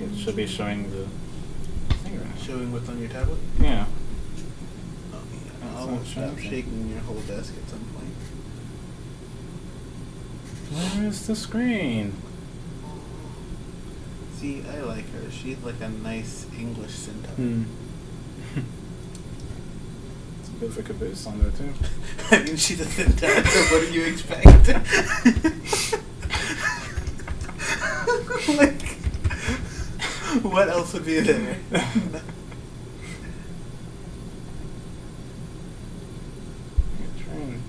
It should be showing the now. Showing what's on your tablet? Yeah. Oh, yeah. I'll not stop shaking your whole desk at some point. Where is the screen? See, I like her. She's like a nice English centaur. Hmm. it's a bit of a caboose on there too. I mean, she's a centaur, so what do you expect? like, what else would be there? Try and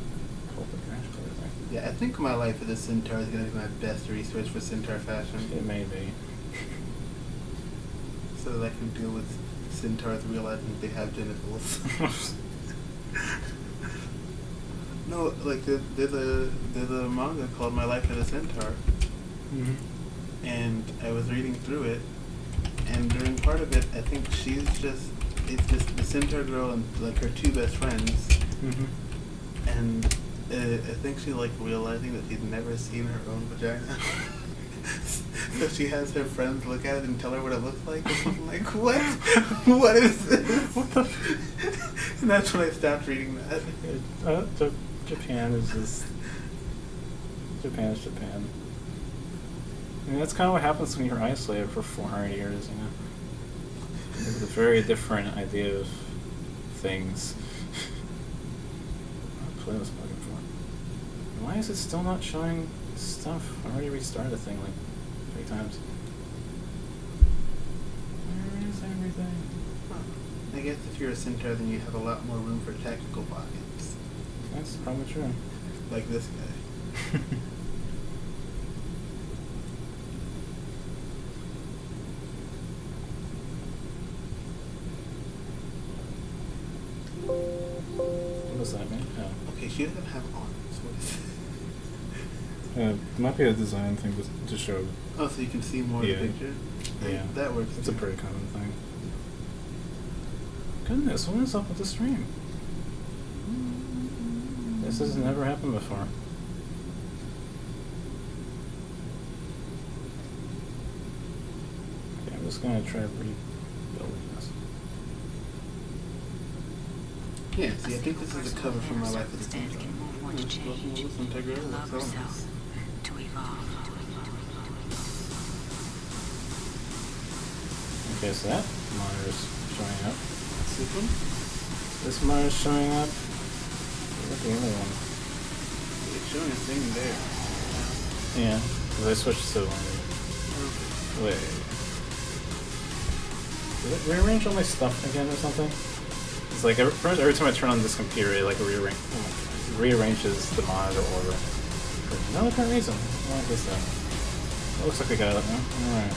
pull the crash clear thing. yeah, I think my life as a centaur is going to be my best research for centaur fashion. It may be. So that I can deal with centaurs realizing they have genitals. no, like, there- there's a, there's a manga called My Life as a Centaur. Mhm. and I was reading through it, and during part of it, I think she's just it's just the centaur girl and like her two best friends, Mhm. and uh, I think she's like realizing that she's never seen her own vagina. so she has her friends look at it and tell her what it looks like. And I'm like, what? what is this? What the? and that's when I stopped reading that. It, uh, Ja- Japan is just Japan is Japan. I mean, that's kind of what happens when you're isolated for 400 years, you know. It's a very different idea of things. What play was I looking for? Why is it still not showing stuff? I already restarted the thing like three times. Where is everything? I guess if you're a centaur, then you have a lot more room for tactical pockets, That's probably true. like this guy. Okay, she doesn't have arms. What is Uh, it might be a design thing to, to show. Oh, so you can see more Yeah. of the picture? Yeah. That works. It's a pretty common thing. Goodness, what is up with the stream? This has never happened before. Okay, I'm just gonna try rebuilding this. Yeah, see, I think this is a cover from my life as a Circumstance centaur. can move one to change, to love herself, to evolve. Okay, so that monitor's showing up. This one? This monitor's showing up. What the other one? It's showing a thing there. Yeah, because I switched to one. Wait. Did it rearrange all my stuff again or something? It's like every, every time I turn on this computer, it like rearrange, my God, it rearranges the monitor order. For no apparent reason. I like this though. It looks like we got it now. Alright.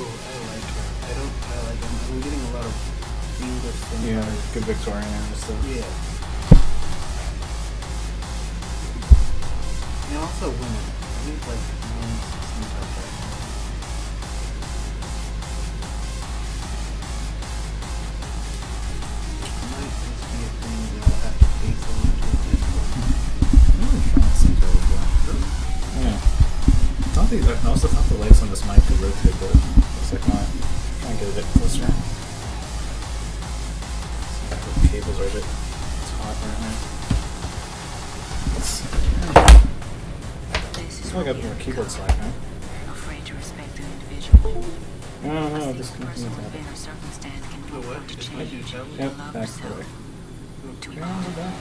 Oh, I like her. I don't, I like. I'm getting a lot of English things. Yeah, good Victorian and stuff. Yeah. And also women. I think like keyboard become slack now. Afraid to respect an individual. No, no, A no, single this person continues within that. a circumstance can The move what? to change, like you travel? to Yep, love back herself, away. to Yeah, evolve. we're back.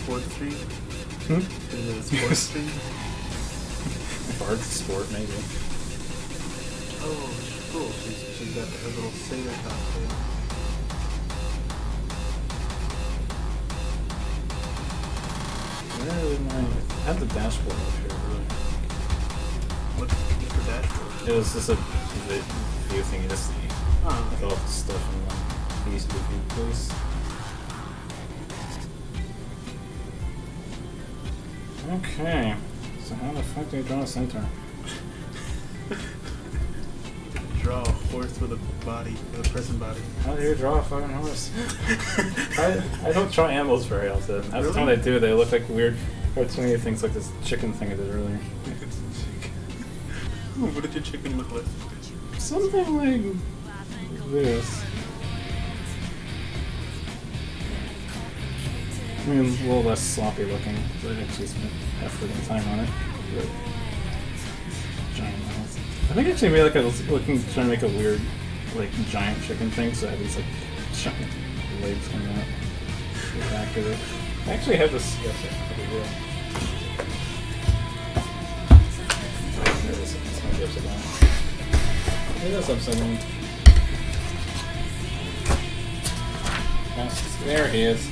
Sport stream? Hmm? Is it a sport stream? Bard's sport, maybe. Oh, cool. She's, she's got her little sailor costume. Where is my... I have the dashboard up here, really. What's, what's her dashboard? It was just a vi- view thing, You just the... Oh, With all the stuff in one piece to view, please. Okay. So how the fuck do you draw a centaur? Draw a horse with a body, with a person body. How do you draw a fucking horse? I, I don't draw animals very often. Every Really? time I do, they look like weird cartoony things like this chicken thing I did earlier. what did your chicken look like? Something like this. I mean, a little less sloppy looking. So I actually spent effort and time on it. But giant mouth. I think I actually made like I was looking trying to make a weird like giant chicken thing, so I had these like giant legs coming out the back of it. I actually have this. Yes, I have it real. There it is. It's might be upside down. It is upside down. Yes, there he is.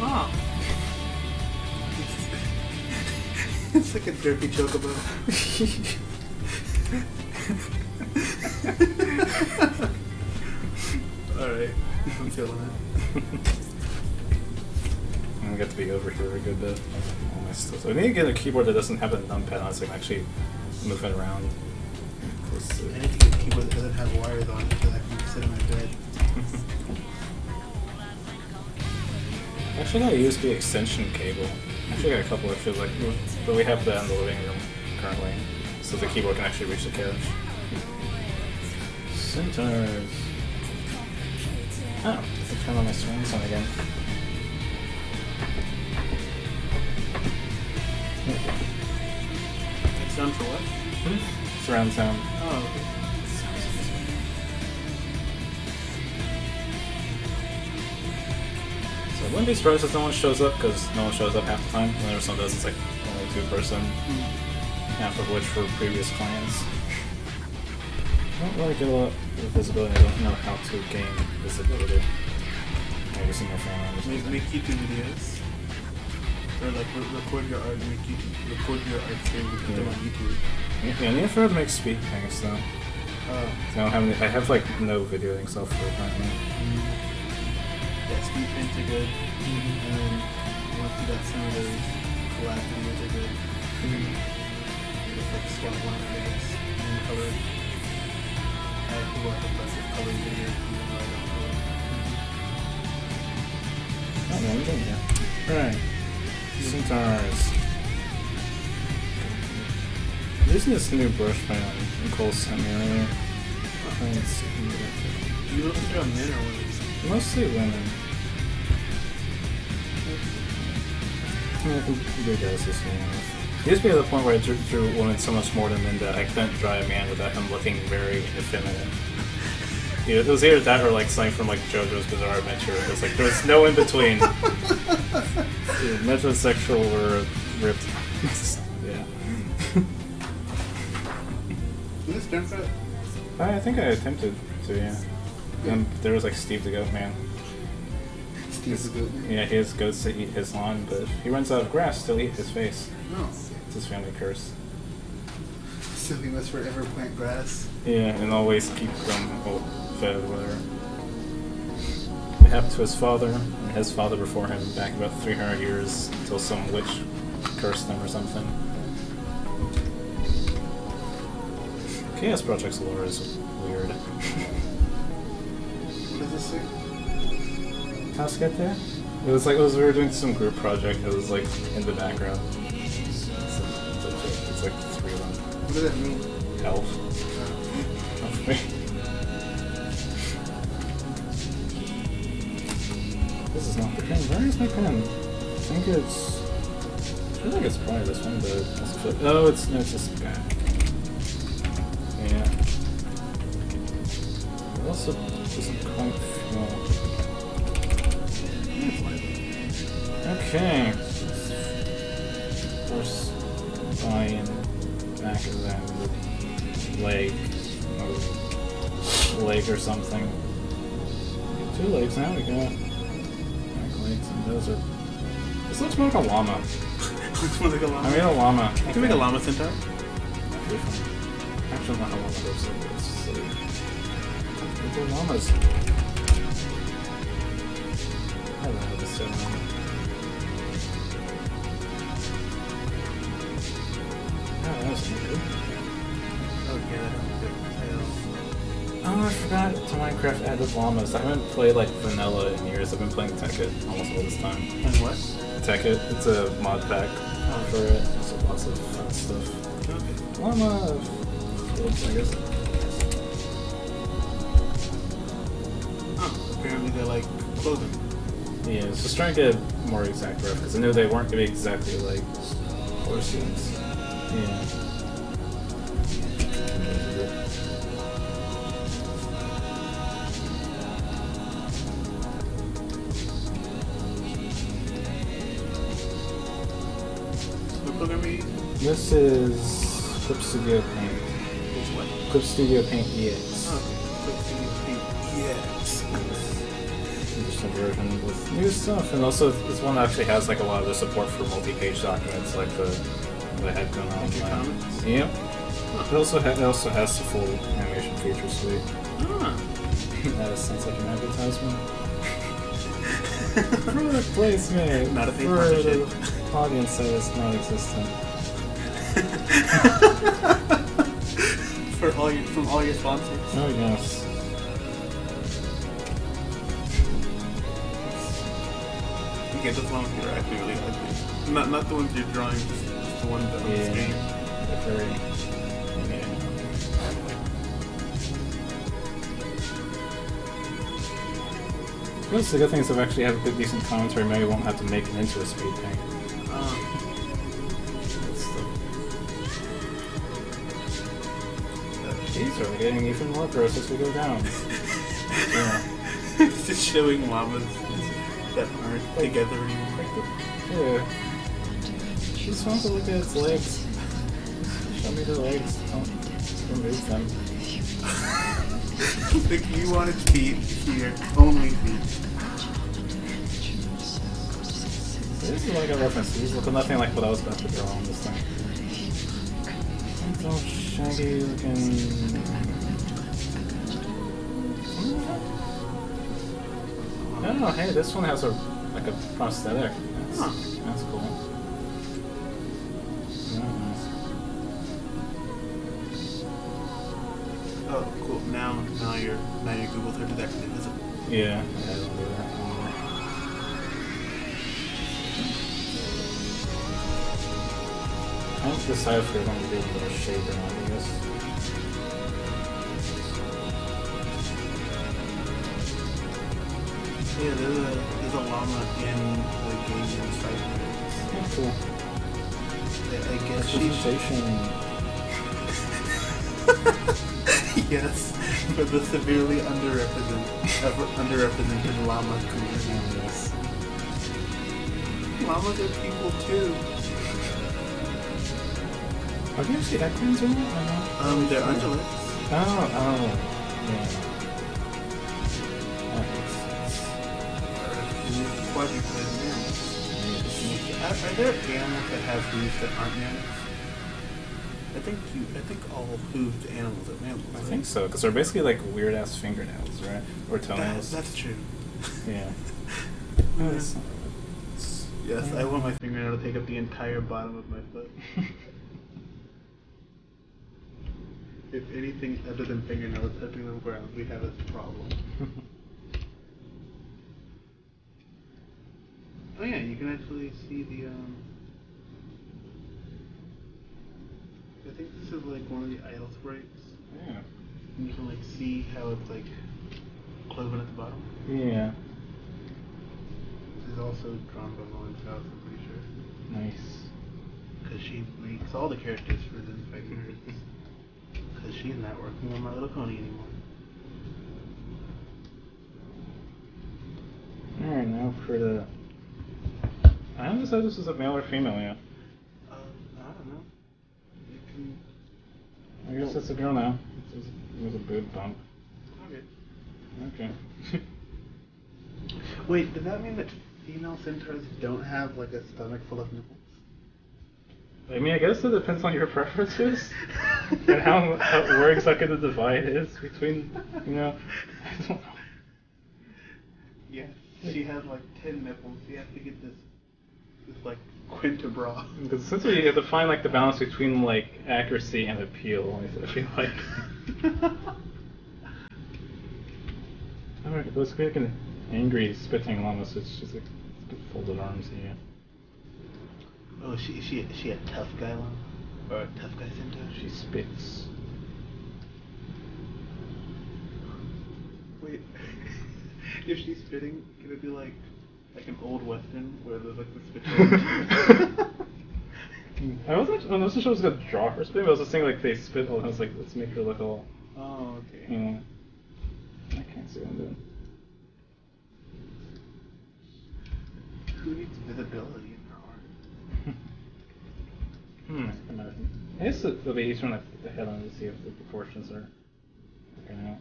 Oh. it's like a derpy chocobo. Alright, I'm feeling it. I'm gonna get to be over here a good bit. So I need to get a keyboard that doesn't have a numpad on it so I can actually move it around. I need to get a keyboard that doesn't have wires on it because I can sit in my bed. Actually, got a USB extension cable. Actually, got a couple of shows like, but we have that in the living room currently, so the keyboard can actually reach the couch. Centers. Oh, I turned on my surround sound again. Done for what? Hmm? Surround sound. Oh, okay. So I wouldn't be surprised if no one shows up because no one shows up half the time. Whenever someone does, it's like only two person, hmm. half of which were previous clients. I don't really get a lot of visibility. I don't know how to gain visibility. I just see my phone on Make, make YouTube videos. Or like re- record your art, make you record your art stream and put them on YouTube. Yeah, I need to figure out to make speed things though. Oh. I don't have any, I have like no videoing software currently. Yeah, speed paints are good. Mm-hmm. And then once you got some of those collab videos are good. Mm-hmm. Just like swap line, I guess. And color. I have to work with like the color video even though I don't color. Mm-hmm. Oh, no, I'm doing here. I'm using this new brush pen um, Nicole sent me earlier. Trying to see what I You listen to a men or women? Mostly women. Yeah, I can do this one. It used to be at the point where I drew, drew women so much more than men that I couldn't draw a man without him looking very effeminate. Yeah, it was either that or like something from like JoJo's Bizarre Adventure. It was like there was no in between. Yeah, metrosexual or ripped. yeah. Is this for it? I think I attempted to, yeah. And um, there was like Steve the Goat Man. Steve's goat. Yeah, his goats to eat his lawn, but if he runs out of grass, they'll eat his face. No. It's his family curse. So he must forever plant grass. Yeah, and always keep them well, fed or whatever. It happened to his father his father before him back about 300 years until some witch cursed them or something. Chaos Project's lore is weird. What does this say? How's get there? It was like it was we were doing some group project. It was like in the background. It's, it's, it's like three of them. What does that mean? Elf. pen. Where is my pen? I think it's. I feel like it's probably this one, but it's oh, it's no, it's this guy. Yeah. It also doesn't quite feel. Okay. Horse by and back of them with oh, leg or leg or something. Two legs now, we got those are this looks more like a llama. Looks more like a llama. I mean a llama. you can make a llama centaur. Actually not how llama looks like it's silly. The llamas. I don't know how to say llama. Oh, that was good. Minecraft added llamas. I haven't played like vanilla in years. I've been playing Tekkit almost all this time. And what? Tekkit, it's a mod pack oh. for it. So lots of fun stuff. Okay. Llama kids, I guess. Oh, apparently they're like clothing. Yeah, it's just trying to get more exact ref because I knew they weren't gonna be exactly like horses. Yeah. This is Clip Studio Paint. It's what? Clip Studio Paint EX. Oh, okay. Click CD Paint. Yes. Just a version with new stuff, and also this one actually has like a lot of the support for multi-page documents, like the what I had going on. Like your comments? Yep. Huh. It also ha- it also has the full animation feature suite. Ah. that sounds like an advertisement. Product placement. Not a paid for the Audience that is non-existent. For all your from all your sponsors. Oh yes. Okay, those ones you're actually really ugly. Not not the ones you're drawing, just, just the ones that on the Yeah. screen. They're very. Yeah. Well, the good thing is I've actually have a good decent commentary. Maybe I won't have to make it into a speed paint. These are getting even more gross as we go down. yeah. just showing llamas that aren't together anymore. Yeah. She just wants to look at its legs. Show me the legs. Don't remove them. like you want wanted feet here, only feet. This is like a reference. These look nothing like what I was about to draw on this thing. Shaggy looking. Oh, hey, this one has a like a prosthetic. That's, Huh. that's cool. Nice. Oh, cool. Now, now your now your Google search is actually visible. Yeah, yeah, I'll do that. I have to decide if we're going to do a little shape or not, Yeah, there's a there's a llama in the game inside. Yeah, cool. I, guess she Representation. yes, for the severely underrepresented underrepresented llama community. Yes. Llamas are people too. Are they actually equines or not? I don't know. Um, they're ungulates. Oh, oh. Yeah. And quadruped mammals. Are, are there animals that have hooves that aren't mammals? I think you. I think all hooved animals are mammals. I right? think so, because they're basically like weird ass fingernails, right? Or That, toenails. that's true. Yeah. Yeah. That's not- it's- Yes, I want my fingernail to take up the entire bottom of my foot. If anything other than fingernails touching the ground, we have a problem. Oh yeah, you can actually see the um. I think this is like one of the idle sprites. yeah. And you can like see how it's like cloven at the bottom. Yeah. This is also drawn by Lauren Faust, I'm pretty sure. Nice. Because she makes all the characters for the Because she's not working on My Little Pony anymore. Alright, now for the. I haven't decided this is a male or female yet. Um, I don't know. Can. I guess it's a girl now. It was a boob bump. Okay. Okay. Wait, does that mean that female centaurs don't have like a stomach full of nipples? I mean, I guess it depends on your preferences and how, how where exactly the divide is between, you know. I don't know. Yeah. She has like ten nipples. You have to get this like quinta bra. Because essentially you have to find like the balance between like accuracy and appeal. I feel like. Alright, it looks like an angry spitting llama, so it's just like folded arms. Yeah. Oh, she she she a tough guy one or a tough guy centaur? She spits. Wait, if she's spitting, can it be like like an old western where there's like the spit? I wasn't. I wasn't sure I was gonna draw her spitting, but I was just saying like they spit. And I was like, let's make her look all. oh, okay. You know. I can't see what I'm doing. Who needs visibility in their art? Hmm. I might have- I guess the, the way he's trying to put the head on to see if the proportions are working out.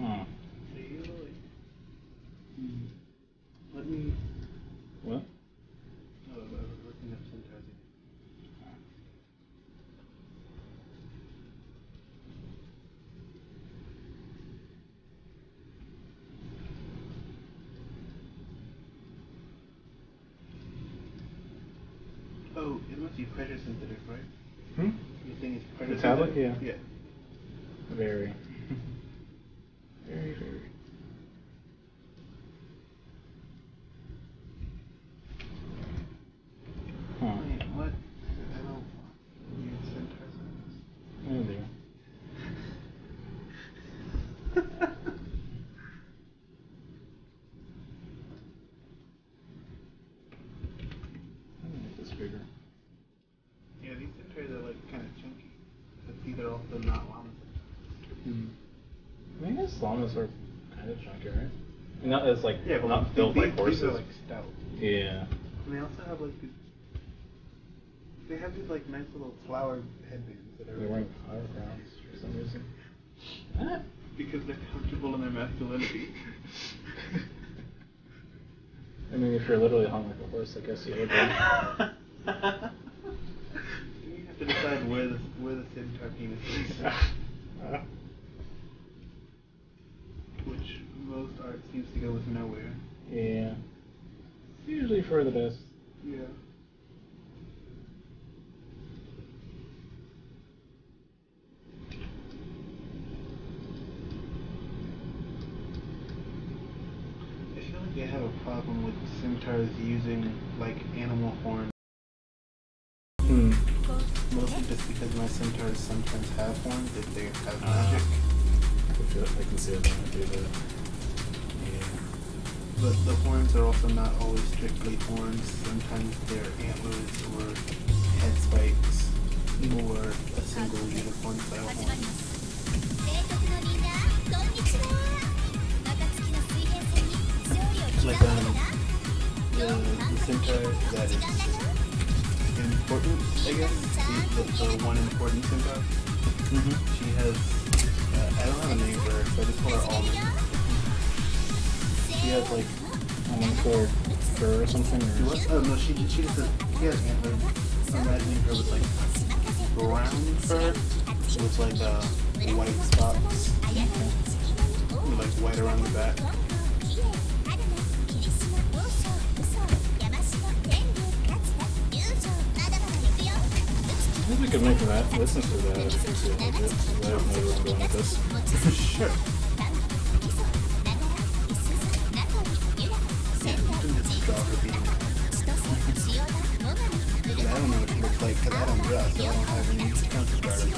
Hmm. Hey, you know, like, hmm, Let me. What? Oh, I was looking up centaurs again. Oh, it must be pressure sensitive, right? Hmm. Your thing is pressure The tablet? sensitive? Yeah. Yeah. Very. Very, very. Huh. Wait, what? I don't weird centaurs Oh dear. Let me make this bigger. yeah, these centaurs are like kind of chunky. But these are also not llamas. Hmm. I mean, I guess llamas are kind of chunky, right? Not as like Yeah, but not these, built these, like horses. these are like stout. yeah. And they also have like these. They have these like nice little flower headbands that are They're wearing power crowns for some reason. Ah. because they're comfortable in their masculinity. I mean, if you're literally hung like a horse, I guess you would be. you have to decide where the where the centaur penis is, which most art seems to go with nowhere. yeah. Usually for the best. Yeah. I feel like they have a problem with centaurs using like animal horns. Hmm. Mostly just because my centaurs sometimes have horns if they have Ah. magic. I can feel I can see it when I do that. But the horns are also not always strictly horns. Sometimes they're antlers or head spikes or a single uniform style horn. Like um, the, the centaur that is important, I guess, the, the, the one important centaur. Mm -hmm. She has, uh, I don't have a name for her, so I just call her Almond she has like an ankle fur or something. Or... Oh no, she she just she has antler. I'm imagining her with like brown fur with like uh, white spots, okay. like white around the back. I think we could make that listen to that if you feel like it. I don't know going with this. sure. Like don't draw, so have any concept art of.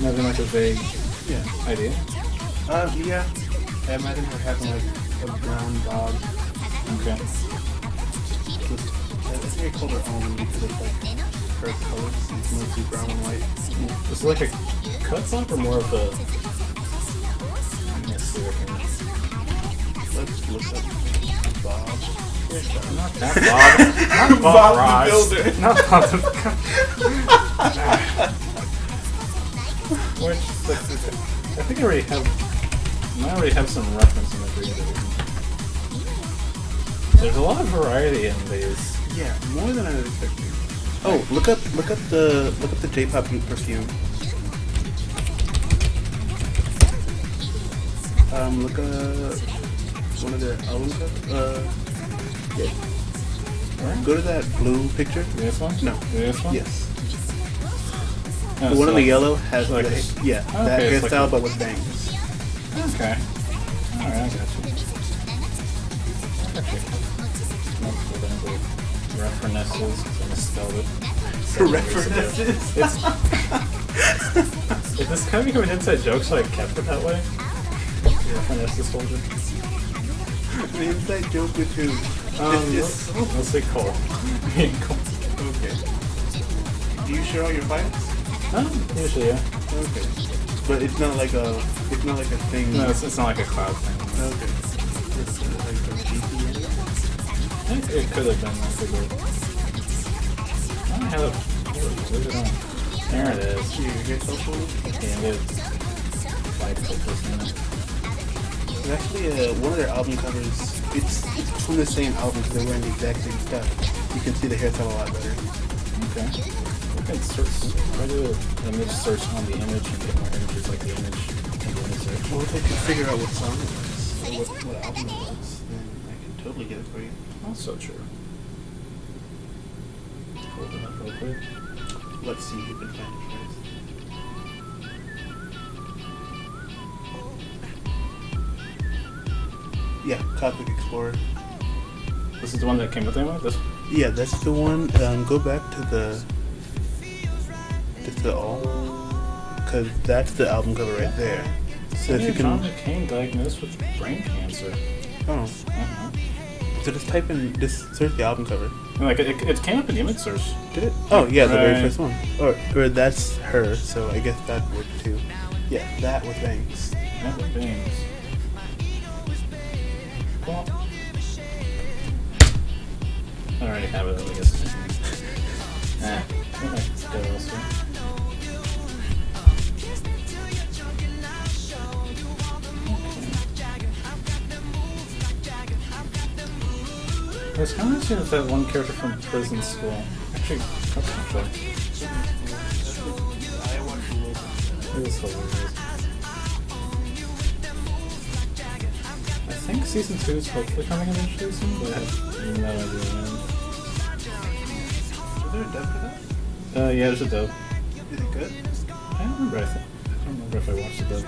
Nothing like a vague Yeah. idea. Um, yeah. I imagine her having like a brown bob. Okay. With, I think I called her almond because it's like her colors. It's mostly brown and white. Is it like a cut flop or more of a? Let's see what I can- Let's look up Bob. Where's Bob? Not that Bob. Not Bob, Bob the Builder. Not Bob the Which, I think I already have. I already have some reference in that we There's a lot of variety in these. Yeah, more than I was expecting. Oh, look up look up the look up the J-pop group perfume. Um, look up one of their album covers. Uh, yeah. Alright. Go to that blue picture. This one? No. This one? Yes. Oh, the one so in the yellow has like the, this. yeah that Okay, it's like hairstyle, a- but with bangs. Okay. Alright, I got you. Okay. Multiple language references, because I misspelled it. several weeks ago. References. It's, is this kind of become an inside joke, so I kept it that way? References soldier. the inside joke with who? Um, It's let's, let's say Cole. Me and Cole. okay. Do you share all your files? Um, usually, yeah. Okay. But it's not like a it's not like a thing. No, it's, it's not like a cloud thing. Okay. It's uh, like a VPN. It, it could have been, I figured. I don't have. Where's it on? There it is. Your hair social. Yeah, it is. Like, it. It's actually uh, one of their album covers. It's, it's from the same album because they're wearing the exact same stuff. You can see the hairstyle a lot better. Okay. You can search, try to image search on the image and get more images like the image the image search. Well, if I can figure out what song it was, or what, what album it was, then I can totally get it for you. Also true. Hold it up real quick. Let's see if who can find it Yeah, Cosmic Explorer. This is the one that came with ammo? This Yeah, that's the one. Um, go back to the. Just the all. Because that's the album cover right there. So if you John can. McCain diagnosed with brain cancer. Oh. Uh-huh. So just type in. Just search the album cover. And, Like it, it came up in the image search. Did it? Oh, yeah, the very first one. Or, or that's her, so I guess that would too. Yeah, that with bangs. Never beings. Well, I already have it, I guess. Ah, we might go elsewhere. I was kind of interested that one character from prison school. Actually, that's not bit. It hilarious. I think season two is hopefully coming eventually soon, but I have no idea when. Is there a dub for that? Uh, yeah, there's a dub. Is it good? I don't remember. I, think, I don't remember if I watched the dub.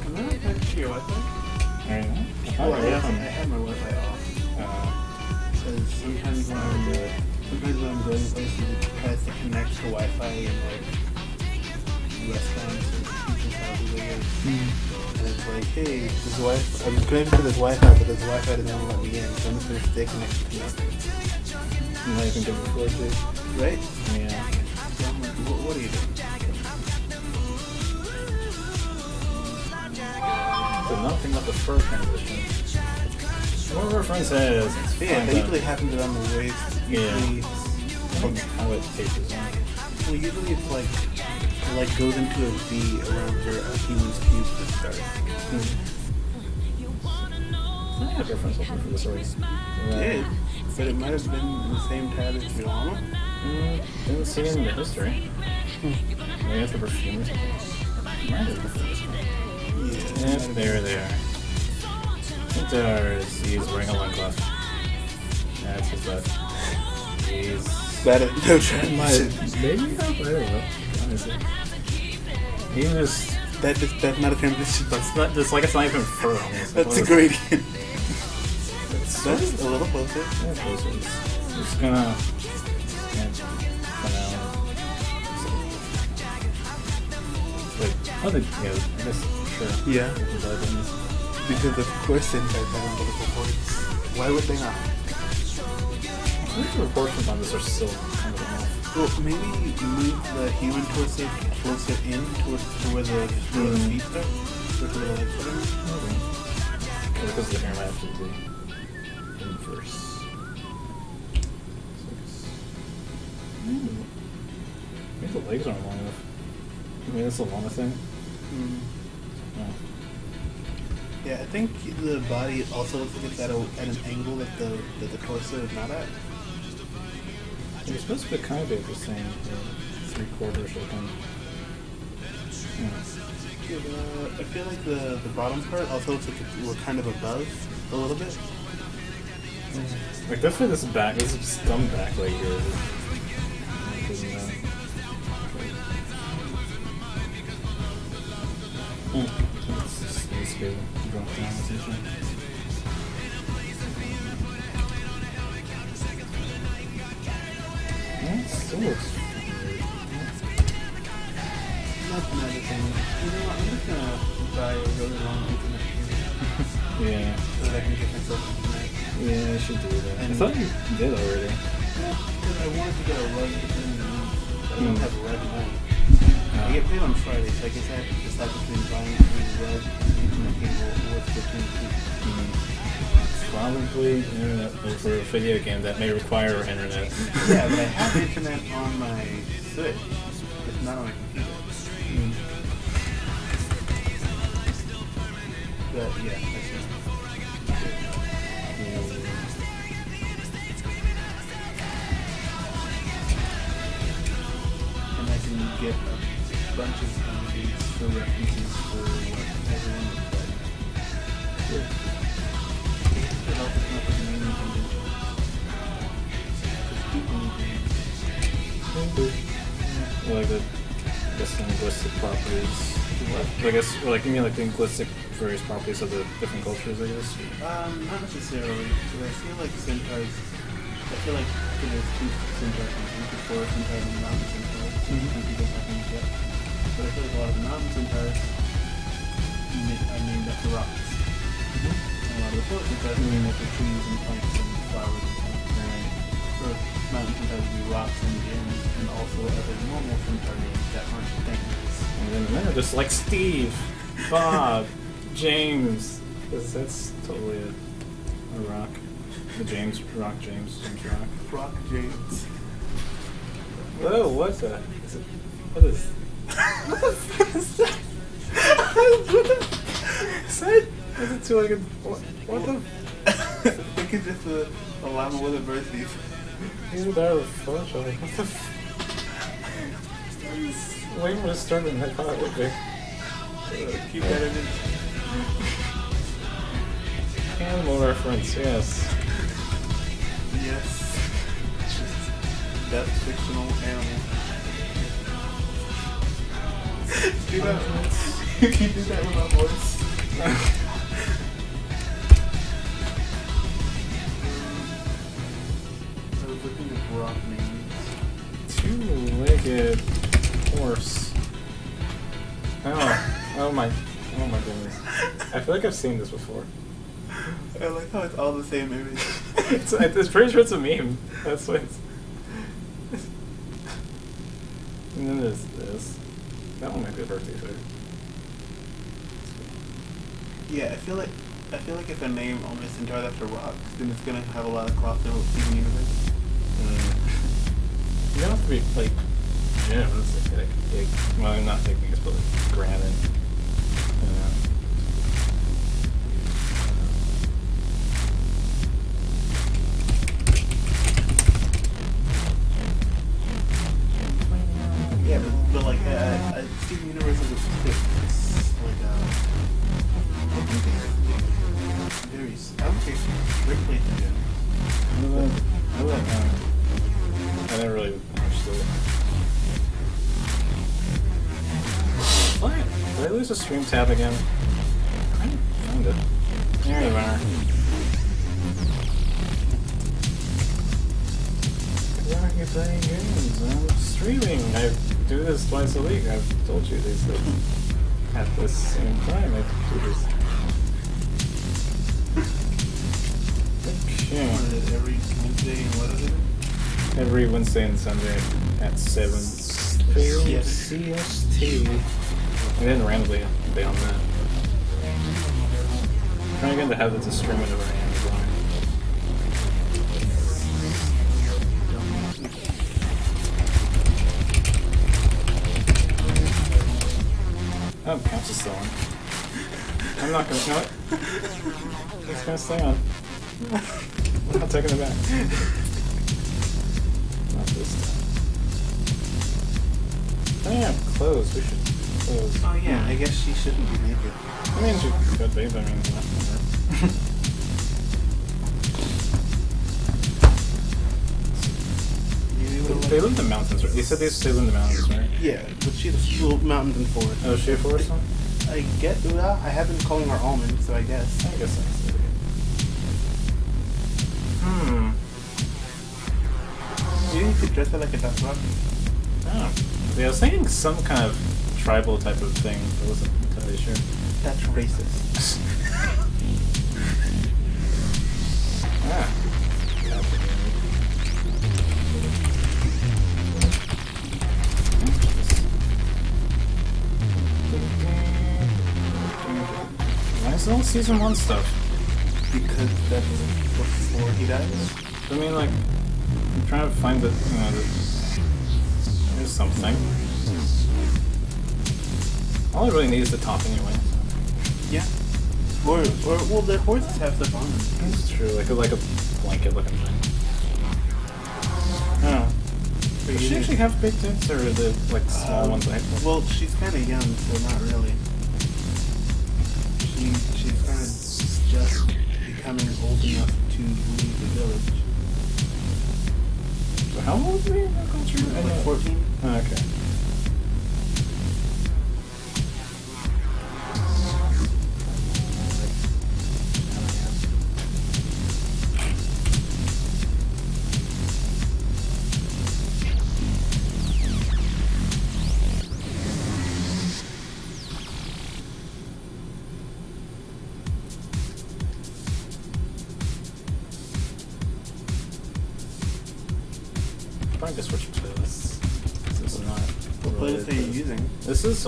Can I your Wi-Fi? Alright, Oh, well, I, have, I have my Wi-Fi off. Uh, Because sometimes when I'm do it. Sometimes when I'm going places, it tries to connect to Wi-Fi in like restaurants or pizza houses, I. And it's like, hey, this Wi-Fi, I'm connected to this Wi-Fi, but this Wi-Fi doesn't let me in, so I'm just gonna stay connected to nothing. I'm not even getting forward to. Right? Yeah. So I'm like, what, are you doing? Did not think the fur transition. One of our friends But yeah, but usually happens around the waist. Yeah. Usually, I how it on. well, usually it's like, it like goes into a V around where a human's pubes would start. I have reference open for this already. It did, but it might have been in the same tab as llama. Mm, didn't see it in the history. Maybe it's the perfume or something. Might have one. Yeah. There they are. There's he's wearing a loincloth. That's his butt. He's That is no transition. maybe I don't know. Honestly. He just That is, that's not a transition. that's not just like it's not even fur. almost. That's a gradient. It's That's a little closer. Yeah, closer. It's, it's gonna. Yeah, for now. Wait, oh, the, yeah, I guess, sure. Yeah. Because of course insects have umbilical cords. Why would they not? I think the proportions on this are still kind of off. Well, maybe move the human torso closer in towards to where the, where the feet start. The legs put in. Maybe. Yeah, because the hair might have to be inverse. Six. Hmm. Maybe the legs aren't long enough. I mean, that's the longest thing. Hmm. No. Yeah, I think the body also looks like it's at, a, at an angle that the that the torso is not at. It's supposed to be kind of be the same, three quarters looking. Yeah. Uh, I feel like the, the bottom part also looks like we're kind of above a little bit. Like definitely this back, this dumb back right here. Isn't, uh, hmm, let's just- let's go drop down this issue. Yeah, still looks weird. Not another thing. You know what? I'm just gonna buy a really long internet Yeah, so I can get myself yeah, I should do that. I thought you did already. Because I wanted to get a rug in the room, but I don't Hmm. have a rug. Uh, I get paid on Friday, so I guess I have to decide between buying a rug and cable or between the two. Probably internet for a video game that may require internet. Yeah, but I have internet on my Switch. It's not on my computer. Guess, like you mean like the linguistic various properties of the different cultures, I guess. Um, not necessarily. Because I feel like centaurs. I feel like there's two centaurs and before centaurs and non-centaurs. Mhm. Some people fucking get. But I feel like a lot of non-centaurs na- are named after rocks. And a lot of the float centaurs are named after trees and plants and flowers and stuff. Or mountain centaurs would be rocks and gems, and also other normal names that aren't things. And then men are just like Steve, Bob, James. that's that's totally a, a rock. The James Rock, James, James Rock. Rock James. Whoa, what the? Is it, what is? what is that? what the? Is that? Is it two legged? What, what the? I think it's just a, a llama with a bird thief. Either that or Photoshop. Like, what the? F- way more disturbing than I thought it would be. Keep that in. Animal reference, yes. Yes. That's fictional animal. do that. you can do that with my voice. I was looking at rock names. Two-legged horse. Oh, oh my, oh my goodness. I feel like I've seen this before. I like how it's all the same image. it's, it's pretty sure it's a meme. That's what it's. And then there's this. That one might be a birthday food. yeah, I feel like I feel like if I name my centaurs after rocks, then it's gonna have a lot of crossover with Steven Universe. Mm. You don't have to be like gems, like big. Well, not techniques, but like granite. Know. Yeah, but, but like, uh, Universe is a, like, uh, very, I would say strictly to gem. What about, what about, um, I never really understood it. What? Did I lose the stream tab again? I didn't find it. There you are. Why aren't you playing games? I'm streaming. I do this twice a week. I've told you this. That at the same time, I do this. Okay. What is it, every Wednesday and what is it? Every Wednesday and Sunday at 7 Yes. CST. And then randomly beyond that. Trying again to have oh, the to of it over Amazon. Oh, couch is still on. I'm not gonna, what? It's gonna stay on. I'm not taking it back. Not this time. Oh yeah, clothes. We should old. Oh yeah, I guess she shouldn't be naked. I mean, she could be, but I mean, They live in the mountains, right? You said they still live in the mountains, right? Yeah, but she's a little mountain and forest. Oh, she a forest one? I get that. I have been calling her Almond, so I guess. I guess that's it. Hmm. Do you think you could dress her like a Dothraki? Oh. Yeah, I was thinking some kind of tribal type of thing. I wasn't entirely sure. That's racist. ah. Why is it all season one stuff? because that's before he dies. I mean, like, I'm trying to find the, you know, the, there's something. All I really need is the top anyway. Yeah. Or, or well, the horses have stuff on them. That's true, like a, like a blanket looking thing. Oh. Does she actually have big tits, or the like small Um, ones? I have? Well, she's kind of young, so not really. She she's kind of just becoming old enough to leave the village. So how old are we in that culture? Like 14. Oh, okay.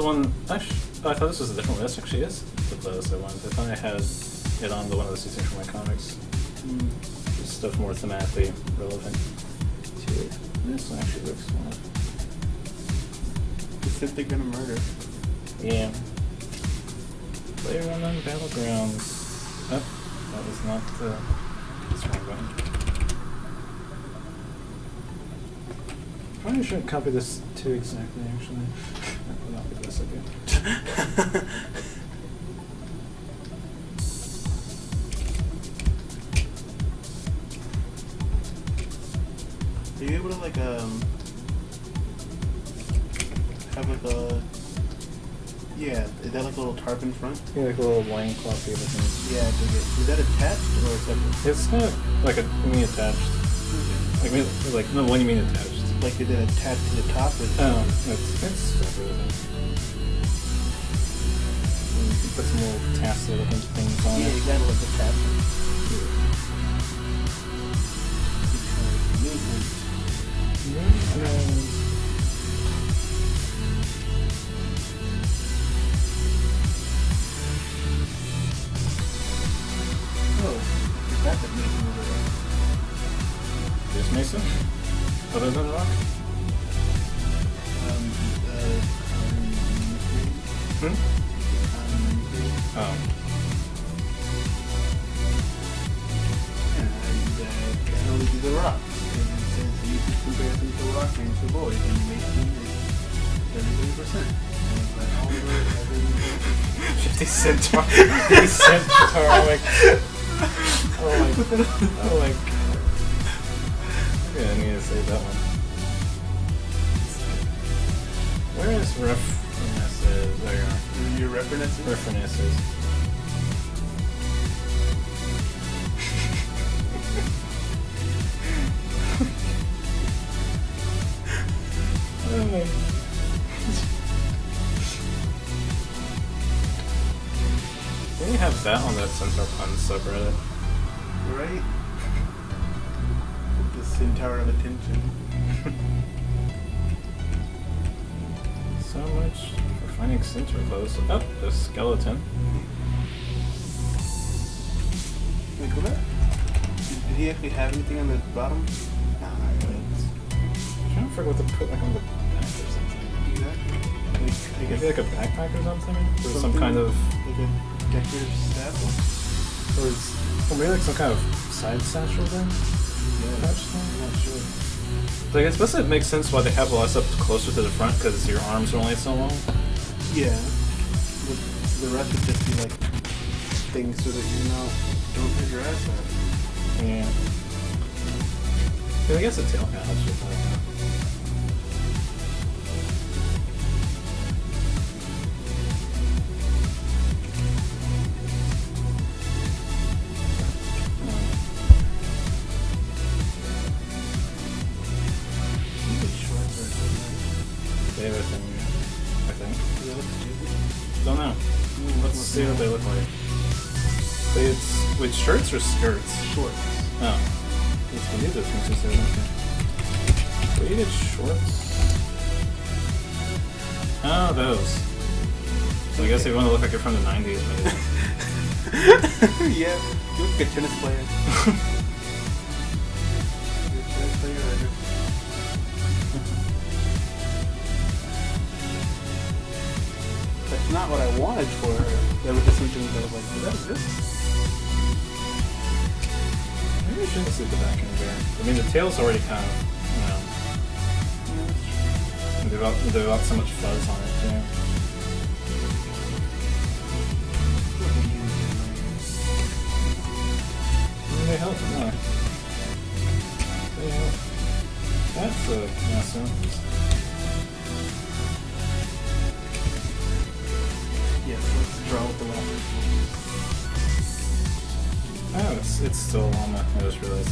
The one. Actually, oh, I thought this was a different one. This actually is the playlist I wanted. I thought I had it on the one of the seasons for my comics. Mm. Just stuff more thematically relevant to it. This one actually looks fun. It's simply gonna murder. Yeah. Player unknown battlegrounds. Oh, that was not the. That's wrong button. Probably shouldn't copy this too exactly. Actually, that would not be the best idea. Are you able to like um have like a yeah? Is that like a little tarp in front? Yeah, like a little loincloth looking. Yeah, I dig it. Is that attached or separate? It's kind of like a me attached. Like me, like no, what do you mean attached? Like is it attached to the top? Or Oh, it's it's separate. I think. You can put some little tassel looking things on yeah, it. you gotta look attached. Because movement. And then- Oh, is that the movement over there? There's Mason. Other than Rock. Um, uh, Hmm? um, um, Oh. and uh, the rocks. And it says you should compare them to rock and to boys, and Mason is thirty percent. But Oliver, everyone. 50 centaur. 50 centaur. I'm oh my, oh my save that one. Where is references? There you are. Your references? References. my. Have that on that Centaur Pun subreddit? Right? The centaur of attention. So much for finding centaur clothes. Oh, the skeleton. Wait, go back. Did, did he actually have anything on the bottom? Nah, not really. I'm trying to figure what to put like on the back or something. Exactly. Like, I guess like a backpack or something? Or some kind of. like a decorative staff. Or, is, or maybe like some kind of side satchel thing? Yeah, I'm not sure. Like, I suppose it makes sense why they have a lot of stuff closer to the front because your arms are only so long. Yeah. But the rest would just be like things so that you know don't hit your ass out. Yeah. I guess the tail hat or skirts? Shorts. Oh. Let's do this one since they're okay. Weighted shorts. Oh, those. So I guess they want to look like you're from the 90s, maybe. yeah, you look like a tennis player. You're a tennis player, or- That's not what I wanted for her. That was just something that I was like, is that this? Maybe I shouldn't see the back end there. I mean, the tail's already kind of, you know, they've got, they've got so much fuzz on it, too. They help, no. They help. That's a, yeah, Oh, it's, it's still on the, I just realized.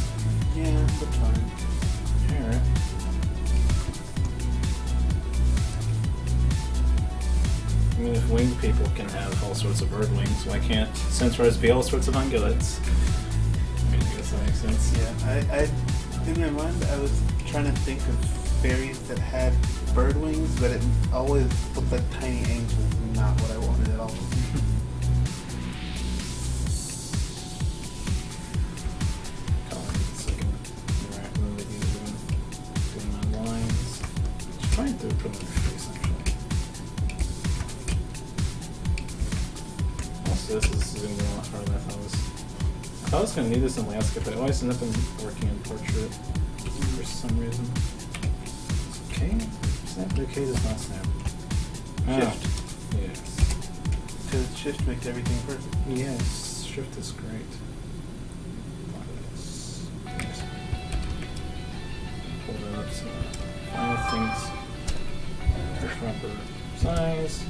Yeah, that's fine. Alright. I mean, if winged people can have all sorts of bird wings, why can't centaurs be all sorts of ungulates? I mean, I guess that makes sense. Yeah, I, I, in my mind, I was trying to think of fairies that had bird wings, but it always looked like tiny angels, not what I wanted I thought I was going to need this in landscape, but I always end up in working in portrait for some reason. Okay, snap, okay does not snap. Ah, Shift. Yes. Because shift makes everything perfect. Yes, shift is great. Yes. Yes. Pull that up so final things proper size.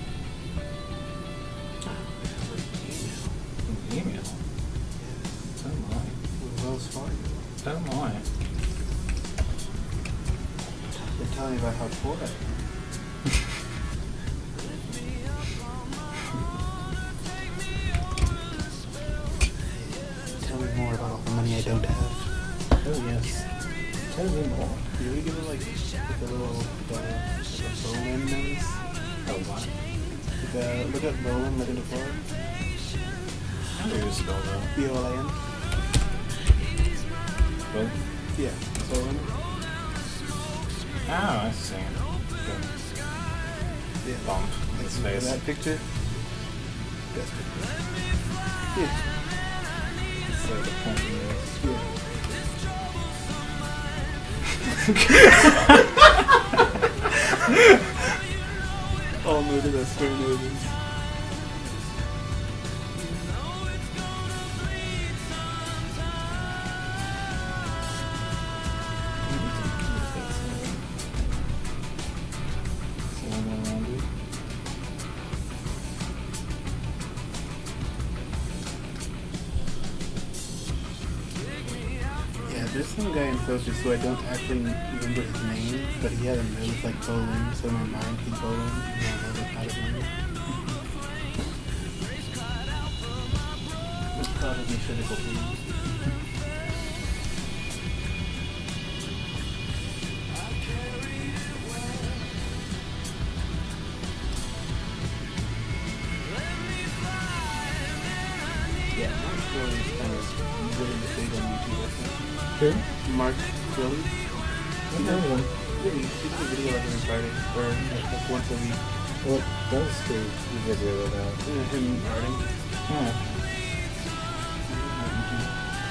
His Focus who I don't actually remember his name, but he had a nose like bowling, so in my mind he's bowling, and I never it name. It's probably physical things. Really? I video every Friday, or like once a week. The video about? Him. Yeah.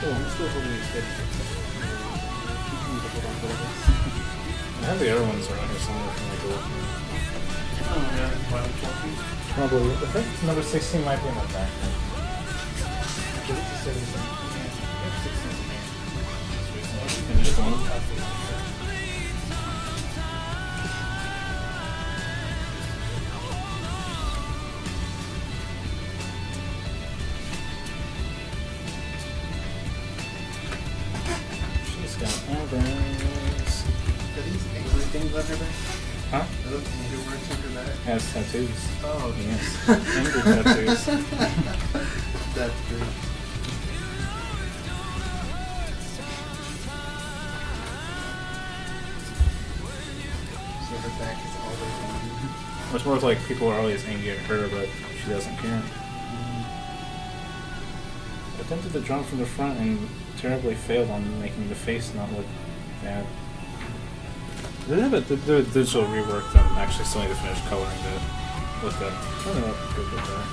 Oh, I'm still holding his head. I have the other ones around here somewhere from the door. Oh, yeah, wild. Probably. I think number 16 might be in my back. Give it to 17. Tattoos. That's great. So her back is always angry. It's more like people are always angry at her, but she doesn't care. Mm-hmm. Attempted to drum from the front and terribly failed on making the face not look bad. They did have a, digital rework that actually still need to finish coloring to look good. I don't know what good with that.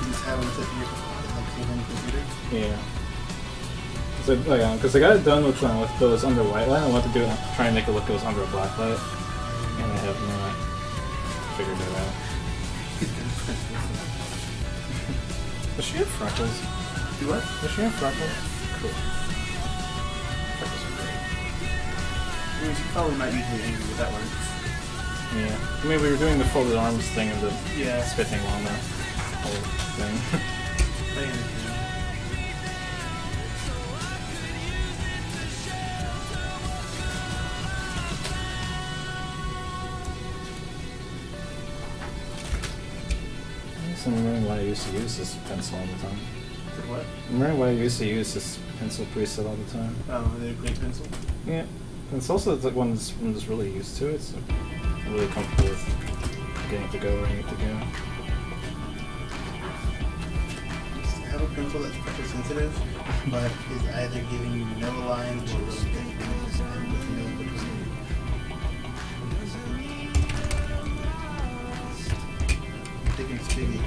You just have them sit like on the computer. Yeah. Cause I, like, because I got it done with, uh, with those under white light. I want to do it, try and make it look it was under a black light, and I have not figured it out. Does she have freckles? Do what? Does she have freckles? Cool. Freckles are great. I mean, she's probably not usually angry, but that works. Yeah. I mean, we were doing the folded arms thing and the Yeah. spitting on the whole thing. I understand. I guess I'm remembering why I used to use this pencil all the time. What? I'm remembering why I used to use this pencil preset all the time. Oh, they're great pencil. Yeah. And it's also like one that's, one that's really used to it, so really comfortable with getting it to go where I need to go. Just have a pencil that's pressure sensitive, but is either giving you no lines or really big lines and with no between. I'm thinking Spiggy.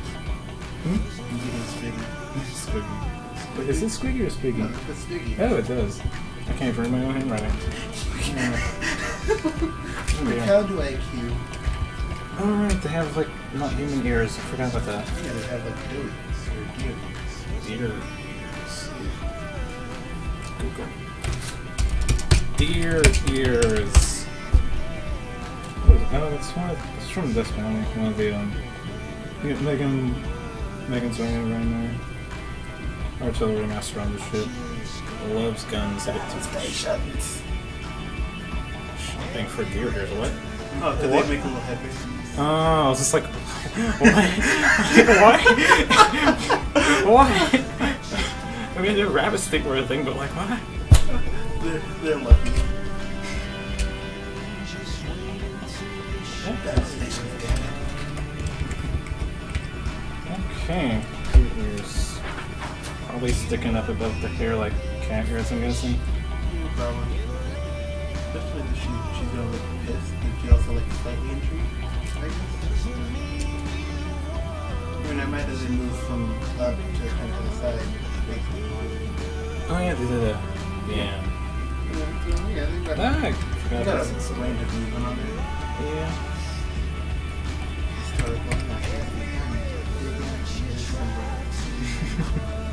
Hmm? I'm thinking Spiggy. Squiggy. Wait, is it Squiggy or Spiggy? No, it's Spiggy. Oh, it does. I can't even read my own handwriting. Look Yeah. how do I cue? Oh, right, they have like not human ears. I forgot about that. Yeah, they have like or deer ears. Ears. Google. Deer ears. What is it? Oh, it's one. Of, it's from this one. One of the um. Megan. Megan's right there. Artillery master on the ship. Loves guns. Stations. Thing for deer ears. What? Oh, because What? they make a little headband. Oh, I was just like, why? why? why? I mean, the rabbits think we're a thing, but like, why? They're, they're lucky. That's stations, damn it. Okay. Deer ears. Probably sticking up above the hair like cat ears, I'm guessing. No problem. Especially if she, she's gonna look pissed, and she also like slightly intrigued, I guess. I mean, I might as well move from up to kind of the side. Oh, yeah, they did a. Yeah. Yeah, yeah, they got, Ah, I got that's a range of movement on there. Yeah. Historical, not Can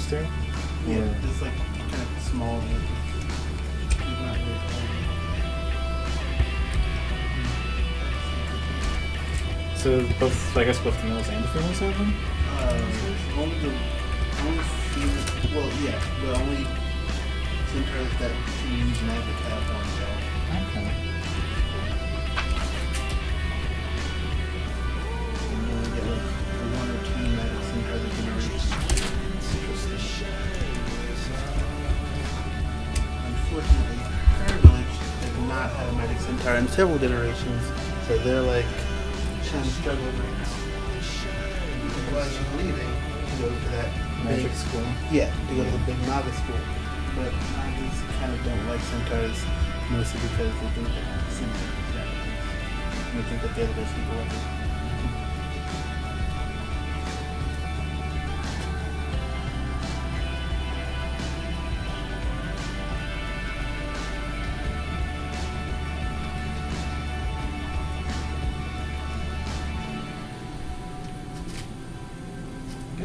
she have antlers too? Yeah, Or- just like kind of small. She's not very. So both, I guess both the males and the females have them? Uh, only the only female, well, yeah, the only centaurs that can use magic have one. Okay. Magic in several generations, so they're like kind of struggling right now. While she's leaving to go to that Magic big school. Yeah, to go to the big Naga school. But Nagas kind of don't like centaurs, mostly because they think that centaurs are bad. They think that they're the best people ever.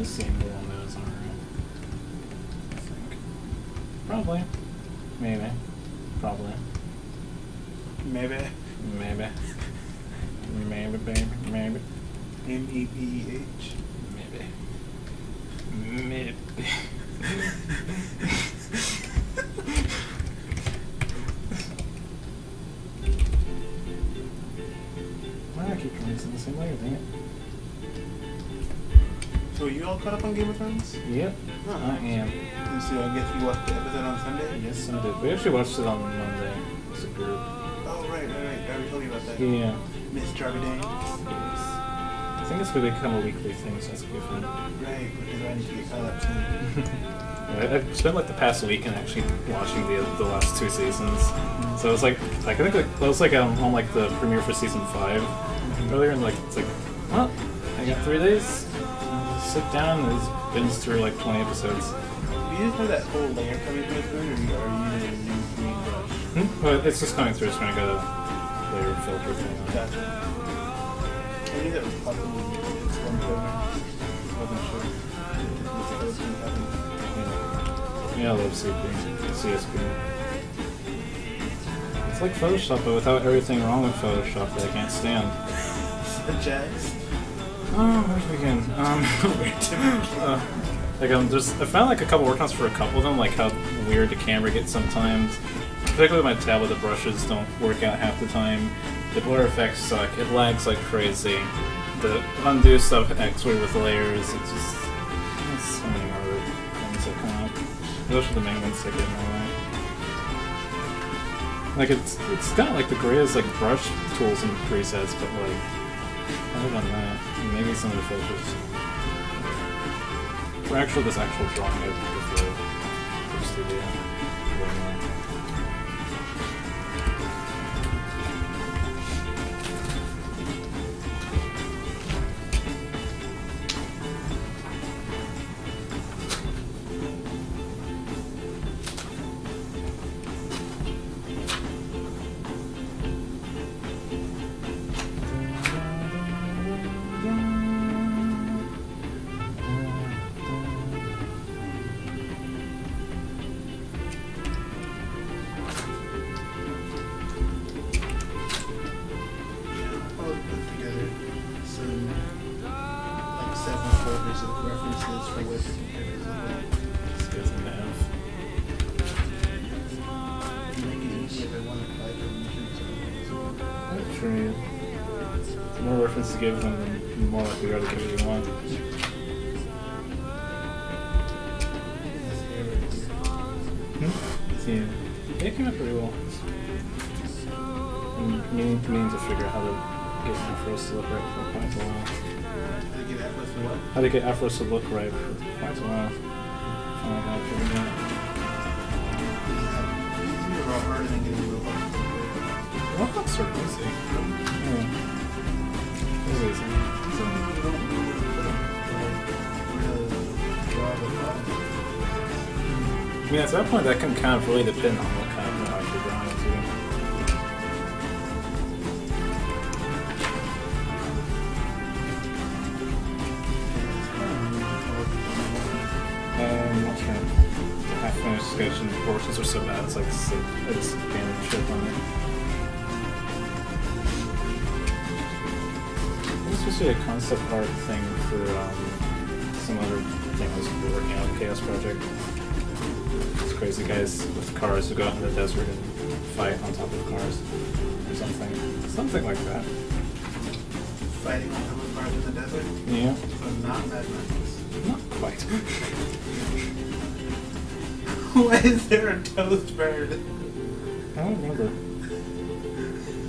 I guess seeing the one that is alright. I think. Probably. Maybe. Probably. Maybe. Maybe. Maybe, baby. Maybe. M caught up on Game of Thrones? Yep, I am. And so I guess you watched the episode on Sunday? Yes, I did. We actually watched it on Monday as a group. Oh, right, right, right. Darby told me about that. Yeah. Miss Darby Dane. Yes. I think it's going to become a weekly thing, so that's be fun. Right, because I need to get caught up soon. I- I've spent like the past week and actually watching the the last two seasons. So it was like, I think like, it was like um, on like the premiere for season five earlier, and like it's like, well, I got three days. Sit down and just binge through like 20 episodes. Do you just have that whole layer coming through the or are you using a new green brush? Hmm? But it's just coming through. It's going to go layer filter thing. on. Gotcha. I knew that was possibly it's one program. Wasn't sure. If was gonna. Yeah. yeah, I love CP, CSP. It's like Photoshop, but without everything wrong with Photoshop that I can't stand. Such as. Oh, where to begin? Um, uh, like um, there's I found like a couple workarounds for a couple of them, like how weird the camera gets sometimes. Particularly my tablet, the brushes don't work out half the time. The blur effects suck. It lags like crazy. The undo stuff actually with layers. It's just there's so many more things that come up. Those are the main ones that get in my way. Like it's it's got like the greatest like brush tools and presets, but like other than that, maybe some of the filters. For actual this actual drawing, I prefer for studio. How to look right for quite a while. It figured out. Easy are easy. Hmm. Hmm. Yeah. It's easy. I mean, at that point, that can kind of really depend on a concept art thing for um, some other thing I was working on, Chaos Project. It's crazy guys with cars who go out in the desert and fight on top of cars or something. Something like that. Fighting on top of cars in the desert. Yeah. So not Mad Max. Not quite. Why is there a toast bird? I don't remember.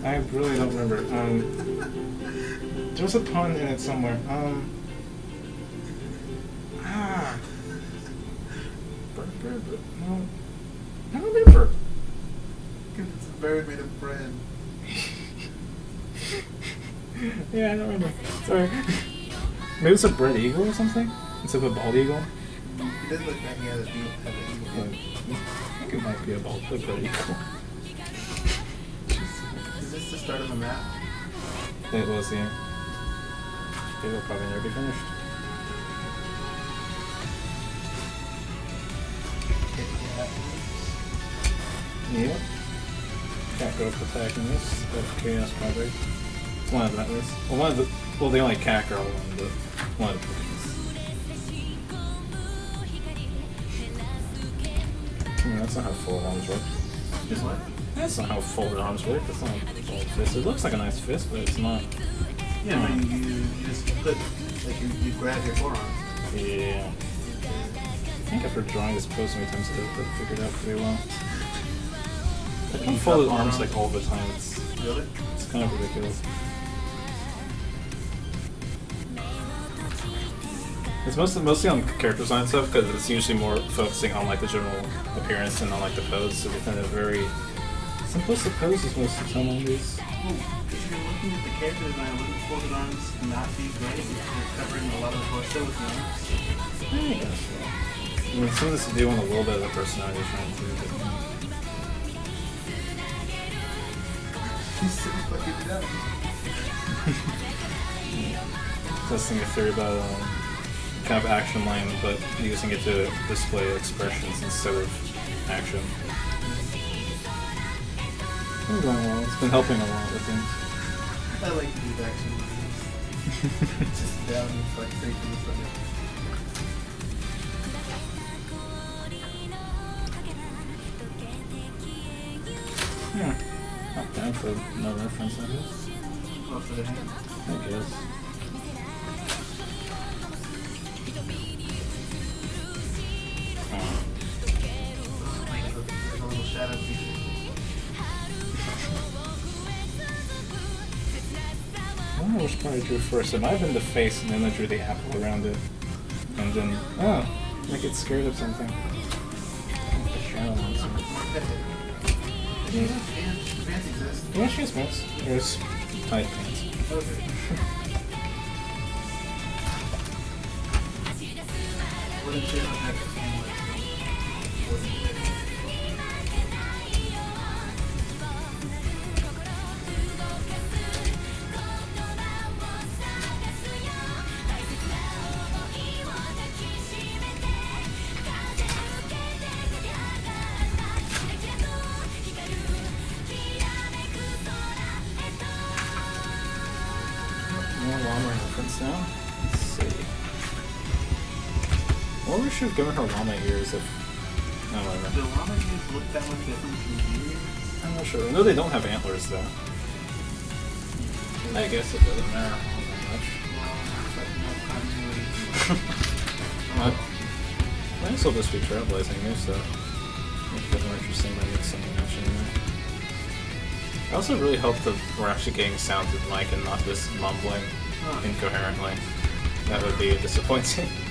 I really don't remember. Um, there's a pun in it somewhere. Um, ah, bird. No, I don't remember. It's a bird made of bread. yeah, I don't remember. Sorry. Maybe it's a bread eagle or something instead of a bald eagle. He does look like he has a eagle. Has an eagle Yeah, head. I think it might be a bald a bread eagle. Is this the start of the map? It was, yeah they will probably never be finished. Yep. Kakarot protagonist of Chaos Project. One of that list. Well, one of the, well, the only Kakarot one, but one of the things. I mean, that's not how full arms work. Is what? That's not how folded arms work. That's not how a fist. It looks like a nice fist, but it's not. Yeah, I mean, you, you just put, like, you, you grab your forearm. Yeah. I think after drawing this pose so many times, I did it figured out pretty well. I You don't folded got arms forearm. like all the time. It's Really? it's kind of ridiculous. It's mostly mostly on character design stuff because it's usually more focusing on like the general appearance and on like the pose. So they kind of very simplistic poses most of the time on these. Oh, if you're looking at the character design, wouldn't folded arms not be great if you're covering a lot of the torso with the arms? I guess so. I mean, some of this do want a little bit of the personality trying to. But, He's so fucking dumb. testing a theory about um, kind of action line, but using it to display expressions instead of action. Been going well. It's been helping a lot with things. I like to do action movies. Just down and like to the stomach. Yeah. Not bad for no reference, I guess. Hand. I guess. I drew first. Might have been the face, and then I drew the apple around it. And then, oh, I get scared of something. Exist. Yeah, she has pants. There's tight pants. Okay. Wooden have given her llama ears if. No, Do llama ears look that much different from deer? I'm not sure. I know they don't have antlers though. I guess it doesn't matter all that much. Well, it's like no continuity. Uh, I guess I'll just be trailblazing new stuff. Make it more interesting by mixing and matching there. I also really hope that we're actually getting sounds with mic and not just mumbling incoherently. That would be disappointing.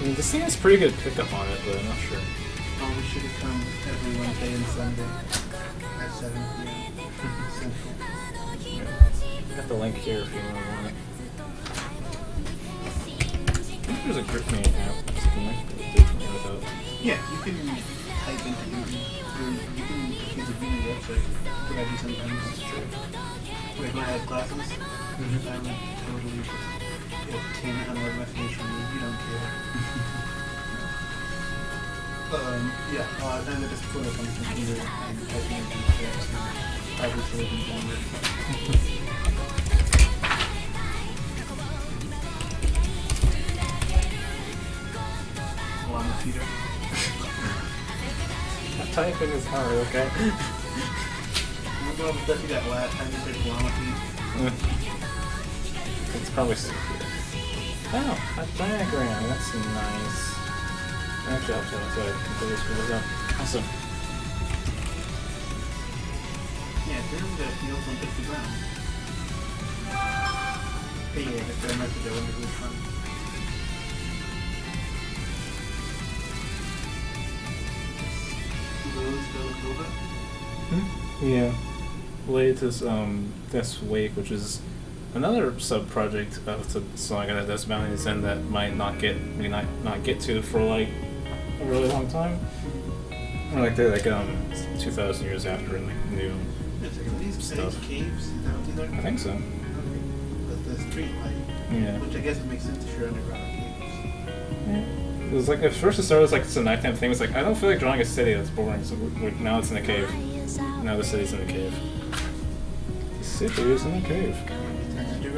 I mean, this thing has pretty good pickup on it, but I'm not sure. Oh, we should have come every Wednesday and Sunday at 7 p.m. Central. I got the link here if you want it. I think there's a GroupMe app, so you might be able to do it from here without. Yeah, you can type into Google, or you can use a Google website, what I do sometimes. That's true. When I had classes, mm-hmm. I would totally just get 10 unread messages from you, you don't care. um, yeah, uh, then I just put it on the computer and type in the text and probably should have been done with. Llama feeder. Typing is hard, okay? Remember all the stuff you got last time you said llama feet? it's probably still here. Oh, a diagram. That's nice. Actually, I'll tell you, I completely screwed this up. Awesome. Yeah, turn the heels on the ground. Hey, yeah, that's message. I wonder who's from. Rose Villanova? Hmm? Yeah. Related to um, this wake, which is another sub project of the saga that does bounties and that might not get we might not get to for like a really long time. Or like they're like um two thousand years after in like new. Like, Stuff. caves? Is that what these are? I think so. Okay. But the street light. Yeah. Which I guess would make sense if you're underground caves. Yeah. It was like at first it started as like it's a nighttime thing. It's like I don't feel like drawing a city. That's boring. So now it's in a cave. Now the city's in a cave. The city is in a cave.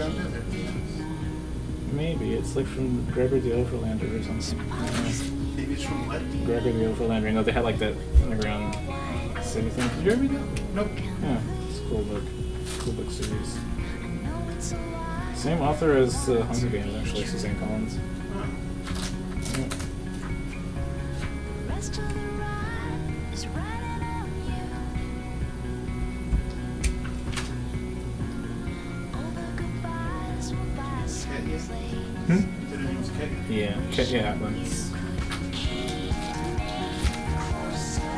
Underground desert. Maybe it's like from Gregor the Overlander or something. Maybe it's from what? Gregor the Overlander. You know they had like that underground city thing. Did you ever read that? Nope. Yeah, it's a cool book. Cool book series. Same author as the Hunger Games, actually, Suzanne Collins. Huh. Yeah. Cat? Yeah, Ketya Atlans.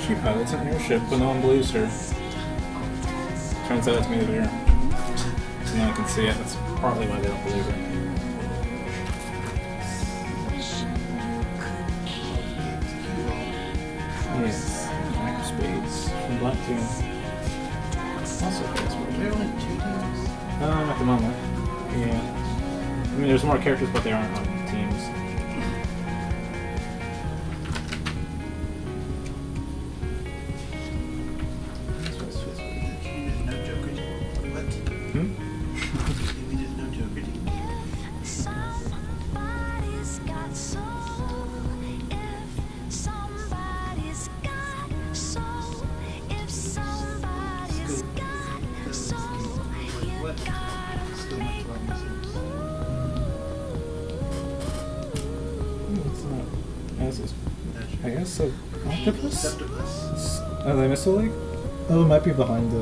She pilots an airship, but no one believes her. Turns out it's made of air. So now I can see it. That's partly why they don't believe her. Yes, Mike Spades from Black Team. Also plays for There only two teams. Um, at the moment. Yeah. I mean, there's more characters, but they aren't on Oh,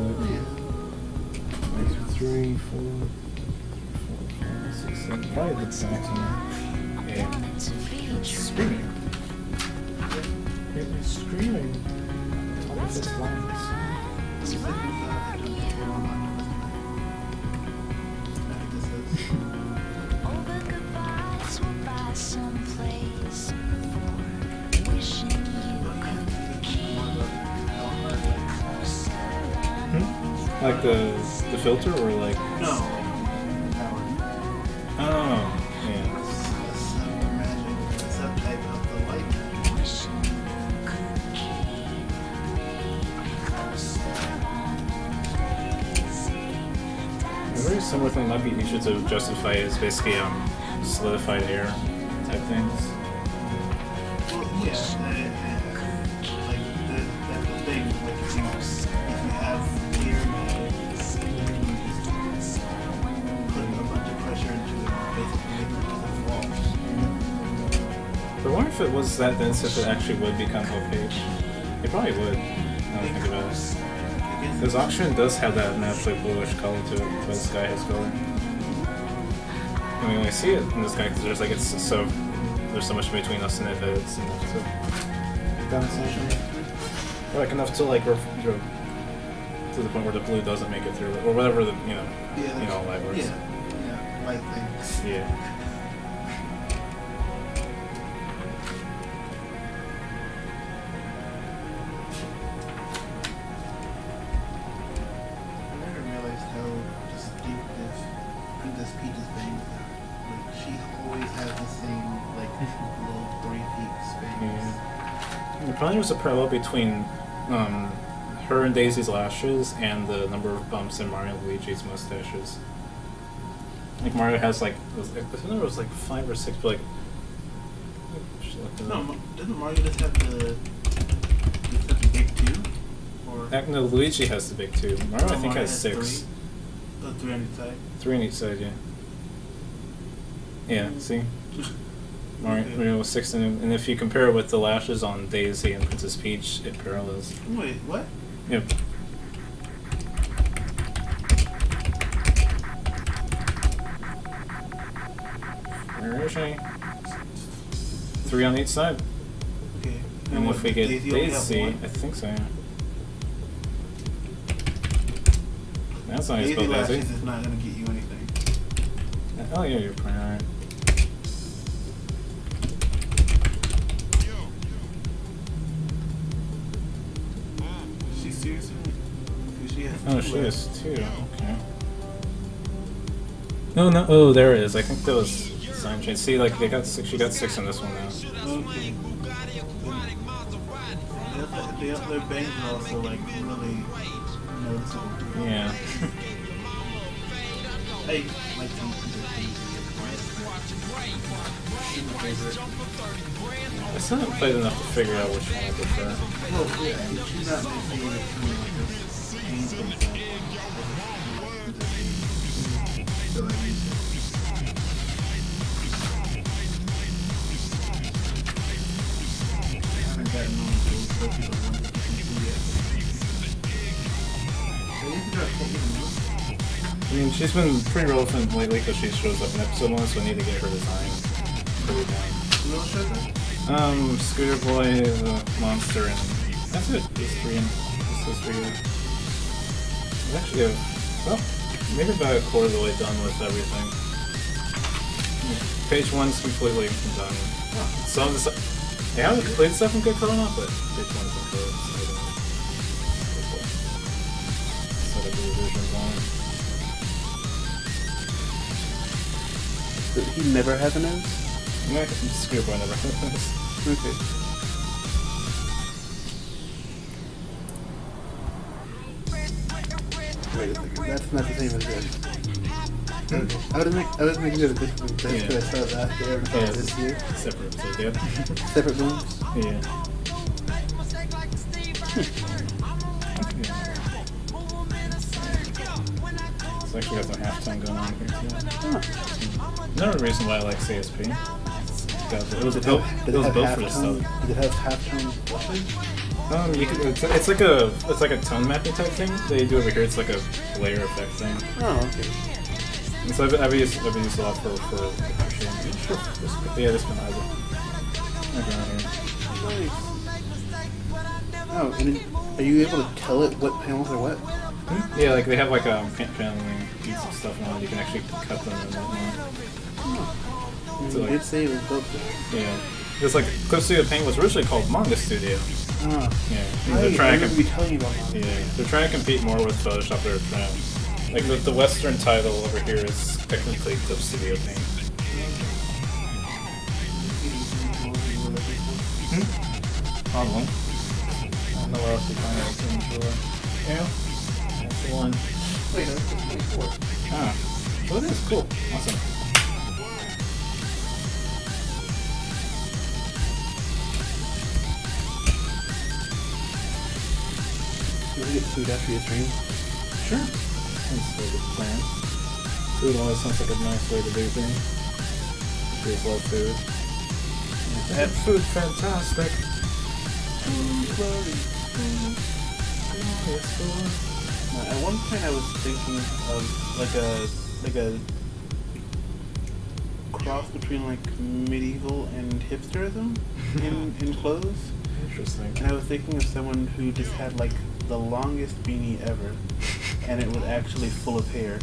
filter or like No. Oh yeah. A sub-magic, a subtype of the light. wishing you could keep me closer A very similar thing might be easier to justify is basically um solidified air type things. Well, yeah, like the, that's the thing. Like if you if it was that dense if it actually would become opaque. It probably would. Now I think about it. Because oxygen does have that naturally bluish color to it, but the sky has color. I mean, when I see it in the sky, because there's like it's so there's so much between us and it that it's enough to. Or like enough to like ref- to, to the point where the blue doesn't make it through, or whatever the you know yeah, you know light works. yeah, yeah, light things. Yeah. Parallel between um, her and Daisy's lashes and the number of bumps in Mario and Luigi's mustaches. Like Mario has like, I think there was like five or six, but like. just look it No, doesn't Mario just have the just have the big two? Or no, Luigi has the big two. Mario, I Oh, think, Mario has six. three? Oh, three on each side. Three on each side, yeah. Yeah, see? Mario, Okay. Mario was six, and, and if you compare it with the lashes on Daisy and Princess Peach, it parallels. Wait, what? Yep. Where is she? Three on each side. Okay. And what, if we get Daisy Daisy. I think so, yeah. That's not Daisy lashes Daisy. is not gonna get you anything. Oh yeah, you're probably right. Oh, two she left. is too. Okay. No, no. Oh, there it is. I think that was design change. See, like they got six. She got six in this one now. Okay. The other, the other bangs are also like really noticeable. Yeah. I like some my favorite. I still haven't played enough to figure out which one I prefer. Well, yeah, I use it. I haven't gotten on to those people want to see yet. So you can try to take it more. I mean, she's been pretty relevant lately because she shows up in episode one, so I need to get her design pretty down. Who else shows up? Um, Scooter Boy, the monster, and that's it. These three just three. Actually, uh, well, maybe about a quarter of the way done with everything. Page one's completely done. Some of the stuff, I haven't completed stuff in Good Corona, but page one's completed. So I don't know. Set up the revisions on it. But he never has a nose? Yeah, Scooter Boy never had this. Okay. Wait a second, that's not the same as this. I was, make, I was making sure that this was Yeah. because I saw after every Yeah, this year. Separate episodes, yeah. Separate rooms. Yeah. It's actually got some halftone going on here too. Another reason why I like CSP. It was it built. It was built for this stuff. Did it have blushing? Um, you can, it's, it's like a it's like a tone mapping type thing they do over here. It's like a layer effect thing. Oh, okay. And so I've, I've used I've used a lot for for appreciating. Sure, this, yeah, this one either. Okay, right here. Nice. Oh, and are you able to tell it what panels are what? Hmm? Yeah, like they have like a pan- paneling piece of stuff on it. You can actually cut them and whatnot. You So, like- did say it was built. Yeah. It's like Clip Studio Paint was originally called Manga Studio. Ah. Yeah. They're I trying to remember telling me about yeah, they're trying to compete more with Photoshop. They're trying. Like the, the Western title over here is technically Clip Studio Paint. Probably. I don't know where else to find it. I'm. Yeah. That's the one. Wait, that's 24. Ah. So it is cool. Awesome. You want get food after your stream? Sure. That's a good plan. Food always sounds like a nice way to do things. Just love food. That food fantastic. Uh, at one point, I was thinking of like a like a cross between like medieval and hipsterism in in clothes, Interesting. and I was thinking of someone who just had like the longest beanie ever, and it was actually full of hair.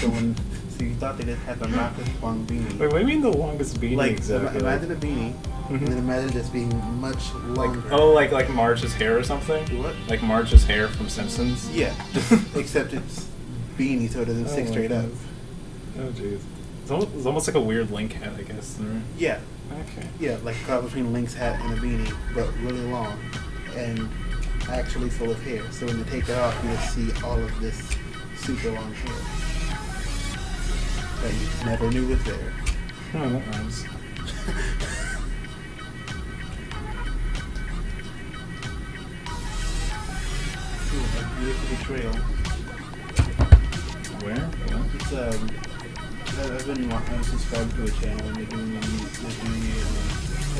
So when so you thought they just had the Marcus long beanie. Wait, what do you mean the longest beanie like exactly? imagine a beanie, mm-hmm. and then imagine this being much like, longer. oh, like like Marge's hair or something? What? Like Marge's hair from Simpsons? Yeah, except it's beanie, so it doesn't Oh stick straight up. Oh jeez. It's almost, it's almost like a weird link hat, I guess. or- Yeah, Okay. yeah, like a cross between Link's hat and a beanie, but really long, and actually full of hair. So when you take it off, you'll see all of this super long hair that you never knew was there. Oh, that rhymes. Ooh, a beautiful betrayal. Where? What? It's um, I've been I'm subscribed to a channel and they're doing a new, they're doing a um,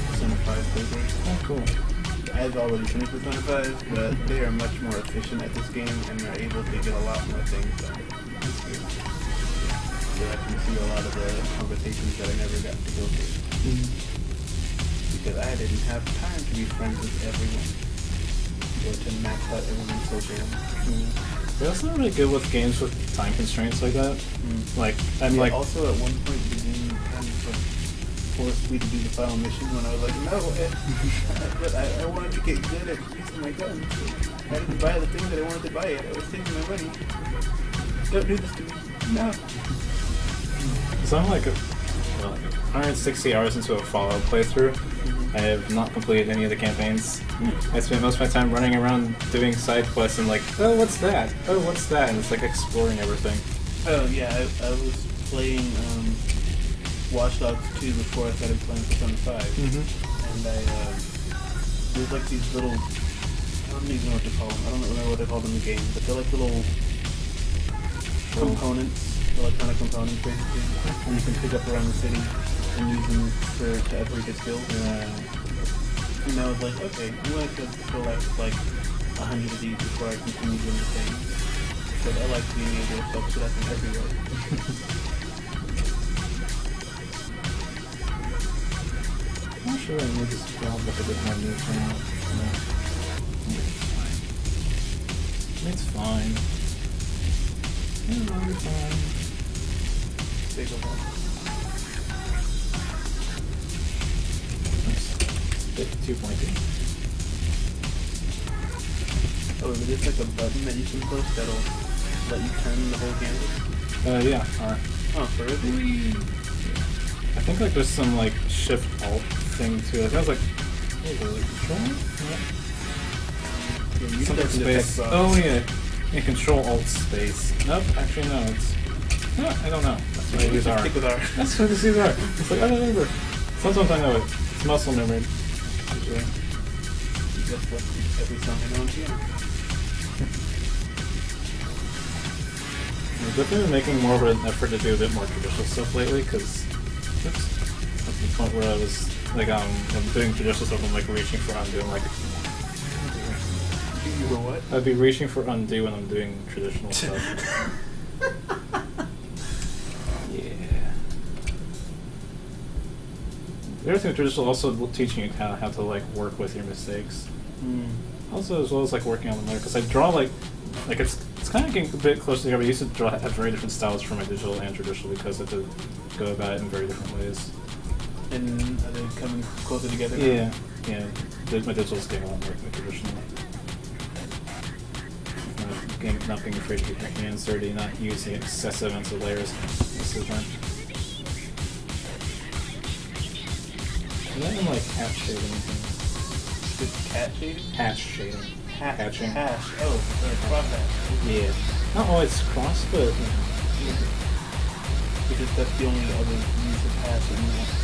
Persona 5 playthrough. Oh, cool. I've already finished Persona 5, but they are much more efficient at this game and are able to get a lot more things done. So I can see a lot of the conversations that I never got to go to. Because I didn't have time to be friends with everyone. Or to max out everyone's social. They're also really good with games with time constraints like that. Mm. Like, I'm Yeah, like, also at one point the game kind of forced me to do the final mission when I was like, no, eh, but I, I wanted to get good at using my gun. I had to buy the thing that I wanted to buy it. I was saving my money. Don't do this to me. No. so I'm like, a, well, 160 hours into a Fallout playthrough. I have not completed any of the campaigns. I spent most of my time running around doing side quests and like, oh, what's that? Oh, what's that? And it's like exploring everything. Oh yeah, I, I was playing um, Watch Dogs 2 before I started playing Persona 5, Mm-hmm. and I uh, there's like these little I don't even know what to call them. I don't know what they call them in the game, but they're like little components, electronic components basically, and you can pick up around the city and use them for to upgrade your skills. And I was like, okay, I'm going to collect like a hundred of these before I continue doing the thing. But I like being able to focus that them everywhere. I'm sure I need this job look a bit more now. It's fine. It'll be fine. Big of one. Nice. Bit too pointy. Oh, is it just like a button that you can push that'll let you turn the whole canvas? Uh, yeah, alright. Oh, for real? I think like there's some like shift alt thing too. Like I was like, was it control? Yeah. Yeah, Something space. Oh yeah, yeah. Control alt space. Nope. Actually no. It's no. I don't know. That's what these are. Stick with R. That's what these are. It's like I don't remember. Sometimes I know it. It's muscle memory. Usually. Just like every song I know on piano. I've definitely been making more of an effort to do a bit more traditional stuff lately because at the point where I was like um I'm doing traditional stuff I'm like reaching for undo I'm like You were what? I'd be reaching for undo when I'm doing traditional stuff. yeah. Everything with traditional also teaching you how, how to like work with your mistakes. Mm. Also, as well as like working on the mirror, because I draw like, like it's it's kind of getting a bit closer together. I used to draw have very different styles for my digital and traditional because I had to go about it in very different ways. And are they coming closer together? now? Yeah, yeah. My digital is getting a lot more like traditional. Not, being, not being afraid to get your hands dirty, not using excessive amounts of layers most of the time. And then I'm like hatch shading. Just cat shading? Hatch shading. Hash. Hatching. Hash. Oh, cross hash. Yeah. Not always cross, but you know. Because that's the only other use of hash that you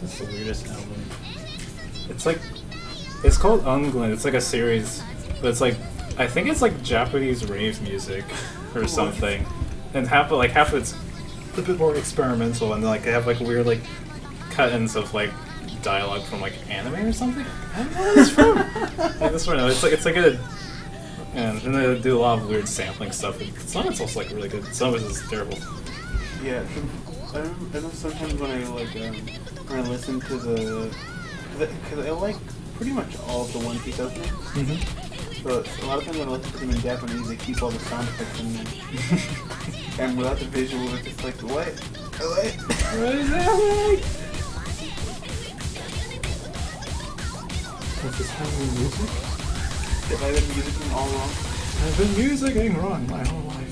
This is the weirdest album. It's like, it's called Unglint. It's like a series, but it's like, I think it's like Japanese rave music or something, and half of like half of it's a bit more experimental, and like they have like weird like cut-ins of like dialogue from like anime or something. I don't know where it's from. like, this one, it's like it's like a. And, and they do a lot of weird sampling stuff. and Some of it's also like really good. Some of it is terrible. Yeah, I know sometimes when I like um, when I listen to the because I like pretty much all of the One Piece openings. Mm-hmm. But a lot of times when I listen to them in Japanese, they keep all the sound effects in there. and without the visual, it's just like what? What? What is happening? Is this having music? If I been musicking all wrong, I've been musicking wrong my whole life.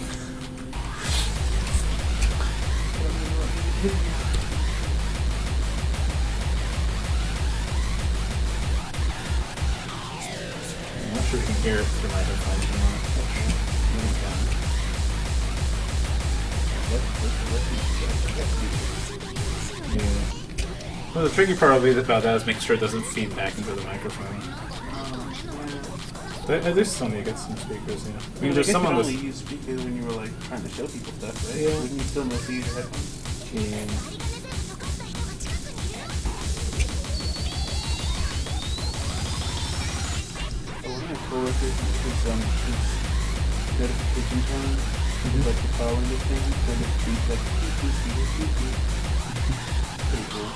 Sure you can hear it through my headphones or not. Yeah. Well, the tricky part will be about that is making sure it doesn't feed back into the microphone. But at least some you get some speakers, yeah. I I mean, mean, there's I some guess on you this. only use speakers when you were like trying to show people stuff, right? Yeah. Wouldn't you still mostly use headphones? Yeah. Yeah. who's um notification Mhm. like the calling the thing, so the beep like. Pretty cool.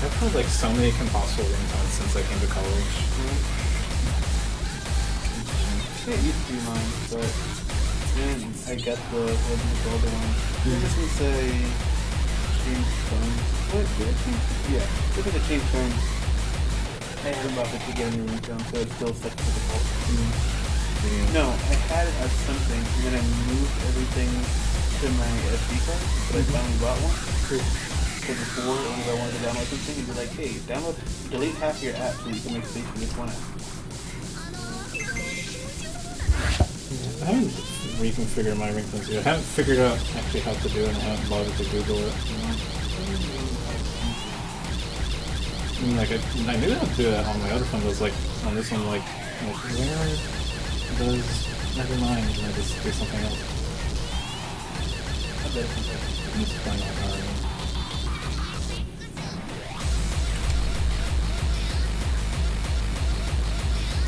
I've had like so many impossible ringtones since I came to college. Yeah, it used to be mine, but then I got the what is it the one. It just would say change phones. What I change? Yeah, it was a change phones. I had about it to get a new ringtone, so it's still stuck to the default. Yeah. Mm. No, I had it as something, and then I moved everything to my SD card, but I mm-hmm. finally bought one. So before, whenever I wanted to download something, it'd be like, hey, download, delete half your app so you can make space for this one app. I haven't reconfigured my ringtones yet. I haven't figured out actually how to do it and I haven't bothered to Google it. You know? I mean, like, I, I knew to do that on my other phone, but it's like, on this one, like, like where does, never mind, and I just do something else. I bet it's okay. I need to find out how I-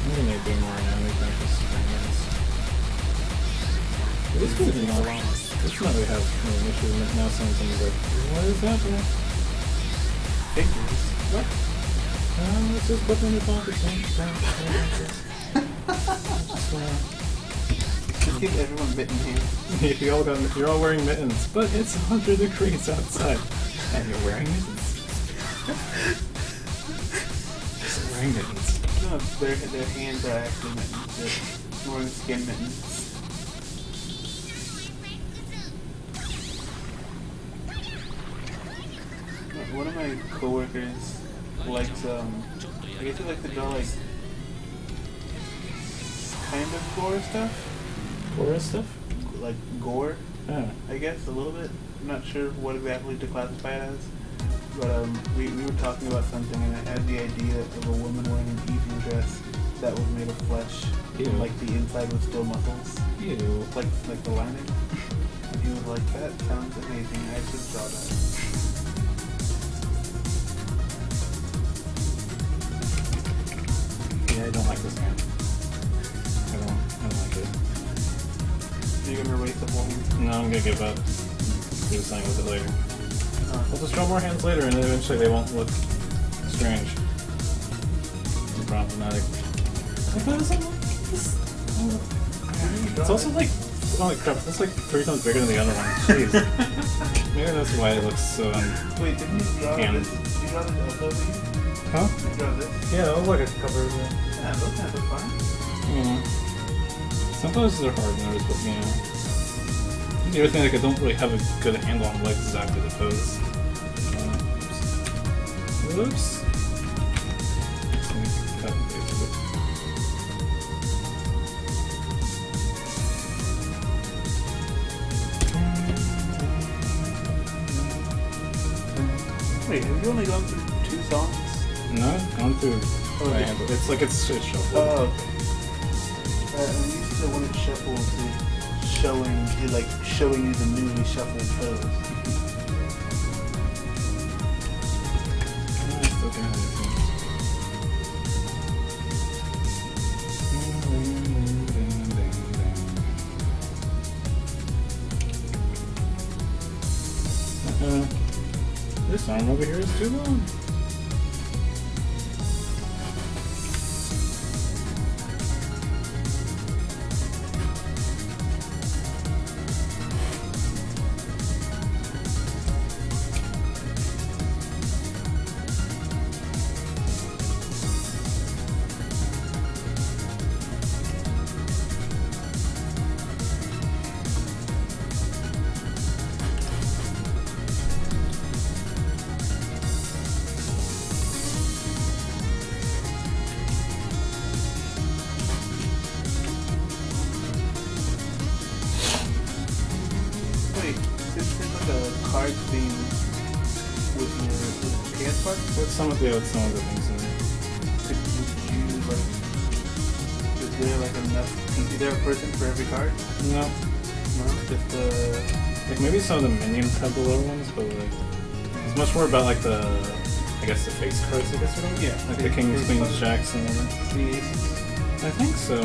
I'm gonna do more anatomy practice. This is not long. This not really have any issues with now something's like, what is happening? Fingers. What? Um, let's just put them in the pocket. Just, give everyone mitten hands. you all got, you're all wearing mittens, but it's 100 degrees outside, and you're wearing mittens. Just wearing mittens. No, their, their hands are actually mittens. They're more than skin mittens. One of my coworkers likes, um, I guess he likes to draw like kind of gore stuff, Chorus stuff? like gore, Oh. I guess a little bit. I'm not sure what exactly to classify it as, but um, we, we were talking about something, and I had the idea of a woman wearing an evening dress that was made of flesh, Ew. and like the inside was still muscles, Ew. like like the lining. And he was like, "That sounds amazing. I should draw that." I don't like this hand. I don't, I don't like it. So you're gonna erase the whole hand. No, I'm gonna give up. Do something with it later. Uh, We'll just draw more hands later, and eventually they won't look strange and problematic. I thought like. It's also like, holy crap, it's like three times bigger than the other one. Jeez. Maybe that's why it looks so. Um, Wait, didn't you draw this? Did you draw this elbow? Did huh? you draw this? Yeah, that was like a cover. Of it. Yeah, those hands are fine. You know, some poses are hard to notice, but you know. The other thing, like, I don't really have a good handle on what exactly the pose. Uh, oops. Oops. Cut and paste it. Wait, have you only gone through two songs? No, gone through. Oh, my yeah. handle. It's like it's, it's shuffled. Oh, okay. Uh, I'm used to when it shuffles, it showing, it like showing you the newly shuffled pose. I still can't understand. Uh, this arm over here is too long. Much more about like the I guess the face cards, I guess called? Yeah, Like the face- kings, queens, jacks, and whatever. Aces. I think so.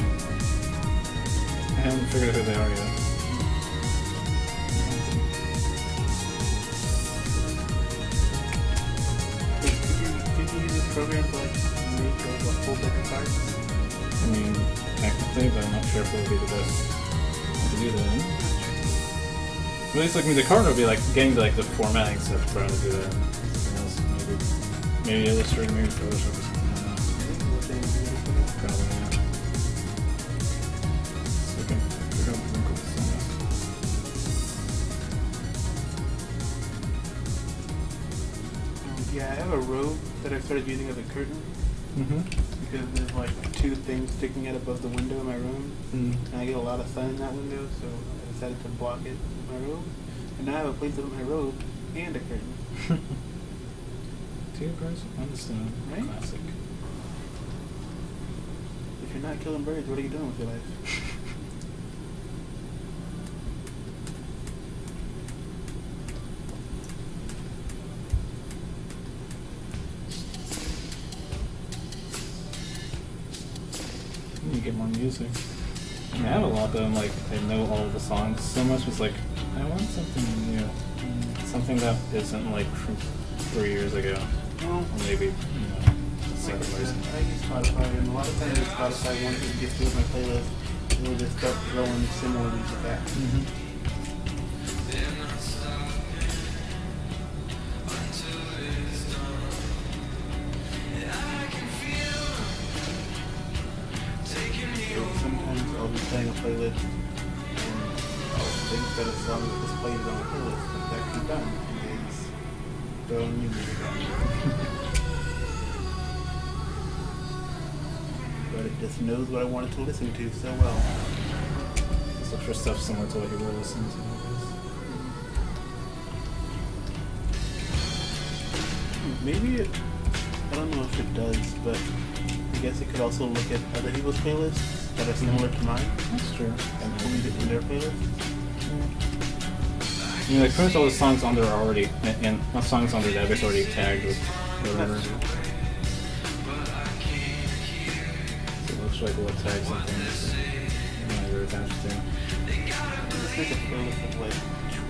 I haven't figured out who they are yet. Could you, could you use this program to like make a, a full deck of cards? I mean, technically, but I'm not sure if it would be the best to do that. At least, like, I mean, the card would be like getting to like the formatting stuff how to do that. Else, maybe, maybe Illustrator, maybe Photoshop. or something, I don't know. What they use it for? Yeah. So we can figure out some stuff. Yeah, I have a robe that I started using as a curtain Mm-hmm. because there's like two things sticking out above the window in my room, Mm. and I get a lot of sun in that window, so I decided to block it my robe. And now I have a place to put my robe and a curtain. Two birds, one stone. Right? Classic. If you're not killing birds, what are you doing with your life? Get more music. I, mean, I have a lot, but I'm like, I know all the songs so much. It's like, want something new. Something that isn't like from three years ago. Well, Or maybe, you know, single I use Spotify, and a lot of times Spotify, once it gets through my playlist, it will just start throwing similarly to that. Mm-hmm. Throwing new music at me. but it just knows what I wanted to listen to so well. Just look for stuff similar to what you were listening to. Maybe it, I don't know if it does, but I guess it could also look at other people's playlists that are similar to mine That's true. and put it in their playlist. I mean, like, pretty much all the songs on there are already, and, and not songs on there that is already tagged with whatever. So it looks like what tags and things you know, you're attached to. Just make a playlist of like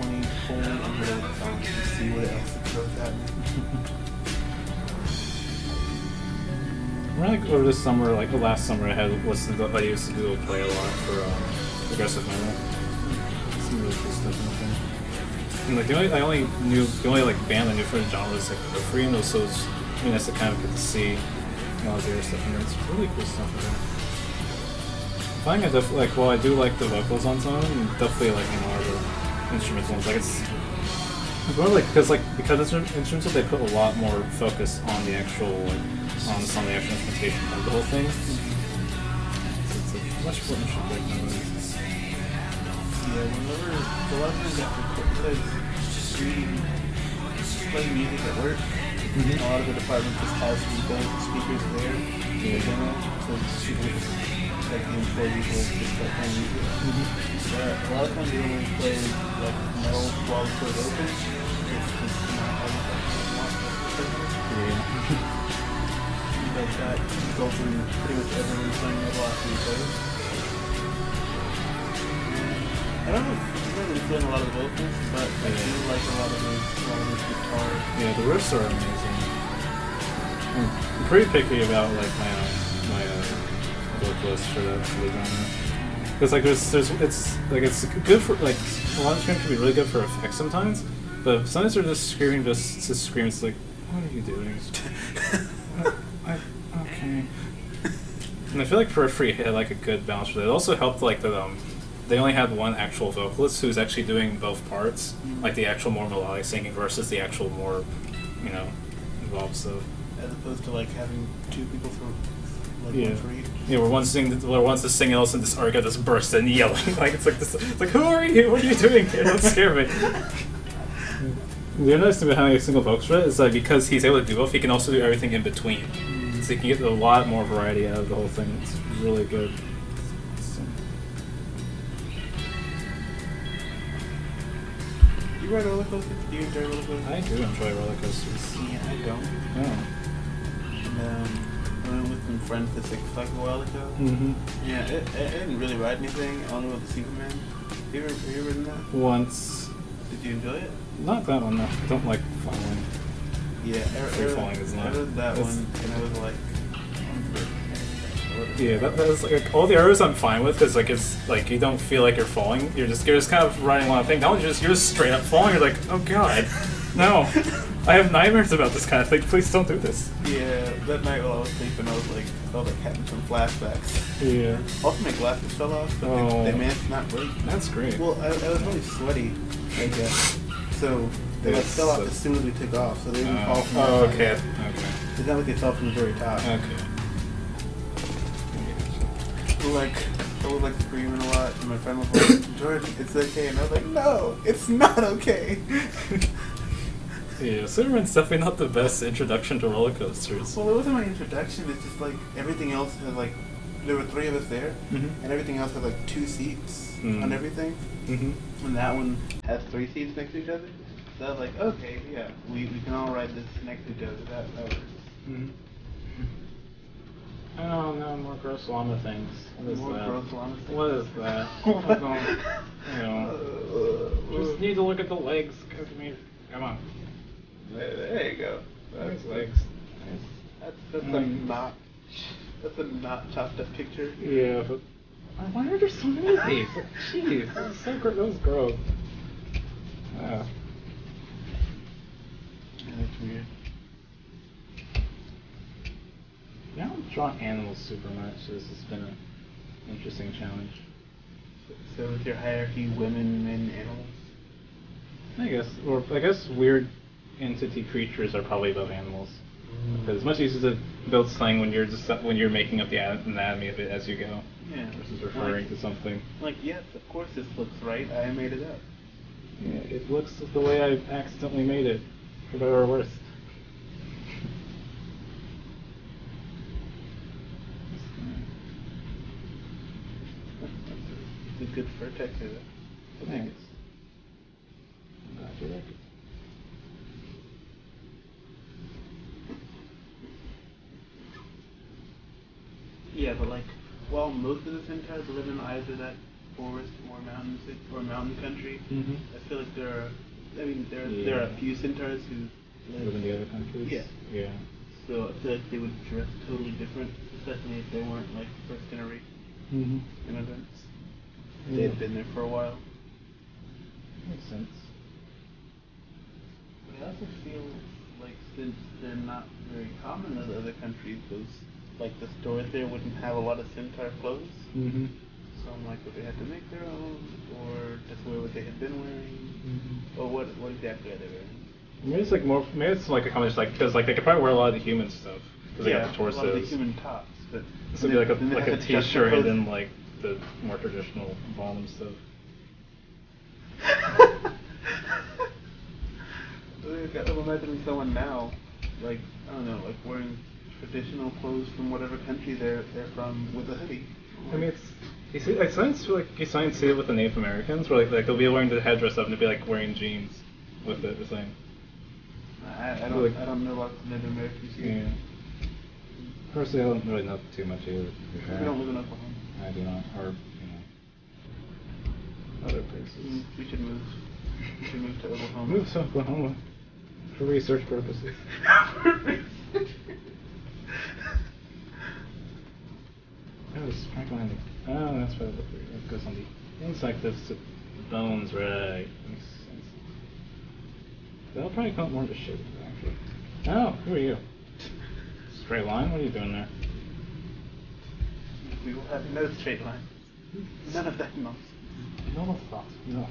20 full unrelated songs and see what else it throws at me. Remember, like over this summer, like the last summer, I had listened to I used to Google Play a lot for um, progressive metal. Some really cool stuff in there. And like the only I only knew the only like band I knew for the genre was like the Free and so it was I mean nice to kind of get to see a lot of the other stuff in there. It's really cool stuff in there. I find I definitely like while I do like the vocals on some of them, definitely like you know the instrumental ones. Like it's it's more like because like because it's in- instrumental, they put a lot more focus on the actual like on, on the actual instrumentation of the whole thing. It's a much more interesting like. Yeah, whenever, a lot of times because we play music at work, Mhm. a lot of the department just has those speakers there the demo, so people just, like the employees will just playing music. But a lot of times they only play like metal while the door's open, just because you know, everybody wants Yeah. Because that results in pretty much everyone playing metal after you play. I don't know if not really feeling a lot of the vocals, but I do like a lot of those, a lot of those guitar. Yeah, the riffs are amazing. I'm pretty picky about like my uh, my uh, vocalist for that for the genre. Because like there's there's it's like it's good for like a lot of screaming can be really good for effects sometimes, but sometimes they're just screaming just to scream. It's like, what are you doing? I, okay. And I feel like Periphery had like a good balance for that. It also helped like the um they only had one actual vocalist who's actually doing both parts, mm-hmm. like the actual more melodic singing versus the actual more, you know, involved stuff. As opposed to like having two people for like Yeah. one for each. Yeah, where one's singing, where one's just singing, else and this Arga just bursts in yelling like it's like this. It's like, who are you? What are you doing here? Don't scare me. The other nice thing about having a single vocalist is that because he's able to do both, he can also do everything in between. So you can get a lot more variety out of the whole thing. It's really good. You ride roller coasters? Do you enjoy roller coasters? I do enjoy roller coasters. Yeah, I don't. Oh. And, um, I went with some friends to Six Flags a while ago. Mm-hmm. Yeah, it, it, I didn't really ride anything. I only went to Superman. You ever, have you ever ridden that? Once. Did you enjoy it? Not that one. I don't like falling. Yeah, I, Free I, falling is not- I rode that it's- one, and I was like, Yeah, that, that's like all the arrows I'm fine with because like it's like you don't feel like you're falling. You're just you're just kind of riding along a thing. That one you're just you're just straight up falling. You're like, oh god, no. I have nightmares about this kind of thing. Please don't do this. Yeah, that night while I was sleeping, I was like, I felt like having some flashbacks. Yeah, Also, my glasses fell off, but Oh. they, they oh. managed to not break. that's great. Well, I, I was really sweaty, I guess. So they Yes, fell off so- as soon as we took off, so they didn't Oh, fall from oh, the okay, side. okay, It's not like they fell from the very top. okay. Like, I was like screaming a lot, and my friend was like, Jordan, it's okay. And I was like, no, it's not okay. Yeah, Superman's definitely not the best introduction to roller coasters. well, it wasn't my introduction, it's just like everything else had like, there were three of us there, Mhm. and everything else had like two seats Mm. on everything. Mm-hmm. And that one has three seats next to each other. So I was like, okay, yeah, we, we can all ride this next to each other. That, that works. Mm-hmm. Oh no, more gross llama things. What is More that? gross llama things? What is that? I don't- you know. Just need to look at the legs. Come here. Come on. There, there you go. Nice legs. That's, that's a Mm. not. That's a not chopped up picture. Yeah, but why are there so many of these? Jeez, that was so gross. That was gross. Ah. Yeah, that's weird. I don't draw animals super much. So this has been an interesting challenge. So with your hierarchy, women, men, animals. I guess, or I guess weird entity creatures are probably above animals. Mm. Because it's much easier to build slang when you're just when you're making up the anatomy of it as you go, Yeah. versus referring like, to something. Like yes, of course this looks right. I made it up. Yeah, it looks the way I accidentally made it, for better or worse. It's a good fur texture. though. Thanks. I'm glad you like it. Yeah, but like, while most of the centaurs live in either that forest or mountain or mountain country, Mm-hmm. I feel like there are. I mean, there there are a few centaurs who Live in the other countries. Yeah. Yeah. So I feel like they would dress totally different, especially if they weren't like first generation Mm-hmm. immigrants. Yeah. They had been there for a while. Makes sense. But I also feel like since they're not very common in other countries, those like the stores there wouldn't have a lot of centaur clothes. Mm-hmm. So I'm like, would they have to make their own, or just wear what they had been wearing, Mm-hmm. or what what exactly are they wearing? Maybe it's like more. Maybe it's like a combination, like because like they could probably wear a lot of the human stuff because they got the a lot of the human tops, but This would be like a like a have to juxtapose- t-shirt and then like the more traditional bottom stuff. Like, I'm imagining someone now, like I don't know, like wearing traditional clothes from whatever country they're they're from with a hoodie. I mean, it's you see, I sometimes feel like you sometimes see it with the Native Americans, where like, like they'll be wearing the headdress stuff and they'll be like wearing jeans with it. The same. I, I don't Like- I don't know lots of Native Americans here. Yeah. Personally, I don't really know too much either. We don't live in Oklahoma. I do not, or you know, other places. Mm, We should move. We should move to Oklahoma. Move to Oklahoma for research purposes. Oh, it's right behind it. Oh, that's why it. That goes on the inside. This the bones, right? Makes sense. That'll probably come more of a shape, actually. Oh, who are you? Straight line? What are you doing there? We will have no straight line. None of that nonsense. No thought. No.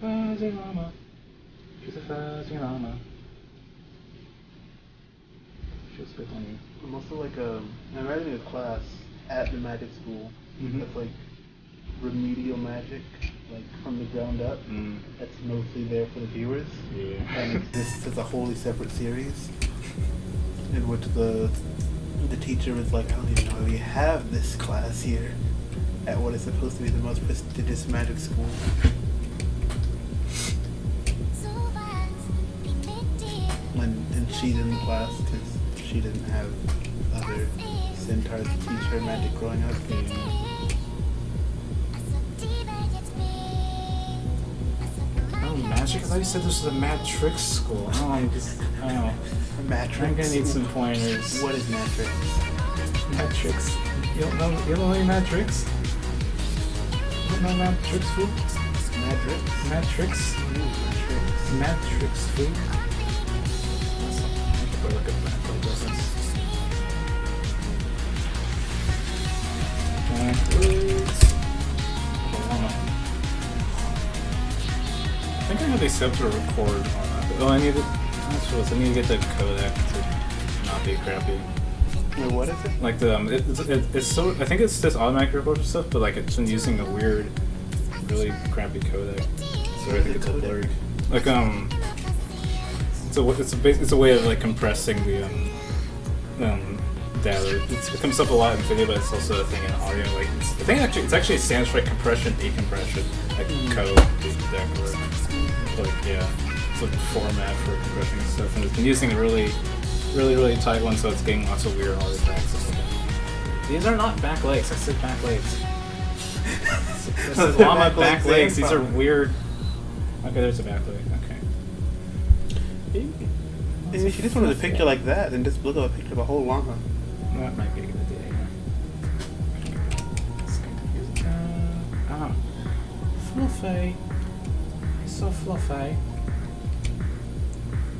Fuzzy llama. She's a fuzzy llama. She'll spit on you. I'm also like a. I'm writing a class at the magic school Mhm. that's like remedial magic, like from the ground up. Mm. That's mostly there for the viewers. Yeah. And it exists as a wholly separate series, in which the the teacher was like, I don't even know why we have this class here at what is supposed to be the most prestigious magic school. And, and she didn't class because she didn't have other centaurs to teach her magic growing up. Magic? I thought you said this was a mad trick school. Oh, I'm just, I don't know. Matrix. I'm gonna need some pointers. What is Matrix? Mad tricks? You don't know, you don't know any mad? You don't know mad tricks, fool? Matrix? Mad tricks? Ooh, Matrix. Mad tricks, fool? I could look at lessons. I think I have the set to record on that. Oh, I need to. That's what I need to get the codec to not be crappy. Wait, what is it? Like the um, it, it's, it, it's so I think it's just automatic record stuff, but like it's been using a weird, really crappy codec, so I think it's all blurry. Like um, it's a it's a it's a way of like compressing the um, um data. It's, it comes up a lot in video, but it's also a thing in audio. Like it's, I think actually it's actually stands for like compression decompression, like code deck or like yeah, it's a format for compressing stuff, and it's been using a really really, really tight one, so it's getting lots of weird artifacts. and stuff. These are not back legs. I said back legs. This is llama Back back legs legs. These are weird. Okay, there's a back leg. Okay. And if you just wanted a picture like that, then just look at a picture of a whole llama. That might be a good idea. yeah. It's confusing. Uh, ah. Fluffy. He's so fluffy.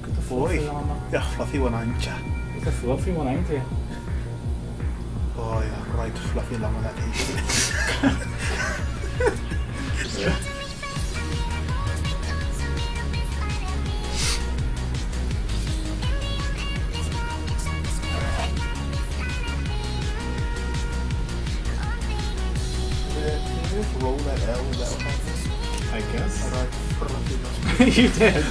Look at the fluffy Boy, yeah, fluffy one. Look at the fluffy one, ain't he? Oh yeah, right, fluffy llama that is. Yeah. you did. Good.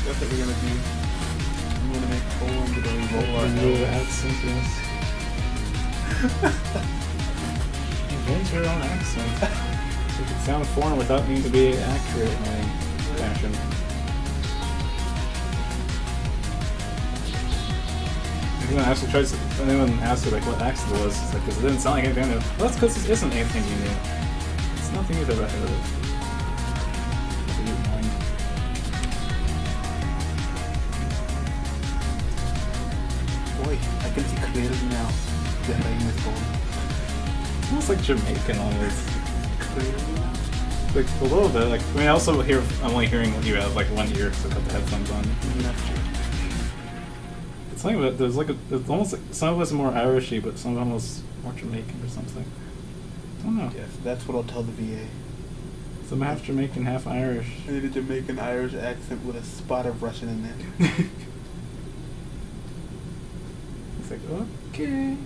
That's what we're gonna do. I'm gonna make Poland the roll our Blue L. accent, yes. Invent your own accent. So it can sound foreign without needing to be accurate in any fashion. Actually tries to, anyone asks you like what accent it was, it's like, 'cause it didn't sound like anything new. Well, that's because this isn't anything you knew. It's nothing you've ever heard of. So you mind. Boy, I can see clearly now. The name is Poland. It's almost like Jamaican now. Like a little bit. Like I mean, I also hear I'm only hearing what you have like one ear because I got the headphones on. That's true. It's like that. There's like a, it's almost like some of it's more Irishy, but some of them was more Jamaican or something. I don't know. Yes, that's what I'll tell the VA. So I'm half Jamaican, half Irish. I need a Jamaican Irish accent with a spot of Russian in there. it's like okay.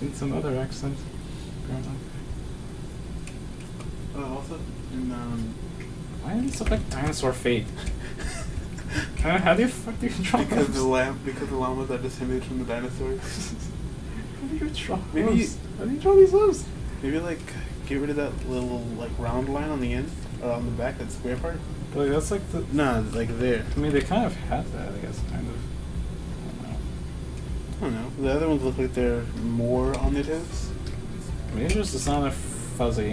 And some other accent. apparently. Oh, also, in, um, Why does it look like dinosaur fate? Uh, how do you fuck do you draw because those? the lamb, because the llamas are descended from the dinosaurs. How do you draw Maybe you- How do you draw these those? Maybe like get rid of that little like round line on the end or on the back, that square part. Like that's like the. No, like there. I mean, they kind of have that, I guess, kind of. I don't know. I don't know. The other ones look like they're more on their toes. Maybe it's just not a fuzzy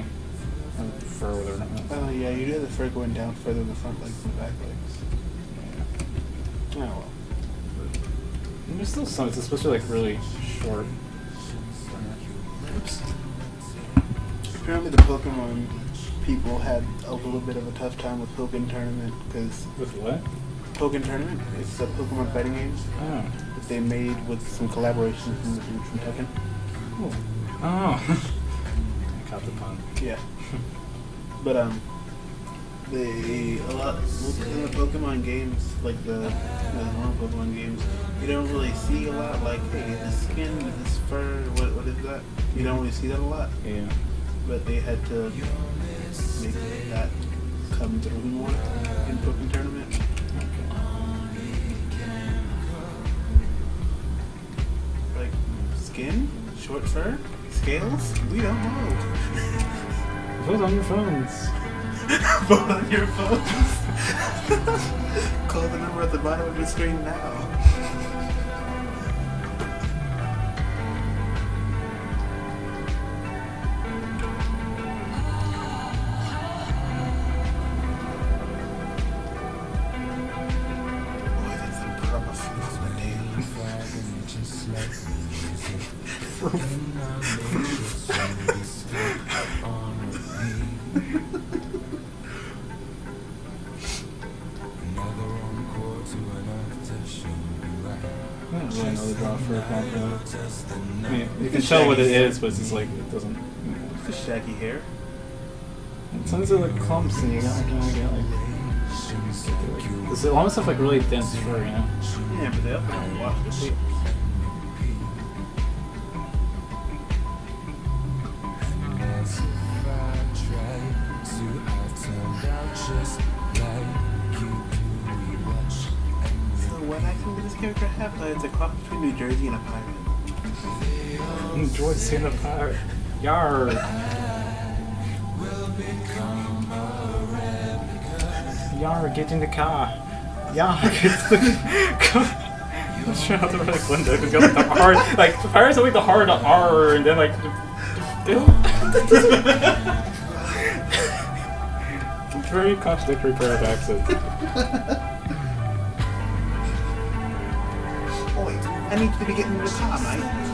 uh, fur with her. Oh yeah, you do have the fur going down further than the front legs and the back legs. Oh well. And there's still some, it's supposed especially like really short. Oops. Apparently, the Pokemon people had a little bit of a tough time with Pokkén Tournament because With what? Pokkén Tournament it's a Pokemon fighting game Oh. that they made with some collaboration from the dude from Tekken. Cool. Oh. I caught the pun. Yeah. But um, they a lot in the Pokemon games, like the the normal Pokemon games, you don't really see a lot. Like, hey, this skin, this fur, what what is that? You don't really see that a lot. Yeah. But they had to make that come through more in Pokkén tournament. Like skin, short fur, scales. We don't know. Vote on your phones. Vote on your phones. Call the number at the bottom of your screen now. Tell what it is, but it's just like it doesn't. You know. The shaggy hair. Sometimes they're like clumps, and you got like, you know, get like. It's almost have like really dense fur, you know. Yeah, but they also don't wash the feet. So what accent does this character have? Uh, it's a cross between New Jersey and a pirate. Enjoy seeing the fire. Yar. Yar, get in the car. Yar, get in the car. I'm how to like window because like the hard like the pirates like the hard R and then like very contradictory pair of accents. Oi, I need to be getting in the car, mate.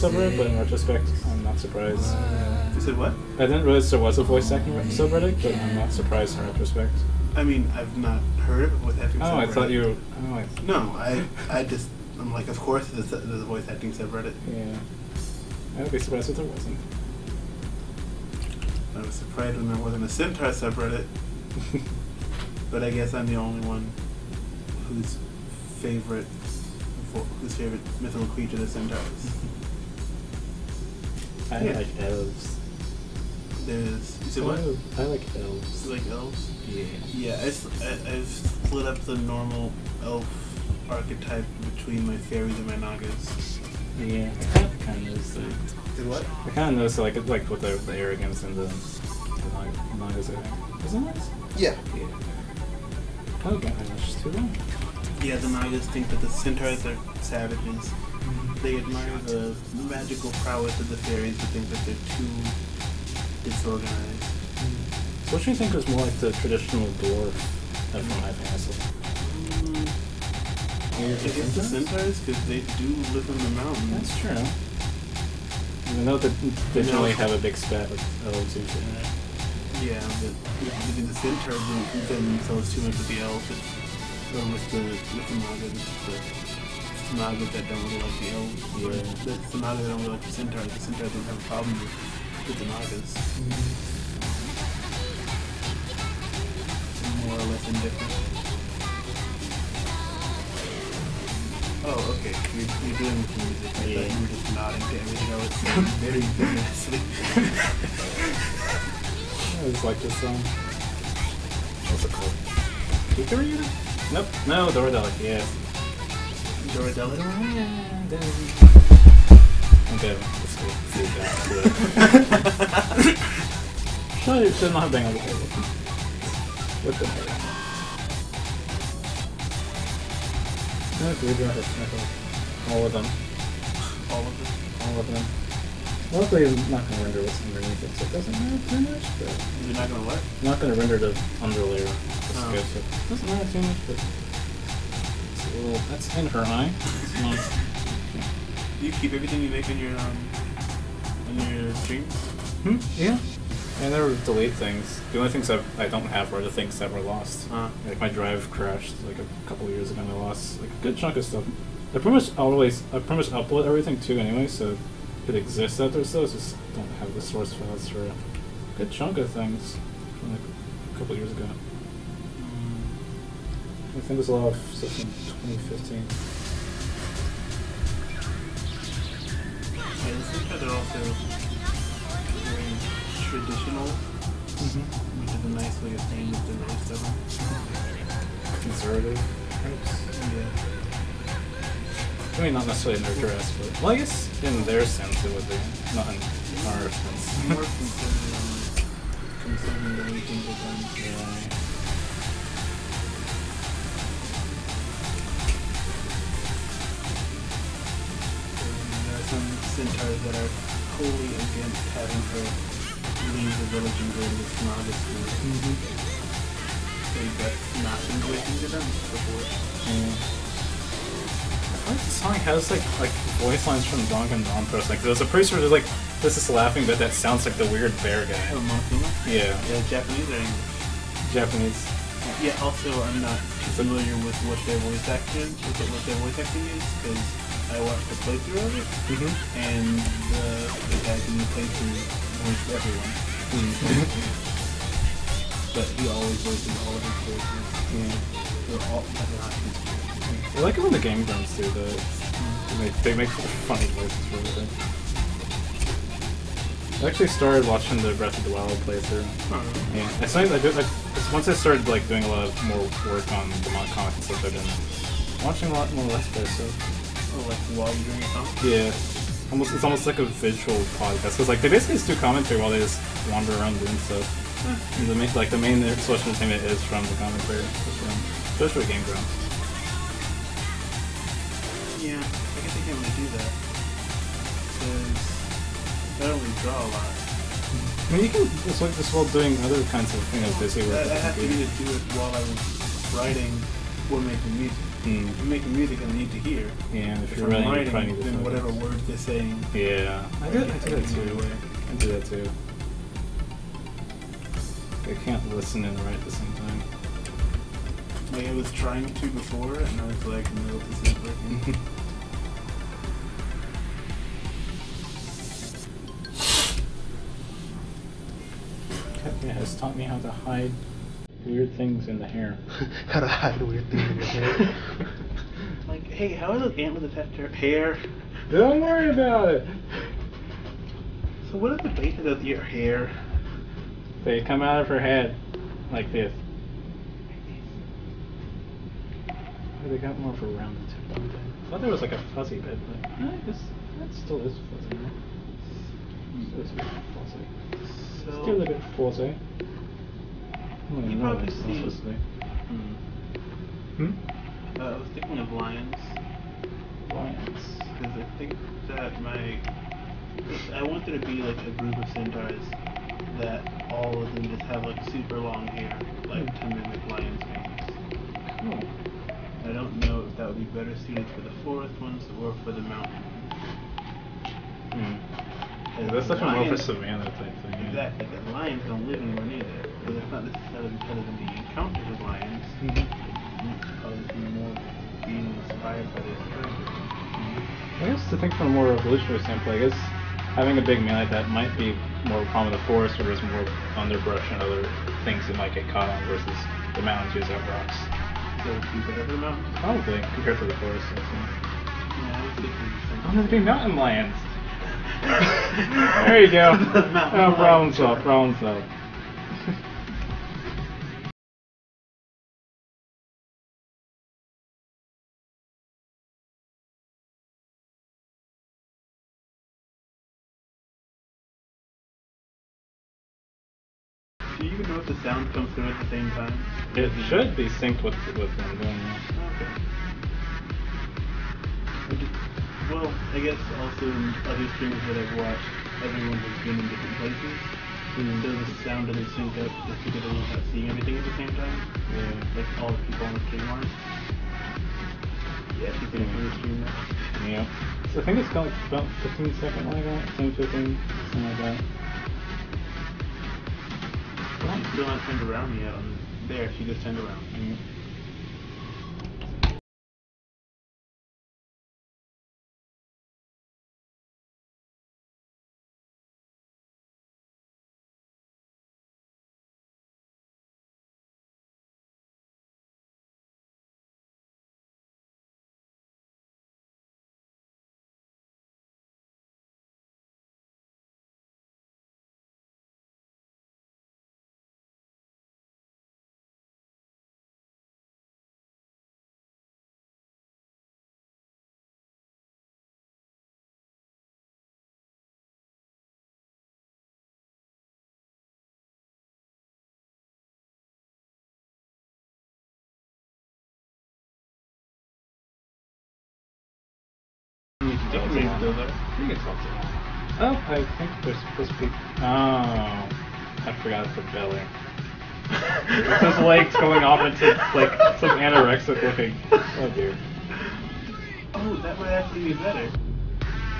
Subreddit, but in retrospect, I'm not surprised. Uh, you said what? I didn't realize there was a voice acting subreddit, but I'm not surprised in retrospect. I mean, I've not heard of it with acting Oh, I thought you. Oh, I, No, I, I just, I'm like, of course there's a, there's a voice acting subreddit. yeah. I would be surprised if there wasn't. I was surprised when there wasn't a Centaur subreddit, but I guess I'm the only one whose favorite, whose favorite mythical creature the centaurs. I Yeah. like elves. There's, you said what? Oh, I like elves. You like elves? Yeah. Yeah, I, have split up the normal elf archetype between my fairies and my nagas. Yeah. I kind of, kind of noticed that. Did what? I kind of noticed like like with the, the arrogance and the, the nagas. I think. Is it nagas? Yeah. Yeah. Oh, God, that's too long. Yeah, the nagas think that the centaurs are savages. They admire the magical prowess of the fairies, but think that they're too disorganized. So what do you think was more like the traditional dwarf of Fantasy? Mm, I guess the centaurs, because they do live in the mountains. That's true. I know that they generally have a big spat with elves usually. Yeah, but mean, the centaurs don't concern themselves too much with the elves, or with the with the. It's the, it's that don't really like the elves. Yeah. The nagas that don't really like the centaurs. The centaurs don't have a problem with, with the nagas. More or less indifferent. Oh, okay. You're, you're doing the music. I thought Yeah. you were just nodding to everything I was saying very vigorously. I always like this song. What's it called? Hikaru? Nope. No, Doradelic, yeah. Doradella? Okay, let's go. See. Should, should not bang on the table. What the heck? No, we do have all of them. All of them. All of them. Luckily, I'm not going to render what's underneath it, so it doesn't matter too much, but You're not gonna what? I'm not going to render the underlayer. Just Oh. it doesn't matter too much, but little, that's in her eye. Do you keep everything you make in your um on your streams? hmm? Yeah. I never delete things. The only things I've, I don't have are the things that were lost. Uh, Like my drive crashed like a couple of years ago and I lost like a good chunk of stuff. I pretty much always I pretty much upload everything too anyway, so it exists out there. So it's just don't have the source files for a good chunk of things from like a couple years ago. Mm. I think there's a lot of stuff from 2015. Yeah, it seems like they're also very traditional, Mm-hmm. which is a nice way of saying that the of them. Conservative. perhaps? Yeah. I mean, not necessarily in their dress, but well, I guess in their sense it would be, not in our sense. More considering, considering the way things are done. yeah. Some centaurs that are wholly against having her leave the village and go to the Smaga school. Mm-hmm. So that's not been the way things are before. Yeah. I feel like the song has like like voice lines from Danganronpa. Like there's a place where there's like this is laughing but that sounds like the weird bear guy. Oh, Monokuma? Yeah, Yeah, Japanese or English? Japanese. Yeah, also I'm not too familiar with what their voice acting with what their voice acting is because I watched the playthrough of it Mm-hmm. and the the guy who playthrough voiced everyone, but he always voices all of his characters. Yeah. They're all not his. I like it when the game runs too. The they make, they make funny voices for everything. I actually started watching the Breath of the Wild playthrough. Oh, Yeah, I started, I do, like, once I started like doing a lot of more work on the mod comics and stuff, I've been watching a lot more Let's Play stuff. Like while you're doing your? Yeah, almost it's almost like a visual podcast because like they basically just do commentary while they just wander around doing stuff. And the main, like the main source of entertainment is from the commentary, especially, Game Grumps. Yeah, I guess I can't really do that because I don't really draw a lot. I mean, you can just like just while doing other kinds of you know busy work. I, I have to you can either do it while I was writing or making music. Mm. If I'm making music, and I need to hear. Yeah, and if, If you're I'm writing, writing, probably need to then focus. whatever words they're saying. Yeah, I do, I do that too. I do that too. I can't listen and write at the same time. Like I was trying to before, and I was like, no, this isn't working. Katya has taught me how to hide weird things in the hair. How to hide weird things in your hair. like, hey, how are those antlers attached to your hair? Don't worry about it. So what are the bases of your hair? They come out of her head like this. Oh, They got more of a rounded tip. don't? I thought there was like a fuzzy bit, but no, I guess that still is fuzzy. right? Still is a bit fuzzy. So, Still a bit fuzzy. Oh, You no, probably see- supposed to be. hmm. Hmm? Uh, I was thinking of lions. Lions. Because I think that my. I want there to be like a group of centaurs that all of them just have like super long hair, like to mimic lions' manes. Cool. I don't know if that would be better suited for the forest ones or for the mountain. Hmm. And Yeah, that's definitely more for lions- savannah type thing. yeah. Exactly, because lions don't live anywhere near there. But it's not necessarily because of the encounters with lions. Mhm. It's probably more being inspired by this character. I guess to think from a more evolutionary standpoint, I guess having a big man like that might be more common in the forest where there's more underbrush and other things that might get caught on versus the mountains use have rocks. So it'd be better for the mountains. Probably compared to the forest. I'd say. Yeah, I was thinking the Oh, there's big mountain lions. There you go. Oh, problem solved. Problem solved. Do you know if the sound comes through at the same time? It should be synced with with them doing that. Okay. Well, I guess also in other streams that I've watched, everyone has been in different places. Mm. So the sound doesn't sync up just because everyone's not seeing everything at the same time. Yeah. Like all the people on the stream aren't. Yeah, can Mm. the stream now. Yeah. So I think it's got like about 15 second lag on it, 10, 15, something like that. She's still not turned around yet on there, she just turned around. Mm. Talk to Maybe Lana. You can talk. Oh, I think there's supposed to be. Oh, I forgot it's a belly. His legs going off into like some anorexic looking. Oh dear. Oh, that might actually be better.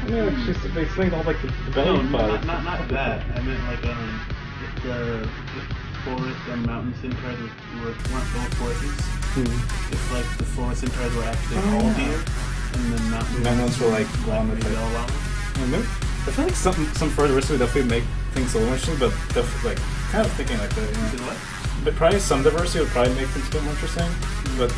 Yeah, it's just they sling all like the, the belly No, not, not, not that. I meant like um, if the if forest and mountain centaurs were, were, weren't both horses. Hmm. If like the forest centaurs were actually Oh, all deer, and the mountain Mountains were, like, maybe type. all llama. Yeah, maybe- I feel like some some further research would definitely make things a little interesting, but def- like kind of thinking like that. You know? But probably some diversity would probably make things a bit more interesting. But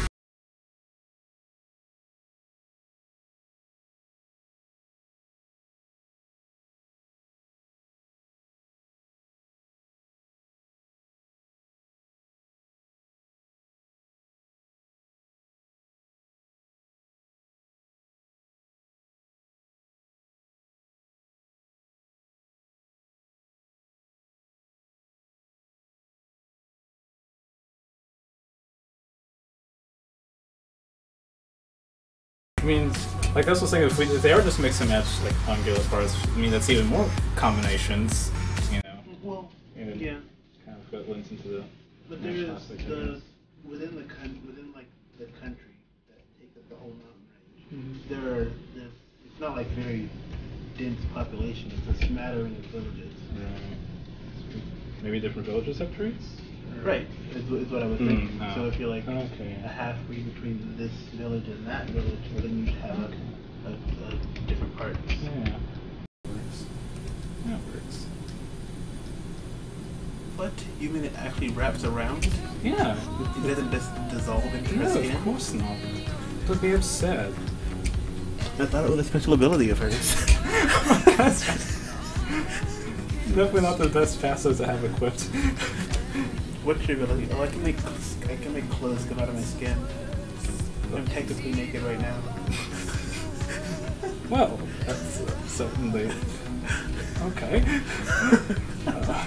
I mean, like I was saying, if, we, if they are just mix and match like on Guild Bars, I mean that's even more combinations. You know, Well, yeah, kind of what lends into the. but there is the within the within like the country that takes up the whole mountain range. Mhm. There are there's, it's not like very dense population. It's a smattering of villages. Right. Maybe different villages have traits. Right, is, is what I was Mm, thinking. oh. So if you're like Okay. a half breed between this village and that village, well, then you'd have Okay. a, a, a different parts. Yeah. Works. It works. What? You mean it actually wraps around? Yeah. It doesn't just dissolve into No, skin? of course not. They have said. I thought it was a special ability of hers. Definitely not the best passive I have equipped. What's your ability? Oh, I can make I can make clothes come out of my skin. I'm technically naked right now. well, that's uh, certainly okay. Uh,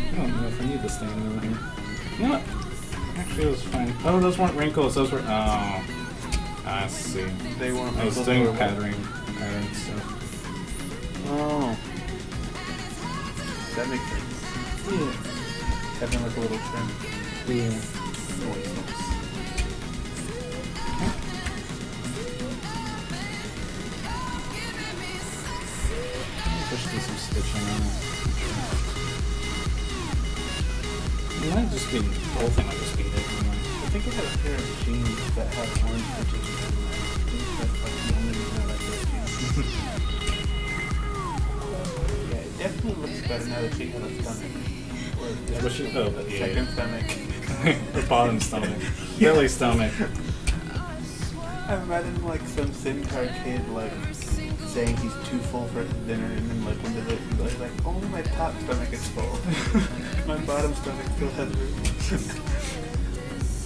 I don't know if I need this thing over here. You know what? Actually, it was fine. Oh, those weren't wrinkles. Those were. Oh, I see. They weren't I was wrinkles, doing they were what? patterning, pattern stuff. Oh. That makes sense. Yeah. Having like a little trim. Yeah. Helps. Push do some stitching on it. It might just be the whole thing might just be anyway. I think I had a pair of jeans that had orange stitches yeah, it definitely looks better now that she has a stomach. Or the What she- oh, the yeah, second stomach. the bottom stomach. Belly stomach. I imagine like some centaur kid like saying he's too full for dinner and then like when the he's like, only oh, my top stomach is full. my bottom stomach still has room.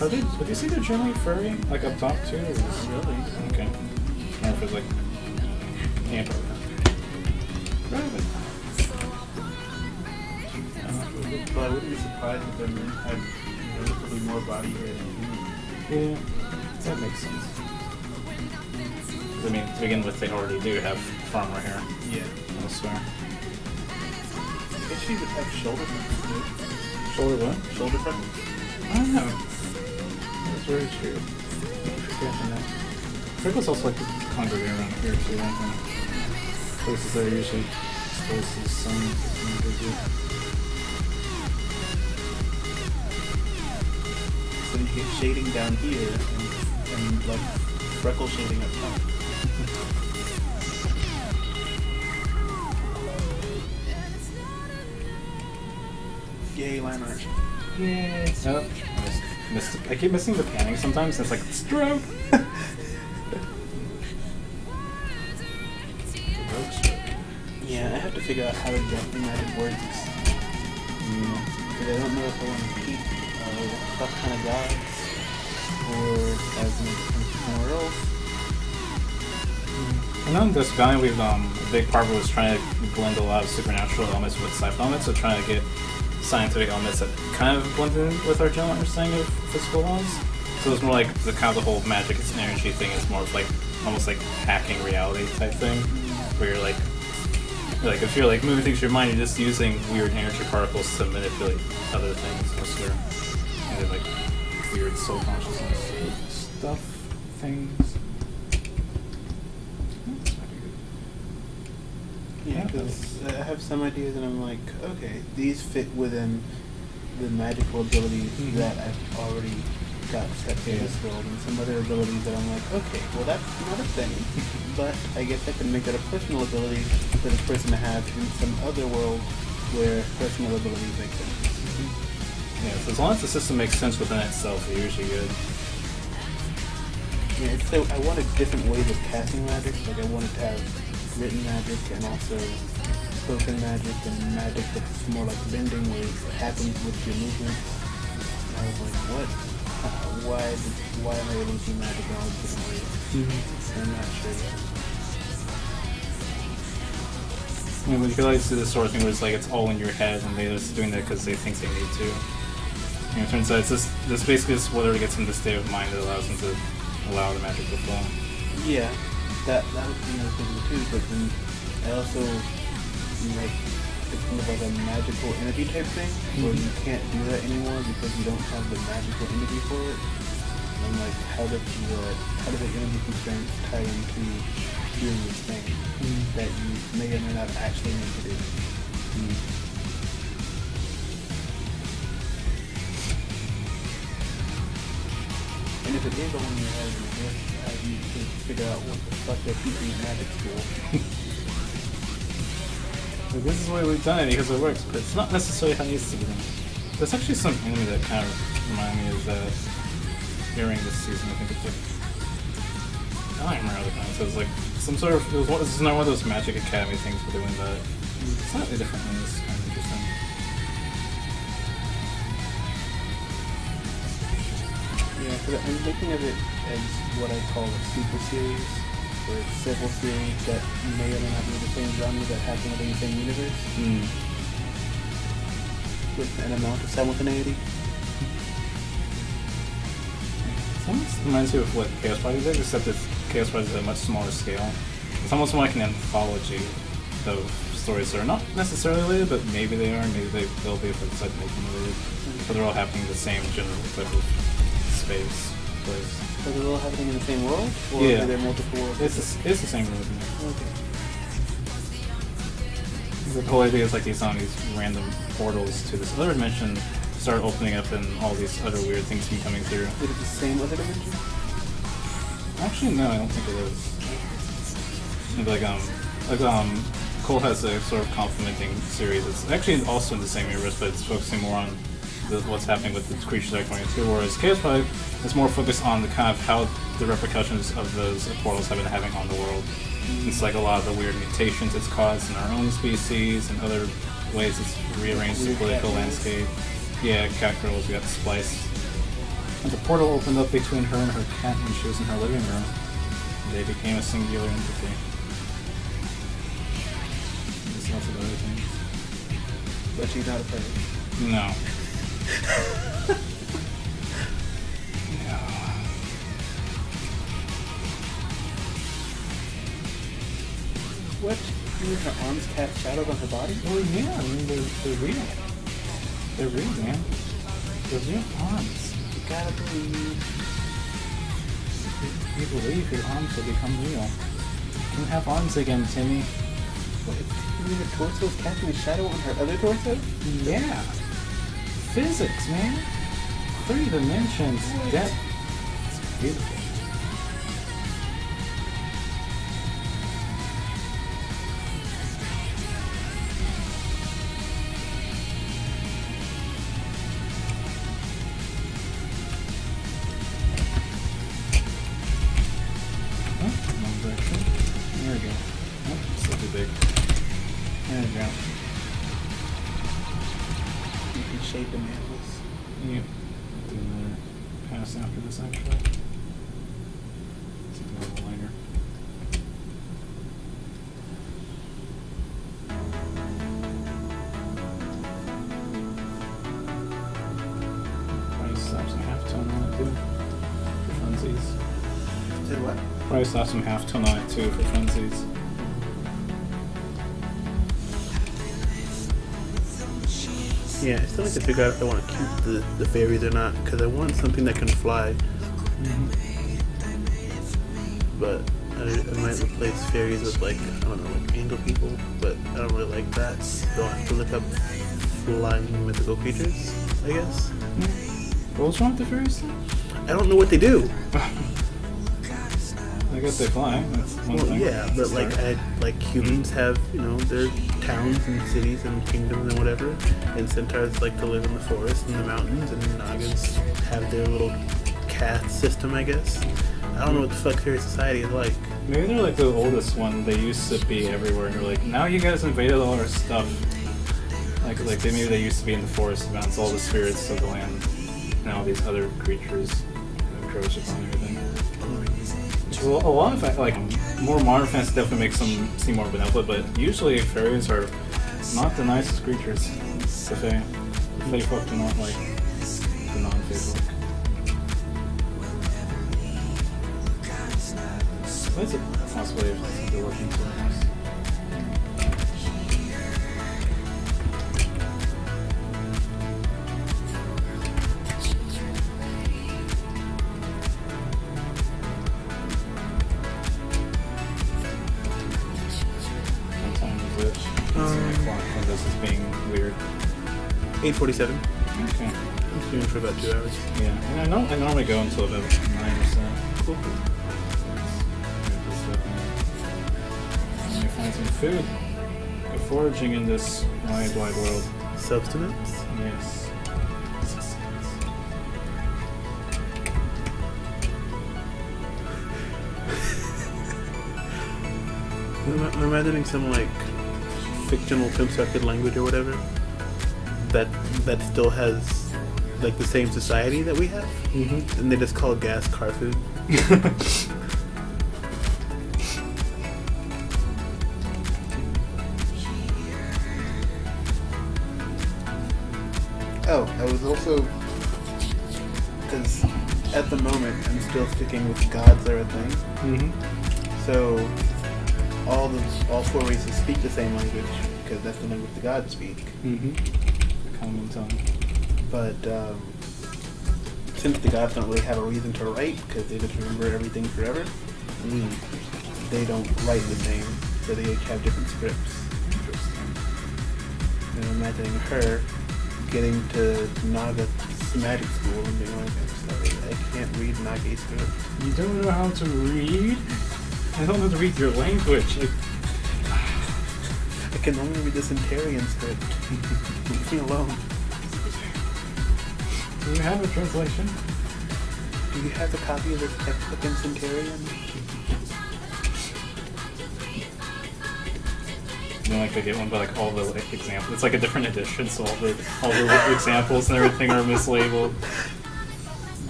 Are they, would you say they're generally furry? Like up top too? Or is this- really. Okay. Or if it's like. Yeah, not. I wouldn't be surprised if their men had noticeably more body hair than humans. Yeah, that makes sense. I mean, to begin with, they already do have farmer hair. Yeah. I swear. I guess she would have shoulder freckles. Shoulder what? Shoulder freckles? I don't know. That's very true. Keep forgetting that. Freckles also like to congregate around here too, don't they? Places that are usually exposed to the sun. Get shading down here and, and like freckle shading up top. Yay, line art. Yay! Oh, I, missed, missed, I keep missing the panning sometimes. And it's like stroke. Yeah, I have to figure out how exactly magic works. Mm. Because I don't know if I want to tough kind of gods or as in. I in this guy, we've um, a big part was trying to blend a lot of supernatural elements with sci-fi elements, so trying to get scientific elements that kind of blend in with our general understanding of physical laws. So it's more like the kind of the whole magic and energy thing is more of like almost like hacking reality type thing, where you're like, like if you're like moving things through your mind, you're just using weird energy particles to manipulate other things. Most of their and then, like weird soul consciousness stuff things. That's pretty good. Yeah, Yeah. because I have some ideas, and I'm like, okay, these fit within the magical abilities Mhm. that I've already got set for Yeah. this world, and some other abilities that I'm like, okay, well that's not a thing, but I guess I can make that a personal ability for this person to have in some other world where personal abilities make sense. Yeah, so as long as the system makes sense within itself, you're usually good. Yeah, it's I wanted different ways of casting magic. Like I wanted to have written magic and also spoken magic and magic that's more like bending where it happens with your movements. And I was like, what? Uh, why? Did, why am I able to do magic in all different ways? I'm not sure yet. I mean, you could always do this sort of thing where it's like it's all in your head, and they're just doing that because they think they need to. And it turns out it's just this basically is whatever gets them the state of mind that allows them to allow the magic to flow. Yeah, that that was the other thing too. But then I also like it's kind of like a magical energy type thing where you mm-hmm. can't do that anymore because you don't have the magical energy for it. And like, how does the how do the energy constraints tie into doing this thing mm. that you may or may not actually need to do? Mm. And if it is in your head, I need to figure out what the fuck they're teaching in magic school. This is the way we've done it because it works, but it's not necessarily how it needs to be done. There's actually some anime that kind of remind me of that during this season. I think it's like I don't remember the of it was like some sort of it was this is not one of those Magic Academy things where they win that. It's slightly different and Yeah, because I'm thinking of it as what I call a super series, or it's several series that may or may not be the same genre that happen within the same universe, Mm. with an amount of simultaneity. It almost reminds me of what Chaos Party is, except that Chaos Party is at a much smaller scale. It's almost more like an anthology of stories that are not necessarily related, but maybe they are, maybe they, they'll be if they decide to make them related. But they're all happening in the same general type of space, place. Are they all happening in the same world, or Yeah. are there multiple worlds? It's the, it's the same world. okay. The whole idea is like these on these random portals to this other dimension start opening up and all these other weird things keep coming through. Is it the same other dimension? Actually, no, I don't think it is. Maybe like um, like um, Cole has a sort of complementing series. It's actually also in the same universe, but it's focusing more on the, what's happening with the creatures Act 22. Whereas Chaos Five is more focused on the kind of how the repercussions of those portals have been having on the world. It's like a lot of the weird mutations it's caused in our own species and other ways it's rearranged the political landscape. Yeah, cat girls. We got spliced. And the portal opened up between her and her cat when she was in her living room. They became a singular entity. There's lots of other things. But she's not afraid. No. no. Arms cast shadows on her body? Oh yeah, I mean they're, they're real. They're real, man. They're real arms. You gotta believe. If you believe your arms will become real. You can have arms again, Timmy. What? You mean her torso is casting a shadow on her other torso? Yeah. Physics, man. Three dimensions. That. It's beautiful. What? Probably saw some halftone on it too for funsies. Yeah, I still need to figure out if I want to keep the, the fairies or not, because I want something that can fly. But I, I might replace fairies with like, I don't know, like angel people, but I don't really like that. So I'll have to look up flying mythical creatures, I guess. What's wrong with the fairies? I don't know what they do. I guess they fly. That's one Well, thing. yeah, but like I, like humans mm-hmm. have, you know, their towns and cities and kingdoms and whatever, and centaurs like to live in the forest and the mountains, and Nagas have their little caste system, I guess. I don't know what the fuck fairy society is like. Maybe they're like the oldest one. They used to be everywhere, and they're like, now you guys invaded all our stuff. Like, like they maybe they used to be in the forest amounts all the spirits of the land, and all these other creatures encroach upon everything. Well, a lot of like more modern fans definitely make some seem more benevolent, but usually fairies are not the nicest creatures. Fae, they folk do not like the non-fae. That's a possibility of something to 847. Okay. I'm streaming for about two hours. Yeah, and I, know, I normally go until about 9 or so. Cool. Let me find some food. Go foraging in this wide, wide world. Substance? Yes. I'm I'm imagining some like fictional constructed language or whatever that that still has like the same society that we have, Mm-hmm. and they just call gas car food. Oh, I was also because at the moment I'm still sticking with gods are a thing. mm-hmm. So all the all four races speak the same language because that's the language the gods speak. Mm-hmm. But um, since the gods don't really have a reason to write because they just remember everything forever, they don't write the same. So they each have different scripts. Interesting. And I'm imagining her getting to Naga magic school and being like, I can't read Naga script. You don't know how to read? I don't know how to read your language. Like, can only read the Centurion script. Leave me alone. do you have a translation? Do you have a copy of this textbook in Centurion? You know, like they get one by like all the like, examples. It's like a different edition, so all the all the examples and everything are mislabeled.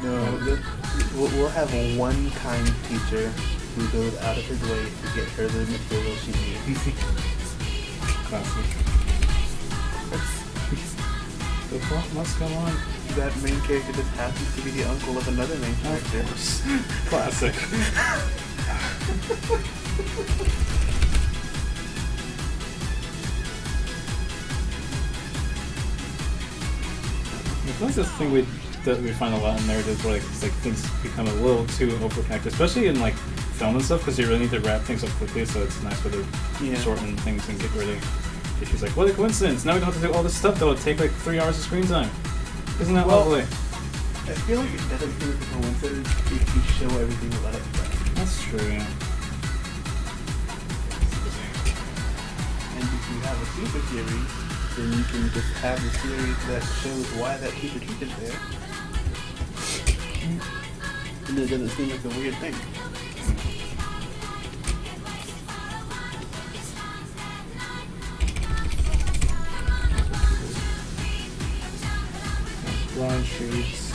No, the, we'll, we'll have one kind teacher who goes out of his way to get her the material she needs. Classic. The plot must go on. that main character just happens to be the uncle of another main character. Classic. Like this thing we that we find a lot in narratives where like, like things become a little too overconnected, especially in like film and stuff, because you really need to wrap things up quickly. So it's nice for to Yeah. shorten things and get rid of issues. Like, what a coincidence! Now we don't have to do all this stuff that would take like three hours of screen time. Isn't that Well- lovely? I feel like it doesn't feel like a coincidence if you show everything a lot of time. That's true. Yeah. And if you have a super theory, then you can just have the theory that shows why that super is there. And it doesn't seem like a weird thing. Blind shoots.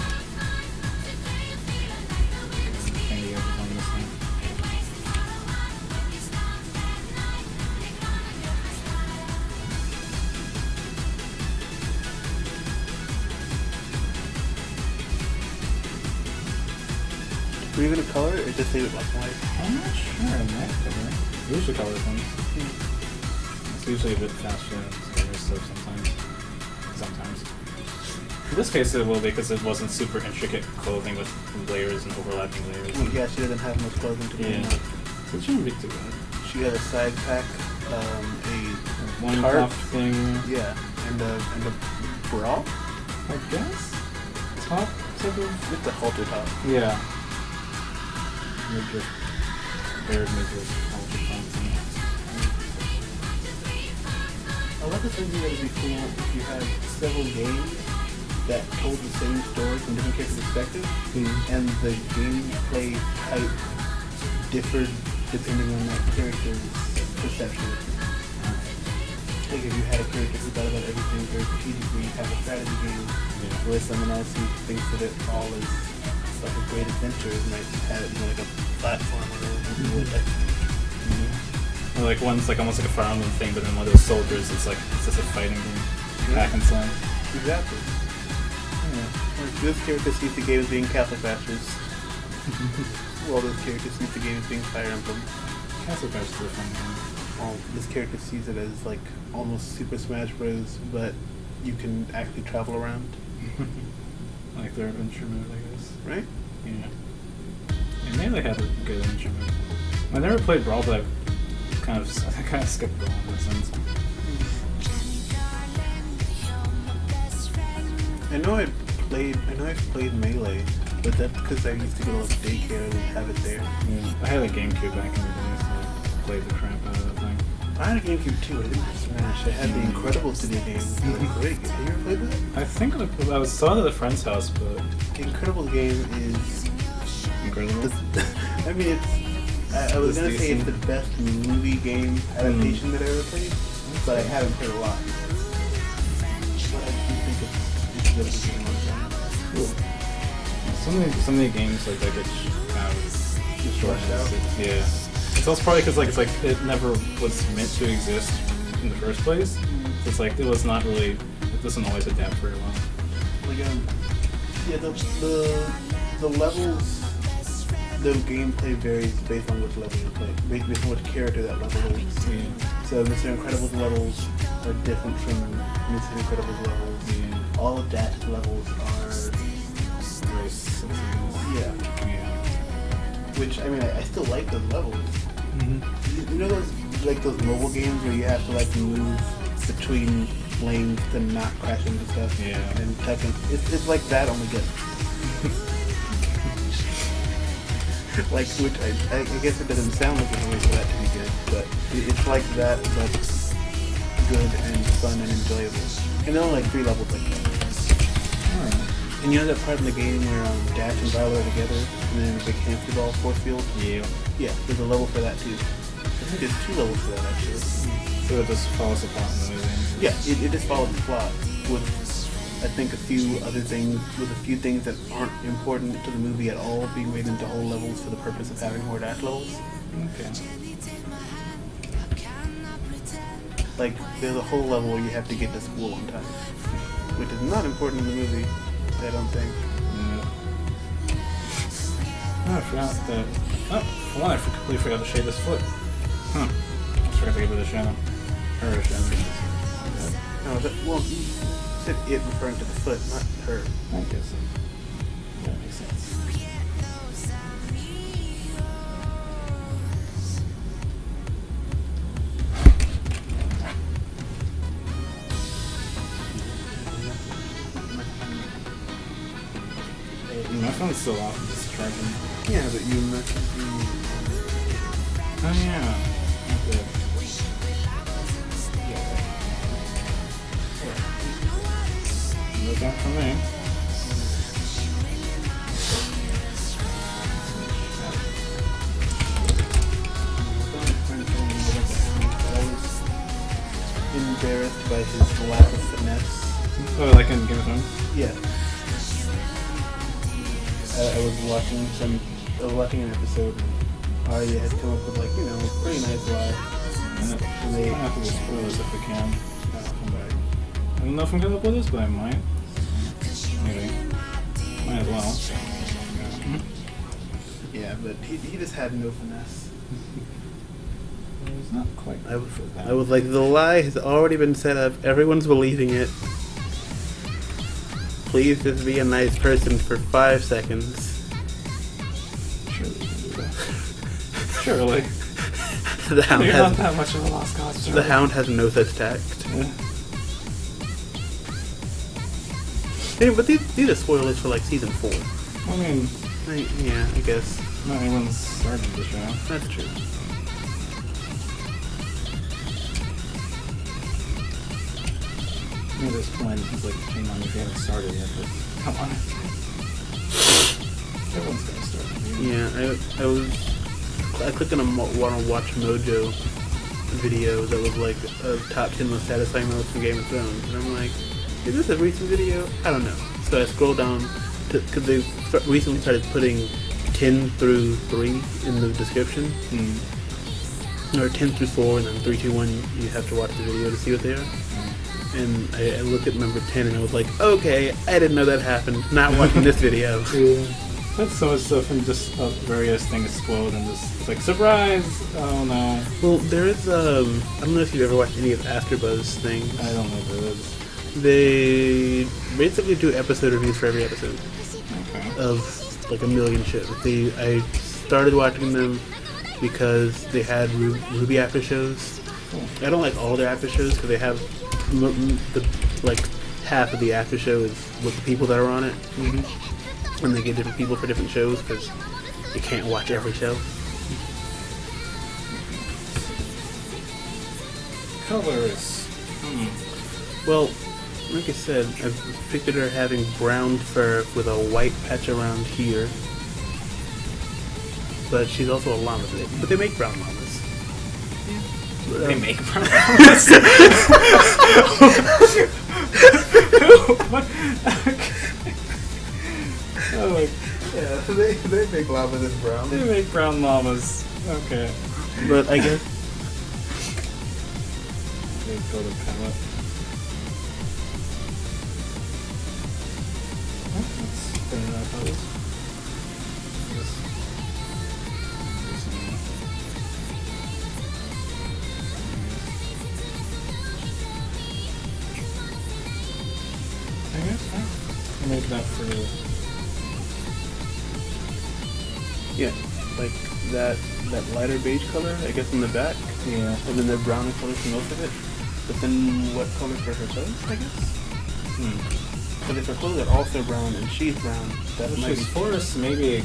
Candy over on this thing. you gonna color it or just leave it black and white? I'm not sure. I might cover. Usually color things. Hmm. It's usually a bit faster than other stuff sometimes. In this case, it will be because it wasn't super intricate clothing with layers and overlapping layers. Well, yeah, she doesn't have much clothing to Yeah. begin with. So it shouldn't be too bad. She had a side pack, um, a One tarp, thing. yeah, and a and a bra. I guess. Top type of. It's a halter top. Yeah. Major. Very major. halter top. I love the thing that would be cool if you had several games that told the same story from different character perspectives, mm-hmm. and the gameplay type differed depending on that character's perception. Like if you had a character who thought about everything very strategically, you have a strategy game, Yeah. where someone else who thinks that it all is like a great adventure might have it you know, like a platform or whatever. Mm-hmm. Like, Or mm-hmm. like one's like almost like a Fire Emblem thing, but then one of those soldiers, is like it's just a fighting game. Yeah. Hack and slash. Exactly. This character sees the game as being Castle Crashers, while this character sees the game as being Fire Emblem. Castle Crash is a fun this character sees it as like almost Super Smash Bros, but you can actually travel around, like their adventure mode, I guess. right? Yeah. And maybe they had a good adventure mode. I never played Brawl, but I've kind of I kind of skipped Brawl in that sense. I know I played. I know I've played Melee, but that's because I used to go to daycare and have it there. Yeah. I had a GameCube back in the day, so I played the crap out of that thing. I had a GameCube too. I didn't have Smash. I had the mm. Incredibles video game. It was a great. Have you ever played that? I think I, I was saw it at a friend's house, but The Incredibles game is incredible. I mean, it's. I, I was gonna say it's the best movie game adaptation that I ever played, but I haven't played a lot. But I do think it's, it's really game on its own. Cool. So many, so many games like that get kind of Just rushed out. Yeah. It's also probably because like it's like it never was meant to exist in the first place. So it's like it was not really. It doesn't always adapt very well. Like um, yeah, the the the levels, the gameplay varies based on which level you play, based based on which character that level is. Yeah. So Mr. Incredible's levels are different from Mr. Incredible's levels. Yeah. All of that levels are Yeah. Yeah. Which I mean, I, I still like those levels. Mm-hmm. You, you know those like those mobile games where you have to like move between lanes to not crash into stuff. Yeah. And Tekken, it's, it's like that only good. like which I, I guess it doesn't sound like there's a way for that to be good, but it, it's like that but good and fun and enjoyable. And there are like three levels like that. And you know that part in the game where um, Dash and Violet are together, and then the big hamster ball force field? Yeah. Yeah, there's a level for that too. I think there's two levels for that actually. So it just in the movie. Yeah, it, it just follows the plot with I think a few other things, with a few things that aren't important to the movie at all being made into whole levels for the purpose of having more dash levels. Okay. Like there's a whole level where you have to get to school on time, which is not important in the movie. I don't think. Yeah. Oh, I forgot that. Oh, for one, I completely forgot to shave this foot. Huh. I forgot to give it a shadow. Or a shadow. No, that, well, you said it referring to the foot, not her. I guess so. Phone's still off. It's charging. Yeah, but you. Oh yeah. Okay. Look out for me. They- they have to do spoilers if we can. Uh, come back. I don't know if I'm gonna upload this, but I might. Maybe. Might as well. Yeah, but he, he just had no finesse. He's not quite I was, for. I was like, the lie has already been set up. Everyone's believing it. Please just be a nice person for five seconds. Surely you can do that. Surely. The hound You're not has that much of a lost cause. the hound has no such tact. Yeah. Hey, but these these are spoilers for like season four. I mean, I, yeah, I guess not anyone's started the show. that's true. At this point, he's like, hang on, if you haven't started yet, but come on. Everyone's gonna start. Yeah, I, I was I clicked on a want to watch Mojo video that was like a top ten most satisfying moments from Game of Thrones, and I'm like, is this a recent video? I don't know. So I scroll down because they recently started putting ten through three in the description, Hmm. or ten through four, and then three, two, one. You have to watch the video to see what they are. And I, I looked at number ten, and I was like, okay, I didn't know that happened. Not watching this video. Yeah. That's so much stuff and just uh, various things explode and just like surprise. Oh no. Well, there is um I don't know if you've ever watched any of AfterBuzz things. I don't know what that is. They basically do episode reviews for every episode Okay. of like a million shows. They I started watching them because they had Ru- Ruby after shows. Cool. I don't like all their after shows because they have m- m- the like half of the after show is with the people that are on it, Mm-hmm. And they get different people for different shows because you can't watch every show. Colors. Hmm. Well, like I said, I pictured her having brown fur with a white patch around here. But she's also a llama. But they, but they make brown llamas. But, They um, make brown llamas. what? Oh, yeah, they, they make llamas in brown. they make brown llamas. Okay. But I guess They go to palette. That that lighter beige color, I guess in the back, yeah. and then the brown color for most of it. But then what color for her toes? I guess. Hmm. Because if her clothes are also brown and she's brown, that Which might be forest, maybe a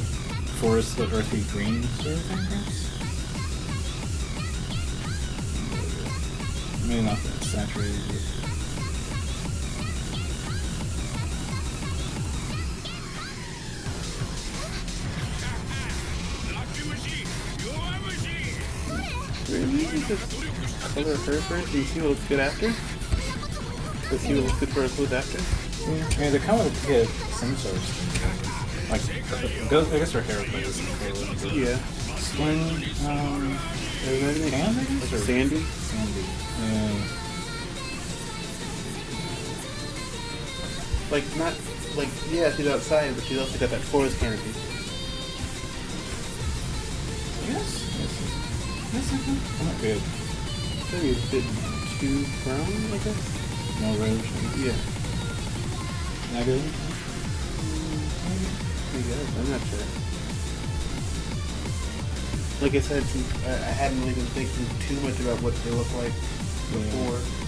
forest of earthy green sort of thing? Maybe not that saturated. Really? Just color her first and see what looks good after? Let's see what looks good for her clothes after? Yeah. I mean, they kind of get some sort of. Like, I guess- I guess her hair plays in. Yeah. Skin, um, Is that it? tan, I guess? Sandy? sandy. Yeah. Like, not, like, yeah, she's outside, but she's also got that forest canopy. Yes. Yes, I think. Not good. Maybe a bit too brown, I guess? No rouge. Yeah. Not good. I guess, mm, I'm not sure. Like I said, I, I hadn't really been thinking too much about what they look like before. Alright.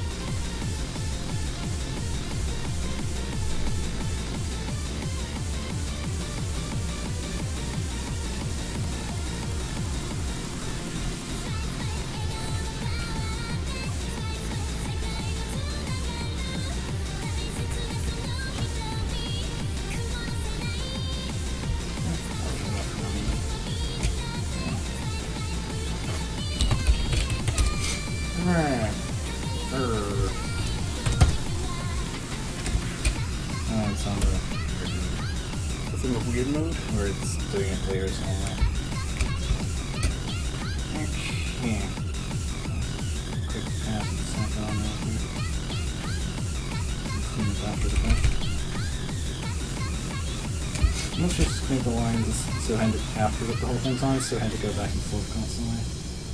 To, after the whole thing's on, so I had to go back and forth constantly.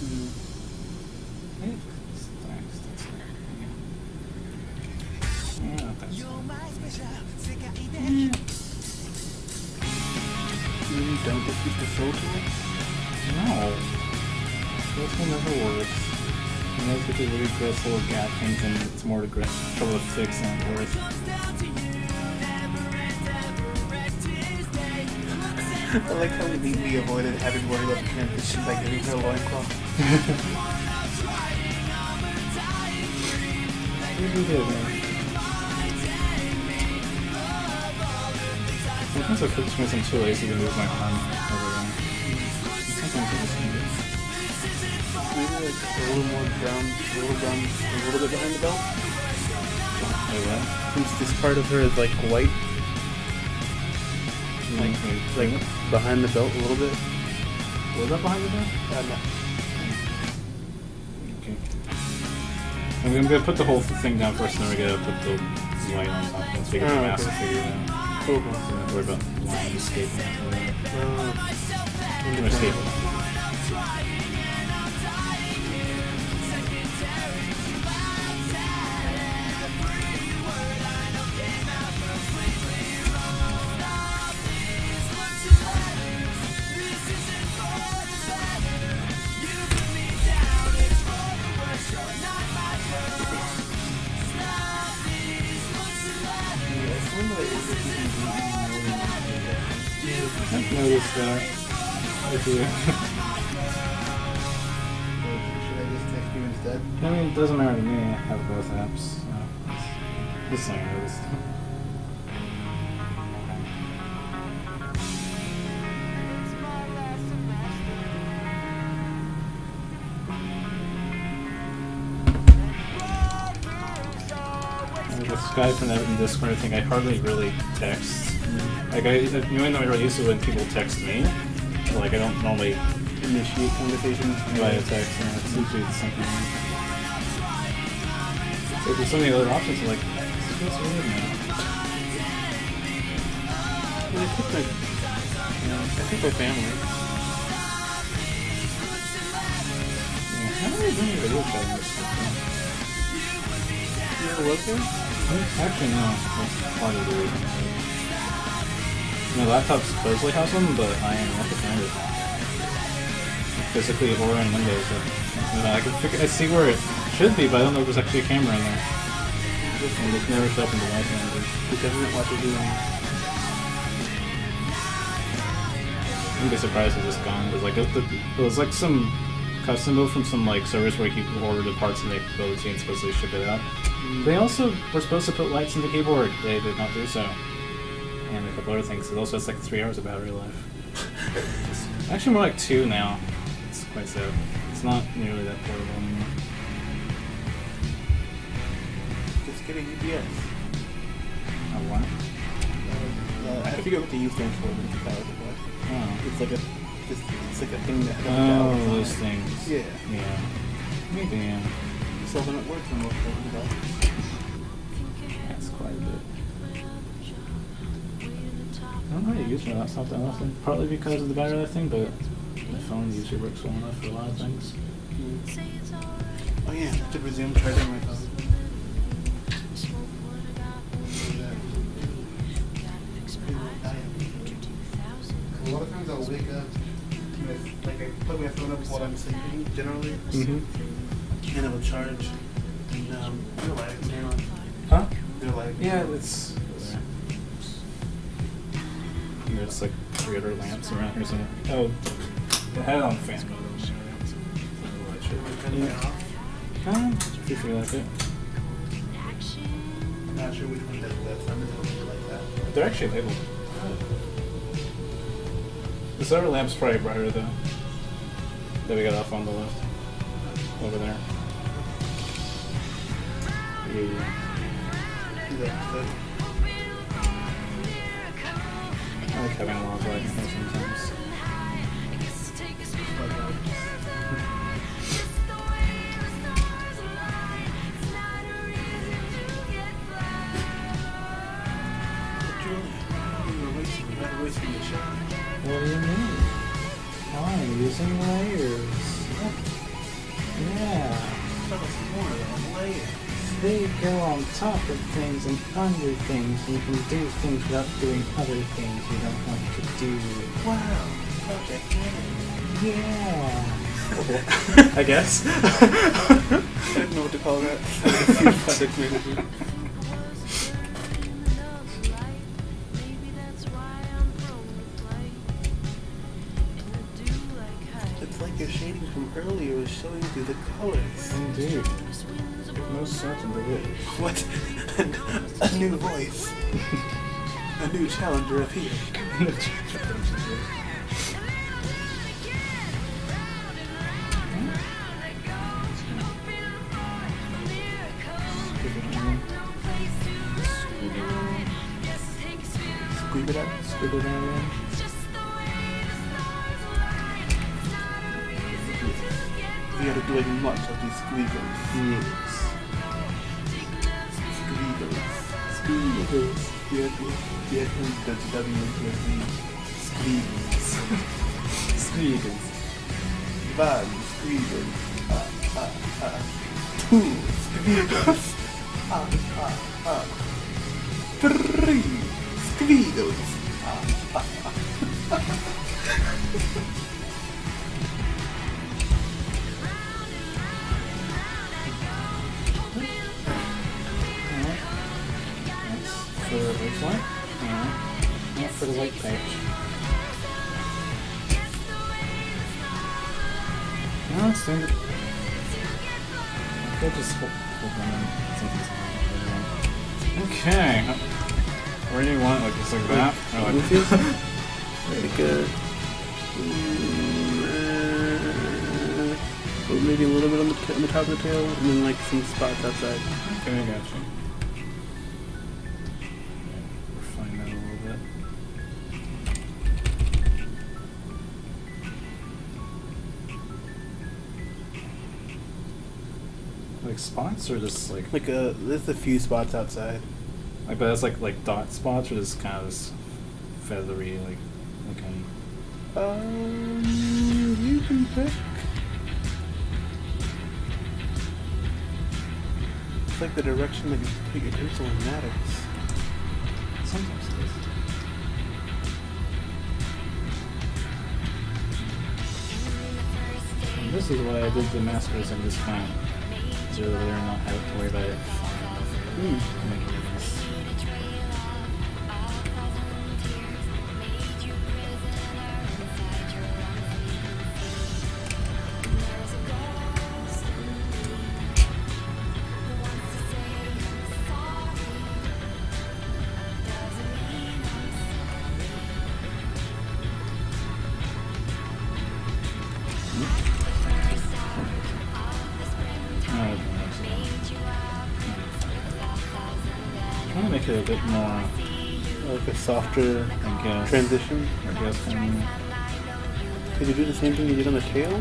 Mm. Yeah, thanks, that's. Yeah, Yeah, that's You don't defeat the tool? No. This one never works. Unless it's a really gross little gap things and it's more to trouble to fix it's worth. I like how we neatly avoided having to worry about the transition by giving her a loincloth. What did we do there? Sometimes I could just means too lazy to move my arm over there. Sometimes I just need it. Maybe like a little more down, a little down, a little bit behind the belt. Wait, what? Since this part of her is like white, Like, mm-hmm. like behind the belt a little bit. was that behind the door? Uh, no. Okay. I'm gonna, I'm gonna put the whole thing down first, and then we're gonna put the light on top once we get the Oh, mask okay. figured out. Cool. So worry about line escaping. Uh, I'm gonna escape I've noticed that. I do. Should I just text you instead? I mean, it doesn't matter to me. I have both apps. So this thing I guy from the Discord, I think I hardly really text. Like I, you might not really used to when people text me. Like I don't normally Initiate conversations. via text. And it's usually something. So there's so many other options. Like this feels weird now. Well, I think my, you know, I think my family. Yeah, how do I do any video stuff? You ever was there? Actually, no. That's part of the reason. My laptop supposedly has one, but I am not it. Physically or in Windows. But, I can figure, I see where it should be, but I don't know if there's actually a camera in there. And it's never showed up in the live manager. The government watches you on. I wouldn't be surprised if it's gone. Because like it, it was like some custom build from some like service where you can order the parts and they build it to you and supposedly ship it out. They also were supposed to put lights in the keyboard. They did not do so. And a couple other things. It also has like three hours of battery life. Actually, more like two now. It's quite sad. It's not nearly that portable anymore. Just get a UPS. Oh, what? Uh, I forget what the U stands for, but it's a power supply. Oh. It's like a, it's, it's like a thing that has a Oh, valve on those things. Yeah. Yeah. Maybe, yeah. So when it works, and most of. That's quite a bit. I don't really use my laptop that often. Partly because of the battery life thing, but my phone usually works well enough for a lot of things. Oh yeah, to resume charging my phone. A lot of times I'll wake up with, like, I put my phone up while I'm sleeping, generally, Mm-hmm. and it will charge. And, um, your light turn on. Huh? Your light. Yeah, it's. And There's like three other lamps around here somewhere. Oh, it had it on fan mode. Turning it off. Huh? If you feel like it. Not sure which one does that. Some is a like that. They're actually labeled. This other lamp's probably brighter though. That we got off on the left. Over there. Yeah. That? that I like having a of light sometimes. And layers. Yeah. That was more than a layer. They go on top of things and under things. And you can do things without doing other things you don't want to do. Wow. Project Manhattan. Yeah. I guess. I don't know what to call that. Project Manhattan. From earlier was showing through the colors. Indeed. Most certainly is. What? a new voice. a new challenger appeared. Squeeze it out. Squiggle down the W with the squeegles. Squeegles. One squeegles. Ah, ah, ah. Two squeegles. Ah, ah, ah. Three squeegles. Ah, ah, ah. That's for which one? Alright. Not for the white patch. No, it's time to. I could just hold, hold them in. Something's on. Okay. Where do you want? Like just like that? Or like like a, uh, maybe a little bit on the, t- on the top of the tail, and then like some spots outside. Okay, I got you. Like spots or just like Like a, there's a few spots outside. like but that's like like dot spots or just kind of this feathery like looking Um, you can pick. It's like the direction that you put your pencil in matters. sometimes it is. This is why I did the masters and just kind of zero there and not have to worry about it. Hmm. Softer I guess. transition. I guess. Mean, Did you do the same thing you did on the tail?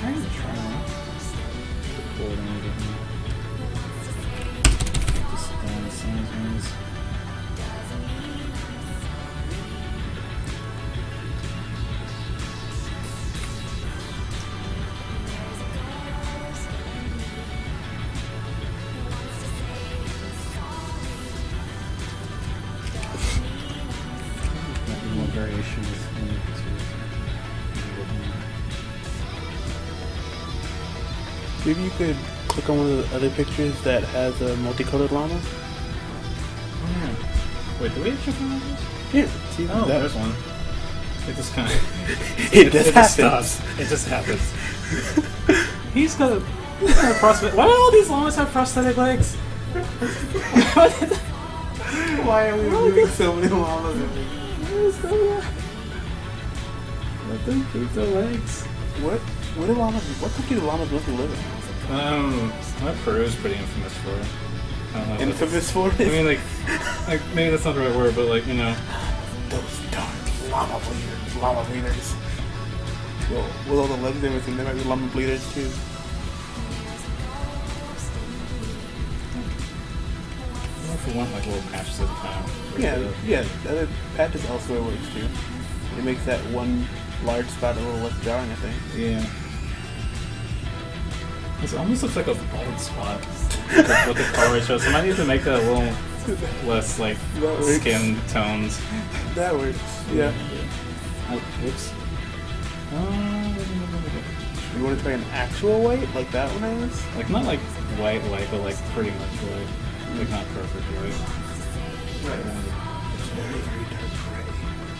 I can try. Other pictures that has a multicolored llama. Oh, yeah. Wait, do we have chicken llamas? Yeah, see Oh, that there's one. It just kind of. It just just happens. does. It just happens. he's got a. He's got a prosthetic. Why do all these llamas have prosthetic legs? Why are we doing so many llamas? Let them keep their legs. What? What do llamas? What country do llamas mostly live in? Um, Peru is pretty infamous for it. I don't know. Infamous for it. I mean, like, like maybe that's not the right word, but like you know, those darn llama bleeders. Llama bleeders. Well, with all the legs and everything, there might be llama bleeders too. what if we want like little patches of time? Yeah, yeah. The other patches elsewhere works too. It makes that one large spot a little less jarring, I think. Yeah. It almost looks like a bald spot with the, with the color ratio. So I might need to make that a little less like That works. skin tones. That works. Yeah. Oh, whoops. Uh, You want to try an actual white like that one is? like not like white white, but like pretty much white. Like not perfect white. Right. Very, very dark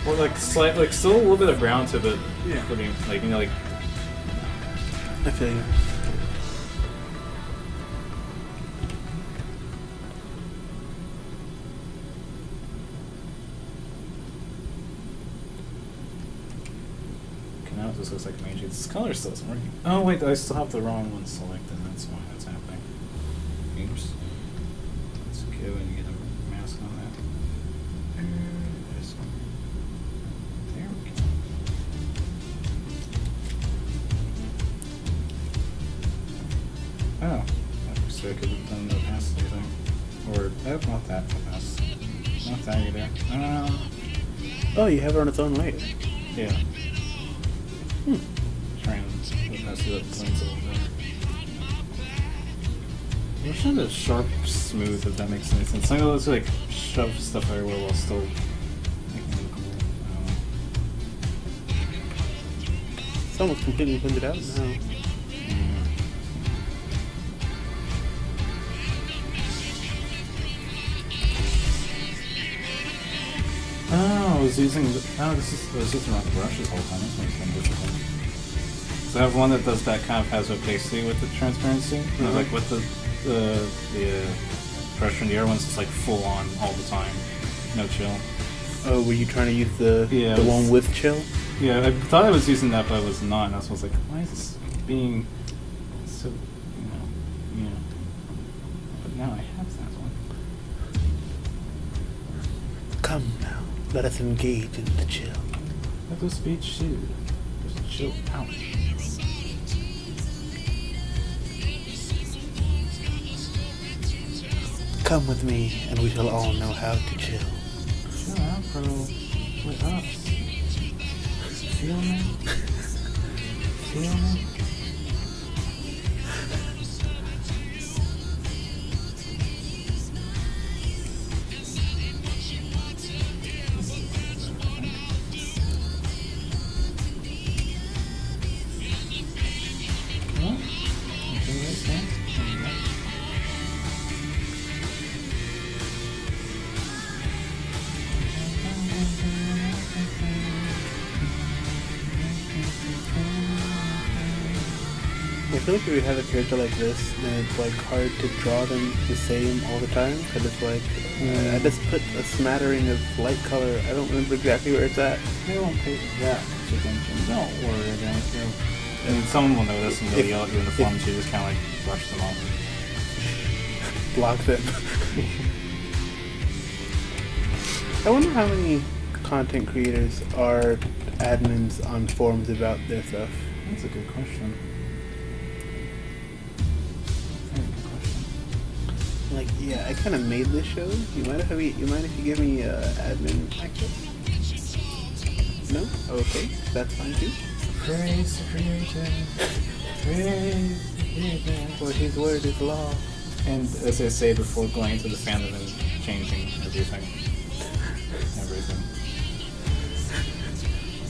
gray. Or like slight, like still a little bit of brown to it, but Yeah. pretty like you know like I feel you. This color still isn't working. Oh wait, I still have the wrong one selected. That's why that's happening. Oops. That's okay when you get a mask on that. Uh, this one. There we go. Oh, so I could have done the opacity thing. Or, oh, not that opacity. Not that either. Uh, Oh, you have it on its own weight. yeah. Hmm. Opacity that blends a little better. I'm trying to sharp smooth, if that makes any sense. Some of those like shove stuff everywhere while still making it cool. I don't know. It's almost completely blended out now. Oh, I was using. The, oh, this is. I was using wrong brush this whole time. This makes difficult. So I have one that does that kind of has opacity with the transparency. Mhm. Like with the the the uh, pressure in the air ones, it's like full on all the time, no chill. Oh, were you trying to use the Yeah, the was- one with chill? Yeah, I thought I was using that, but I was not. And I was like, why is this being so, you know, you know. But now I have that one. Come now, let us engage in the chill. Let us be chill. Just chill out. Come with me, and we shall all know how to chill. Chill out, bro. With us. Feel me? Feel me? Like have a character like this, then it's like hard to draw them the same all the time. Because it's like uh, I just put a smattering of light color. I don't remember exactly where it's at. They won't pay that much attention. Don't worry about it. Mean, someone will notice and they'll yell at you in the forums. You just kind of like brush them off. Block them. I wonder how many content creators are admins on forums about their stuff. That's a good question. Like, yeah, I kind of made this show. You mind if I, you mind if you give me uh, admin access? No? Okay, that's fine too. Praise the creator. Praise the creator. For his word is law. And as I say before going into the fandom and changing everything. Everything.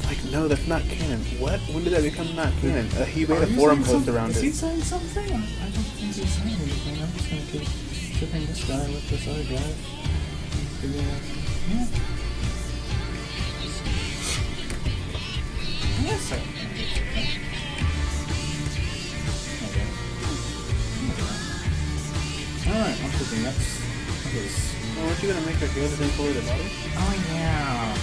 Like, no, that's not canon. What? When did that become not canon? Uh, he made Are a forum post some- around is he it. saying something? I I don't think he's saying anything. I'm just gonna keep shipping this guy with this other guy. Yeah. Yes, sir. Okay. Alright, to next. What is Oh, aren't you gonna make hair the same color the bottom? Oh yeah.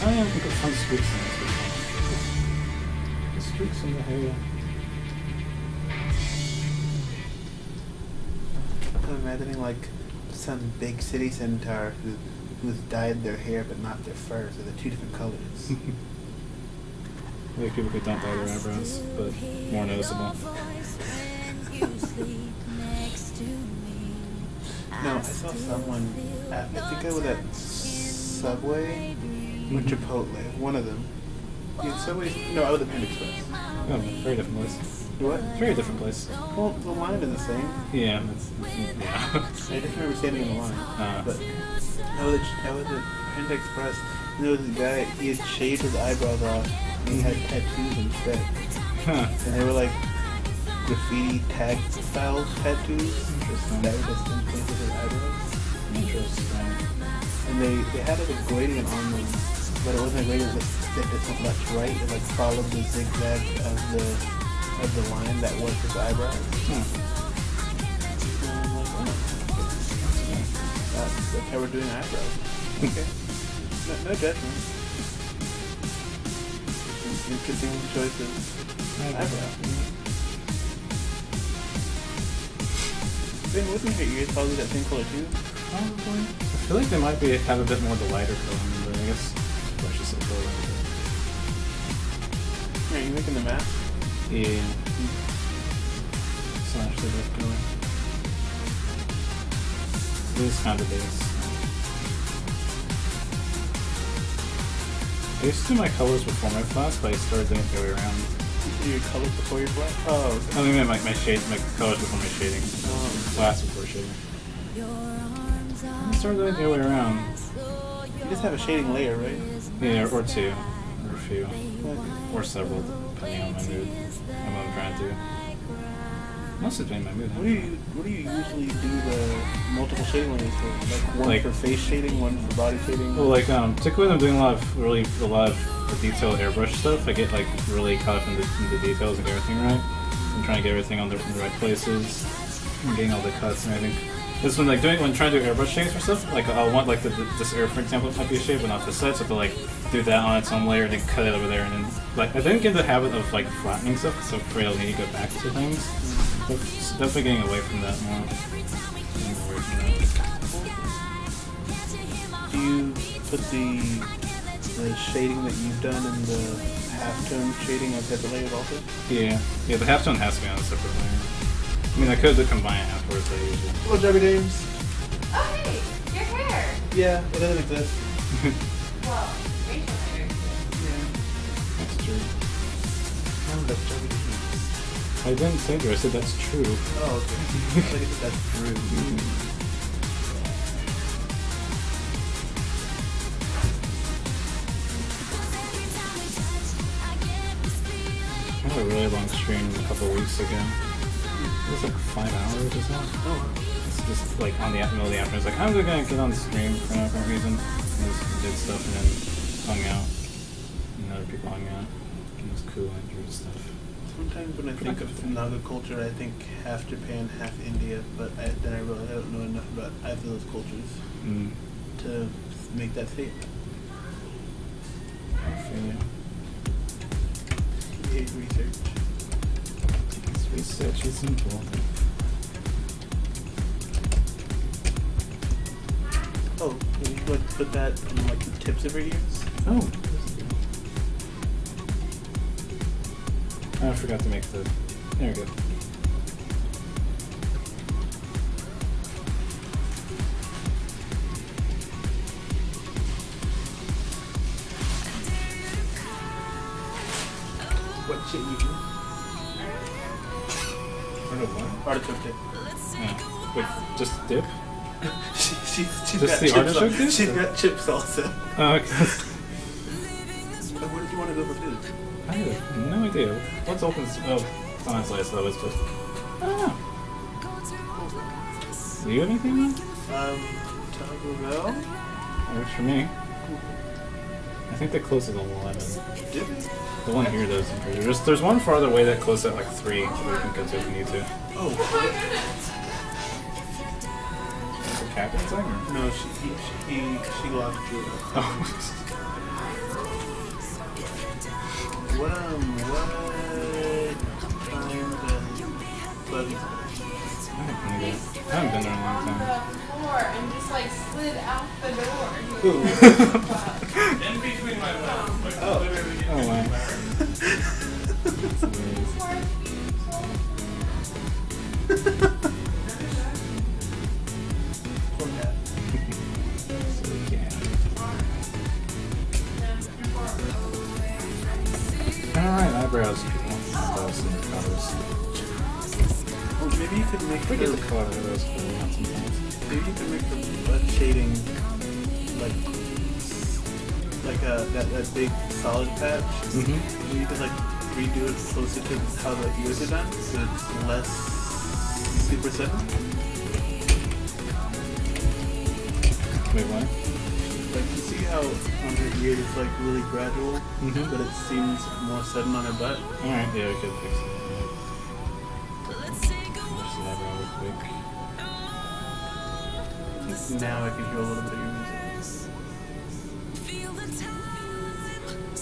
Oh yeah, we can put fun streaks in this. The streaks in the hair. Imagining like some big city centaur who who's dyed their hair but not their fur, so they're two different colors. Like people could don't dye their eyebrows, but more noticeable. no, I saw someone. At, I think I was at Subway, Or Chipotle, one of them. Yeah, Subway. No, I was at Panda Express. Oh, very different place. What? Very different place. Well, the line is the same. Yeah, that's, yeah. I just remember standing in the line. Uh. but I was I was at Panda Express. And there was a guy. He had shaved his eyebrows off. And he had tattoos instead. huh. And they were like graffiti tag style tattoos. Just that was just in place of his eyebrows. Interesting. And they, they had like a gradient on them, but it wasn't a gradient that, that didn't left right. It like followed the zigzag of the of the line that was his eyebrows. Hmm. And I'm like, oh, that's, that's how we're doing eyebrows. Okay. No, no judgment. Interesting choices. Eyebrows. Ben, wasn't your ears probably that same color too? Probably. I feel like they might be have a bit more of the lighter color, but I guess should say color. Yeah, you making the mask? Yeah. Slash the red color. It is kind of base. I used to do my colors before my class, but I started doing it the other way around. You do your colors before your black? Oh, okay. I mean, my, my shade, my colors before my shading. Um, Class before shading. I started doing it the other way around. you just have a shading layer, right? Yeah, or two, or a few, Okay. or several, depending on my mood and what I'm trying to. Mostly depending on my mood. What do you What do you usually do the multiple shading layers for? Like one Like- for face shading, one for body shading. Well, like um, particularly when I'm doing a lot of really a lot of detailed airbrush stuff, I get like really caught up in the, in the details and get everything right. I'm trying to get everything on the, in the right places, and getting all the cuts and everything. This when like doing when trying to do airbrush shapes or stuff, like I'll want like the, this air for example might be a shape, but not this side, so I have to like do that on its own layer and then cut it over there, and then like I didn't get the habit of like flattening stuff, so afraid I'll need to go back to things. It's definitely getting away from that more. Getting away from that. Do you put the the shading that you've done in the halftone shading on separate layers also? Yeah, yeah. The halftone has to be on a separate layer. I mean, I could combine it afterwards, but I usually. Hello, Jabby Dames. Oh, hey, your hair. Yeah, it doesn't exist. Well, Rachel hair. Yeah. That's true. Oh, that's Jabby Dames. I didn't say that. I said that's true. Oh, okay. I think it's- that's true. I had a really long stream a couple of weeks ago. It was like five hours or so. Oh, It's just like on the middle of the afternoon. It's like I'm gonna get on the stream for no apparent reason. And just did stuff and then hung out. And other people hung out. And it was cool and drew stuff. Sometimes when I think of Naga culture, I think half Japan, half India, but I, then I realize I don't know enough about either of those cultures Mm. to make that statement. I feel you. Research. It's research is important. Oh, can you like put that on like the tips of your ears? Oh. I forgot to make the. There we go. What shit you Artichoke dip. Yeah. Wait, just dip? she, she, she's Just got the chips artichoke dip? She's got chips also. Oh, okay. Where did you want to go for food? I have no idea. What's open? Oh, it's on list, though. It's just. I don't know. Do you have anything? Um, Taco Bell? Works for me. I think the closest is 11. Dip? The one here does. I'm pretty. There's, there's one farther away that closes at like 3 that we can go to if we need to. Oh, Is the captain inside or? no, she, he, he, she locked you. Oh. What, um, what time does Bubby I doing i haven't been there in a long time. the floor and just like slid out the door. Who? In between my legs. Oh. Oh, wow. Alright, eyebrows. Maybe you could make we the color of those. Maybe you could make the shading like like a that, that big solid patch. Mm-hmm. You could like redo it closer to how the ears are done, so it's less super sudden. Wait, what? Like you see how on her ear it's like really gradual, Mhm. but it seems more sudden on her butt. Alright, yeah, we could fix it. Let's see that quick. Now I can hear a little bit of your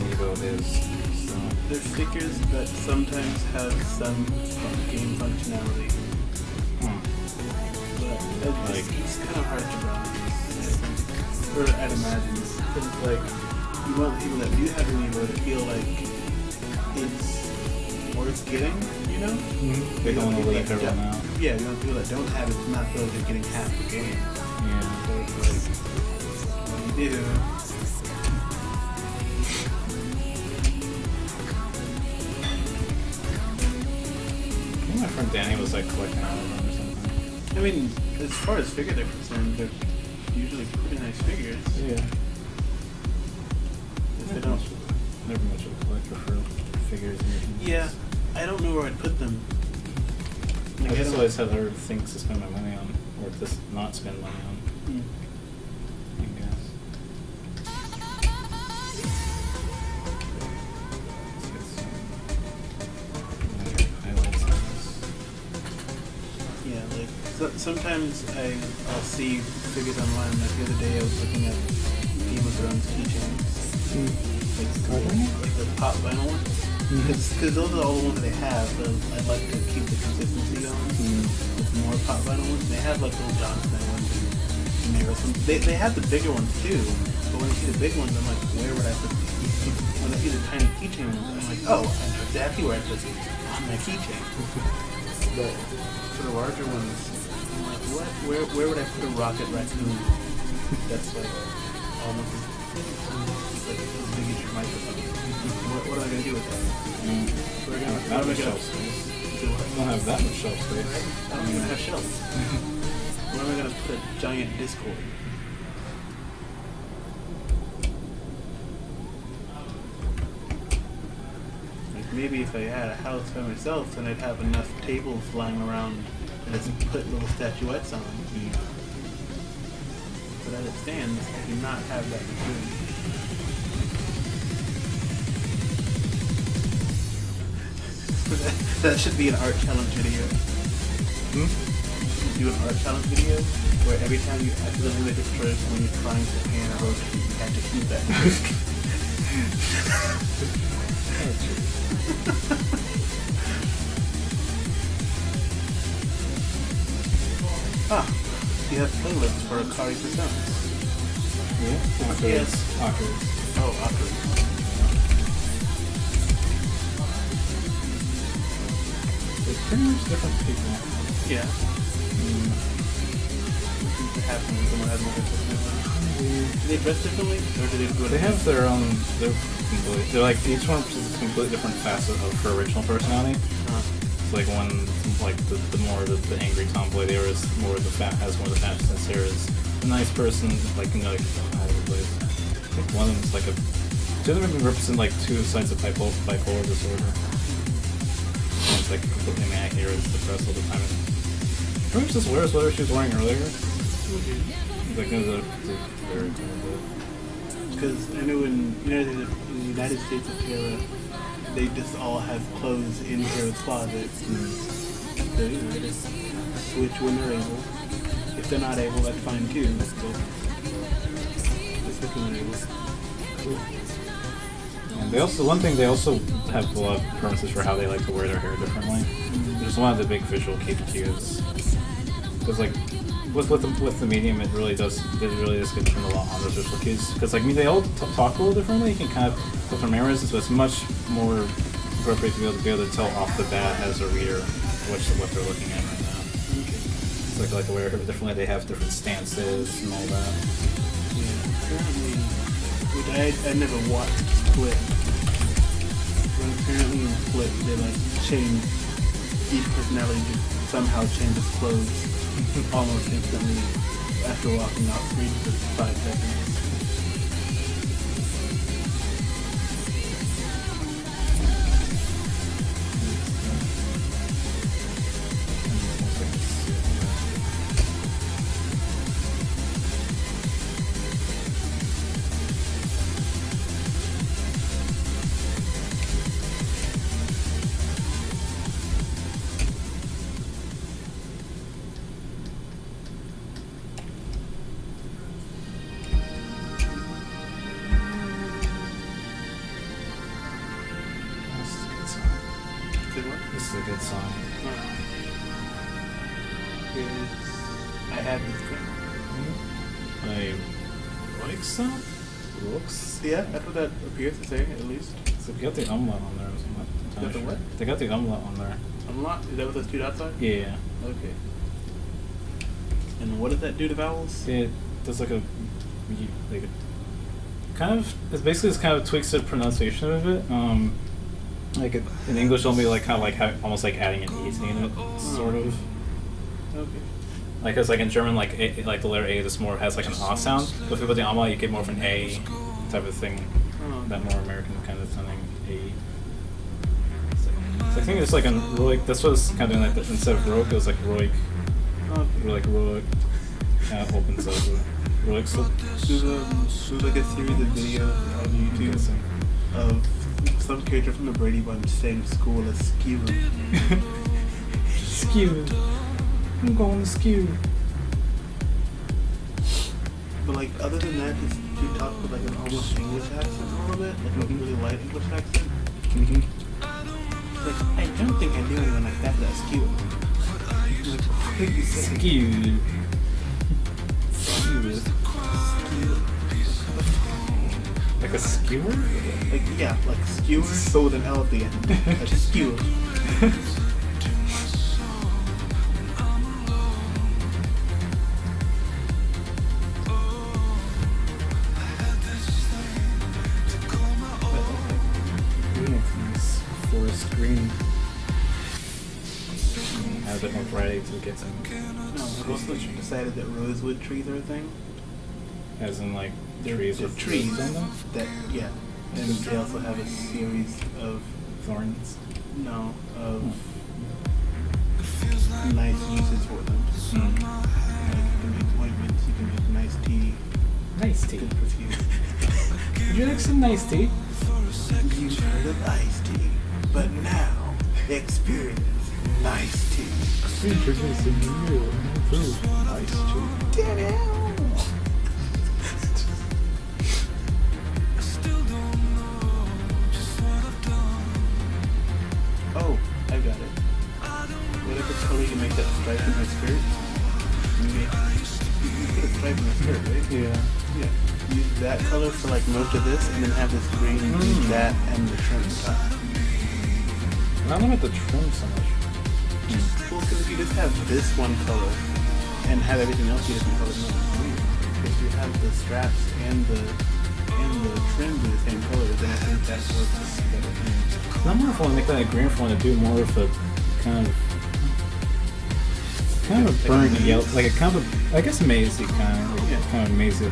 know is they're stickers that sometimes have some game functionality, Hmm. but it's, Like- it's kind of hard to run. Or I'd imagine, because like you want people that do have an amiibo to feel like it's worth getting, you know? Mm-hmm. They You don't want to that everyone out. Yeah, you want people that don't have it to not feel like they're getting half the game. Yeah. So it's like, what do you do? I friend Danny was like collecting all of them or something. I mean, as far as figures are concerned, they're usually pretty nice figures. Yeah. If they don't, Never much of a collector for figures yeah, I don't know where I'd put them. I Like, guess don't- always have other things to spend my money on, or to not spend money on. Sometimes I I'll see figures online. Like the other day, I was looking at Game of Thrones keychains, like, hmm. Are like the pop vinyl ones. Hmm. Because those are all the ones that they have. So I'd like to keep the consistency going hmm. with more pop vinyl ones. They have like little Jon Snow ones and. They, they have the bigger ones too. But when I see the big ones, I'm like, where would I put these? when I see the tiny keychain ones, I'm like, oh, I know exactly where I put these on my keychain. but for the larger ones, what? Where where would I put a rocket raccoon? That's like almost as like, big as your microphone. What, what am I gonna do with that? Mm. We're gonna, not much shelf space. Do I don't have that much shelf space. I don't even have shelves. Where am I gonna put a giant Discord? Like maybe if I had a house by myself, then I'd have enough tables lying around just put little statuettes on. But as it stands, I do not have that room. that should be an art challenge video. Hmm? do an art challenge video where every time you accidentally make destroy when you're trying to pan a rotate, you have to keep that. ah, you have playlists for Akari Personas. Yeah? Oculus. Yes. Oculus. Oh, Akari. They're pretty much different people. Yeah. Mm. What seems when someone has multiple personalities? Do they dress differently, or do they do? They have their own. They're. They're like each one is a completely different facet of her original personality. Uh, It's like one, like the, the more the, the angry tomboy there is, more the fat has more of the fashion Sarah is a nice person, like you know, like the. I think one of them is like a. Two of them even represent like two sides of bipolar, bipolar disorder. One's like completely manic, the other depressed all the time. Pretty much just wears whatever she was wearing earlier. Like, you the, the, very Because I know in United, in the United States of Tara, they just all have clothes in Tara's closet. So, switch when they're able. If they're not able, that's fine too. But just switch when they're able. And they also one thing they also have a lot of preferences for how they like to wear their hair differently. There's one of the big visual KPQs because like with with the, with the medium, it really does it really does get turned a lot on those visual cues because like I mean they all talk a little differently. You can kind of go from memories, so it's much more appropriate to be able to be able to tell off the bat as a reader which what they're looking at right now. It's like like the way they're differently. They have different stances and all that. Yeah, apparently, which I I never watched Split. But apparently in Split, they like change each personality somehow changes clothes almost instantly after walking off screen for five seconds. Got umlaut on there. I'm not. Is that what those two dots are? Yeah. Okay. And what does that do to vowels? It does like a like a, kind of it's basically just kind of tweaks the pronunciation of it. Um, like it, in English, it'll be like kind of like how, almost like adding an e to it, sort of. Okay. Like it's like in German, like a, like the letter A just more has like an ah sound. But if you put the umlaut, you get more of an a type of thing. Oh. That more American kind of sounding a. So I think it's like an Roik. This was kind of doing. Like the, instead of Roik, it was like Roik, Okay. or like Roik. Kind of opens up. with Roik. So There's, a, there's like a series of videos on YouTube of some character from the Brady Bunch saying school is skew. Skew. I'm going to skew. But like other than that, just he talks with like an almost English accent a little bit, like a really light English accent. Mm-hmm. Like I don't think I knew anyone like that that skew. Like, what did you say? Skew. Skew. Like a skewer? Like yeah, like skewer, So with an L at the end. Like skewer. more variety to get some. No, also decided that rosewood trees are a thing. As in, like, They're- trees they're with trees on them? that yeah, and they also have a series of Thorns. no of Hmm. nice uses for them. Mm. Like you can make ointments, you can make nice tea, Nice tea. good perfume. Would you like some nice tea? You've heard of iced tea, but now experience nice tea. Introducing you to nice tea. Damn! Oh, I got it. Whatever color you make that stripe in her skirt, you make you, you put a stripe in her skirt, right? Yeah. Yeah. Use that color for like most of this, and then have this green Mm. that and the trim top. I don't know about the trim so much. Well, because if you just have this one color and have everything else be different colors, no, it's weird. If you have the straps and the and the trim be the same color, then I think that works better. I'm I want to make that a green want to do more of a kind of kind of a burnt yellow, like a kind of a, I guess mazy kind of, like Yeah. kind of mazy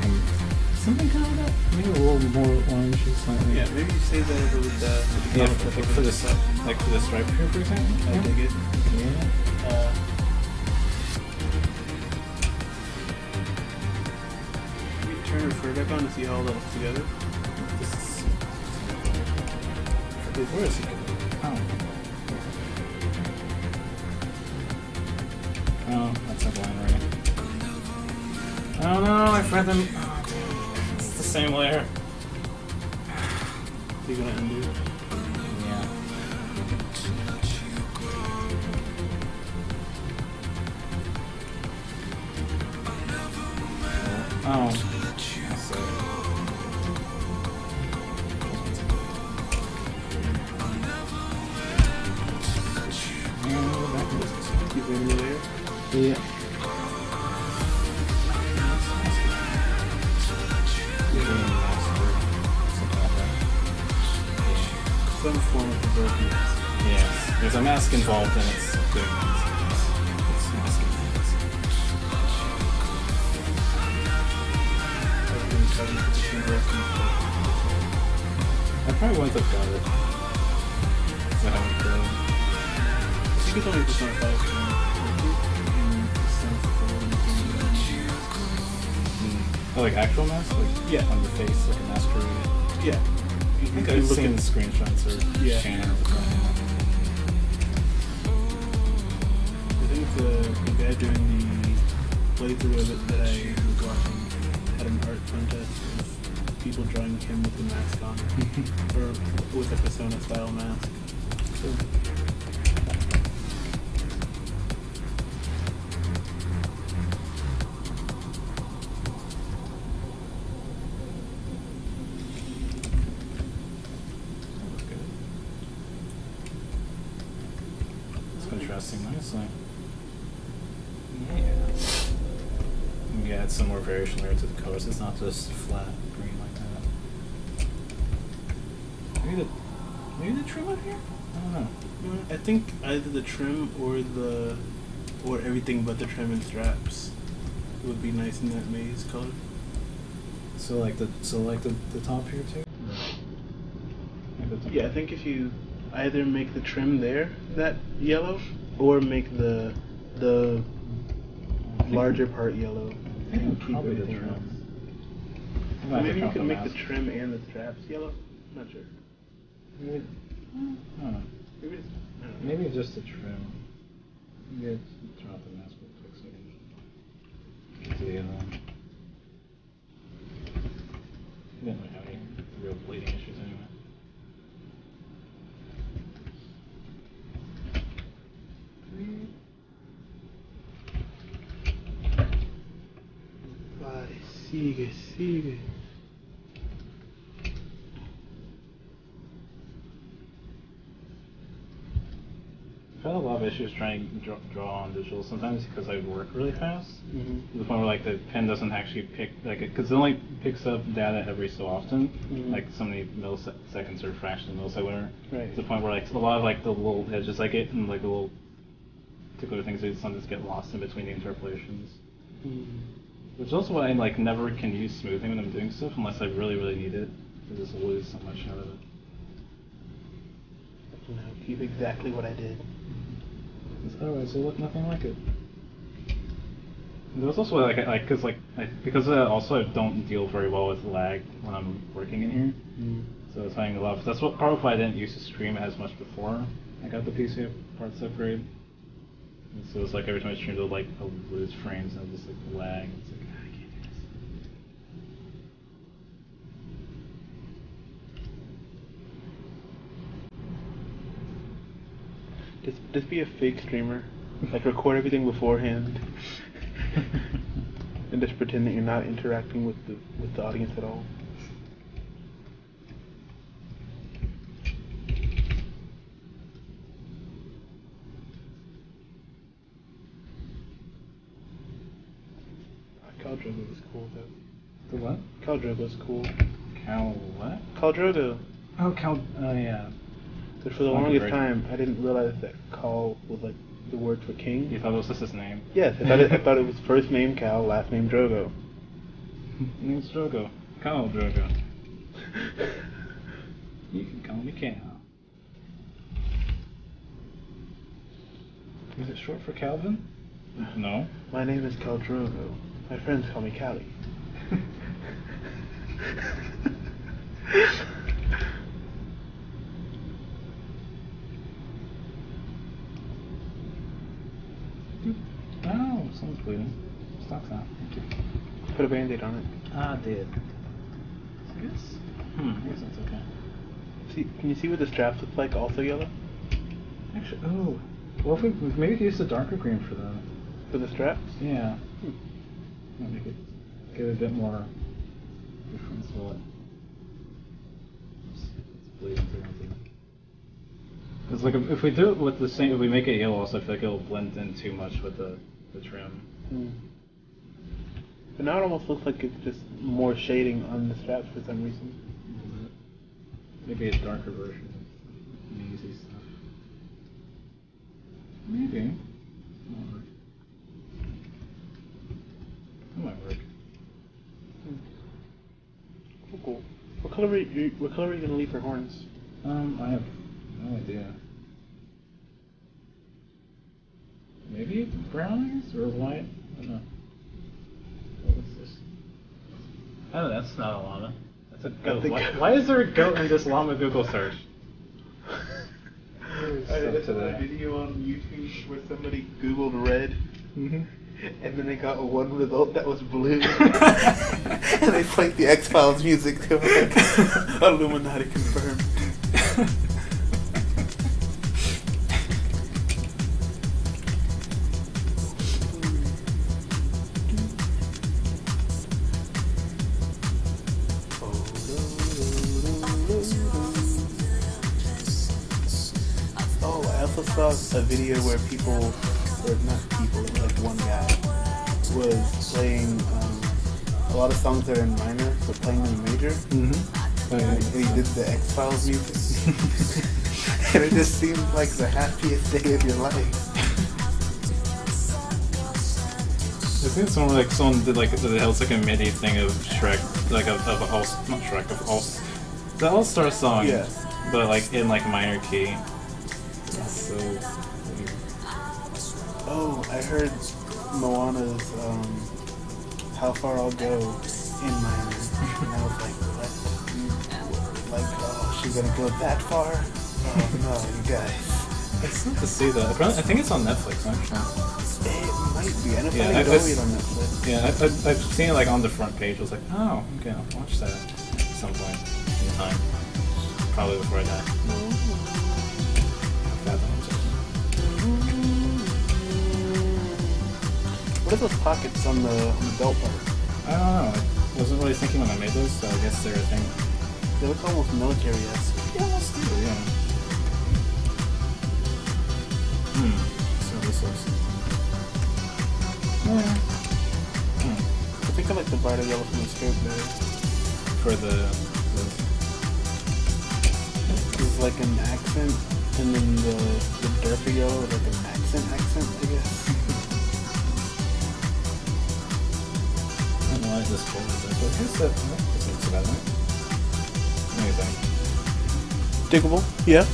something kind of that, maybe a little more orange or something. Yeah, maybe you say that with the, with the Yeah, like for the like for the stripe here, for example. I dig it. We turn her fur back on to see how all that looks together? This is. Where is he? Oh. Oh, that's a blind right. Oh no, I forgot them. It's the same layer. You gonna undo? Yeah. Oh. Nicely. Yeah. Maybe add some more variation layer to the colors. It's not just flat green like that. Maybe the maybe the trim up here? I don't know. Uh, I think either the trim or the or everything but the trim and straps would be nice in that maize color. So like the so like the, the top here too? Like top- Yeah, I think if you either make the trim there that yellow or make the the larger part yellow and keep everything else. I might have to Maybe you can make the trim and the straps yellow. Not sure. Maybe, I don't know. Maybe it's, I don't know. Maybe just the trim. Maybe it's turn off the mask real quick so we can get to the other one. He didn't really have any real bleeding Vai, sigue, sigue. I've had a lot of issues trying to draw, draw on digital sometimes because I work really fast. Mm-hmm. To the point where like the pen doesn't actually pick like because it only picks up data every so often, Mhm. like so many milliseconds or fraction of a millisecond. whatever. Right. To the point where like a lot of like the little edges I get and like the little particular things they sometimes get lost in between the interpolations. Mm-hmm. Which is also why I like never can use smoothing when I'm doing stuff unless I really really need it. I just lose so much out of it. No, keep exactly what I did. Otherwise, they look nothing like it. And There's also like I- like because like I, because uh, also I don't deal very well with lag when I'm working in here. Mm-hmm. So it's finding a lot. Of, that's what part of why I didn't use to stream as much before I got the PC parts upgrade. And so it's like every time I stream, to like I'll lose frames and I'll just like lag. It's like "Ah, I can't do this. Just, just be a fake streamer. Like record everything beforehand, and just pretend that you're not interacting with the with the audience at all. Khal Drogo was cool though. The what? Khal Drogo's cool. Cal what? Khal Drogo. Oh, Cal. Oh yeah. But for the Sounded longest time, I didn't realize that Khal was like the word for king. You thought it was just his name? Yes, I thought it, I thought it was first name Cal, last name Drogo. Name's Drogo. Cal Drogo. You can call me Cal. Is it short for Calvin? No. My name is Cal Drogo. My friends call me Callie. Oh, someone's bleeding. Stop that. Thank you. Put a band-aid on it. Ah, I did. I guess. Hmm, I guess that's okay. See, can you see what the straps look like? Also yellow Actually, oh. Well, if we maybe we could use the darker green for the. for the straps. Yeah. Might make it give it a bit more difference. Will it? It's, it's bleeding through. It's like if, if we do it with the same, if we make it yellow, also I feel like it'll blend in too much with the the trim. Hmm. But now it almost looks like it's just more shading on the straps for some reason. Maybe a darker version of Maisie stuff. Maybe. Work. That might work. Cool, cool. What color are you, what color are you gonna leave her horns? Um, I have no idea. Maybe brownies or white? I don't know. What is this? Oh, that's not a llama. That's a goat. think- Why, why is there a goat in this llama Google search? I did a video on YouTube where somebody Googled red, Mm-hmm. And then they got one result that was blue, and they played the X Files music to it. Illuminati confirmed. Oh, I also saw a video where people, were not was playing um, a lot of songs that are in minor, but playing them in major. Mm-hmm. And he did the X Files music. and it just seemed like the happiest day of your life. I think someone like someone did like the hell like a MIDI thing of Shrek, like of, of all not Shrek of all the All Star song. Yeah. But like in like minor key. That's so weird. Oh, I heard Moana's um, How Far I'll Go in minor. and I was like, what? Like, oh, she's gonna go that far? Oh no, you guys. It's sad to see that. I think it's on Netflix actually. It might be. I don't Yeah, yeah, I, go it on Netflix. Yeah, I, I, I've seen it like on the front page. I was like, oh, okay, I'll watch that at some point in time. Probably before I die. That What are those pockets on the on the belt part? I don't know. I wasn't really thinking when I made those, so I guess they're a thing. They look almost military-esque. Yeah, let's do yeah. Hmm. So this looks. Yeah. Hmm. I think I like the brighter yellow from the skirt better. For the. the It's like an accent, and then the the darker yellow is like an accent accent, I guess. I don't know why this cold is but I guess that that doesn't look right? What do you think? Diggable? Yeah.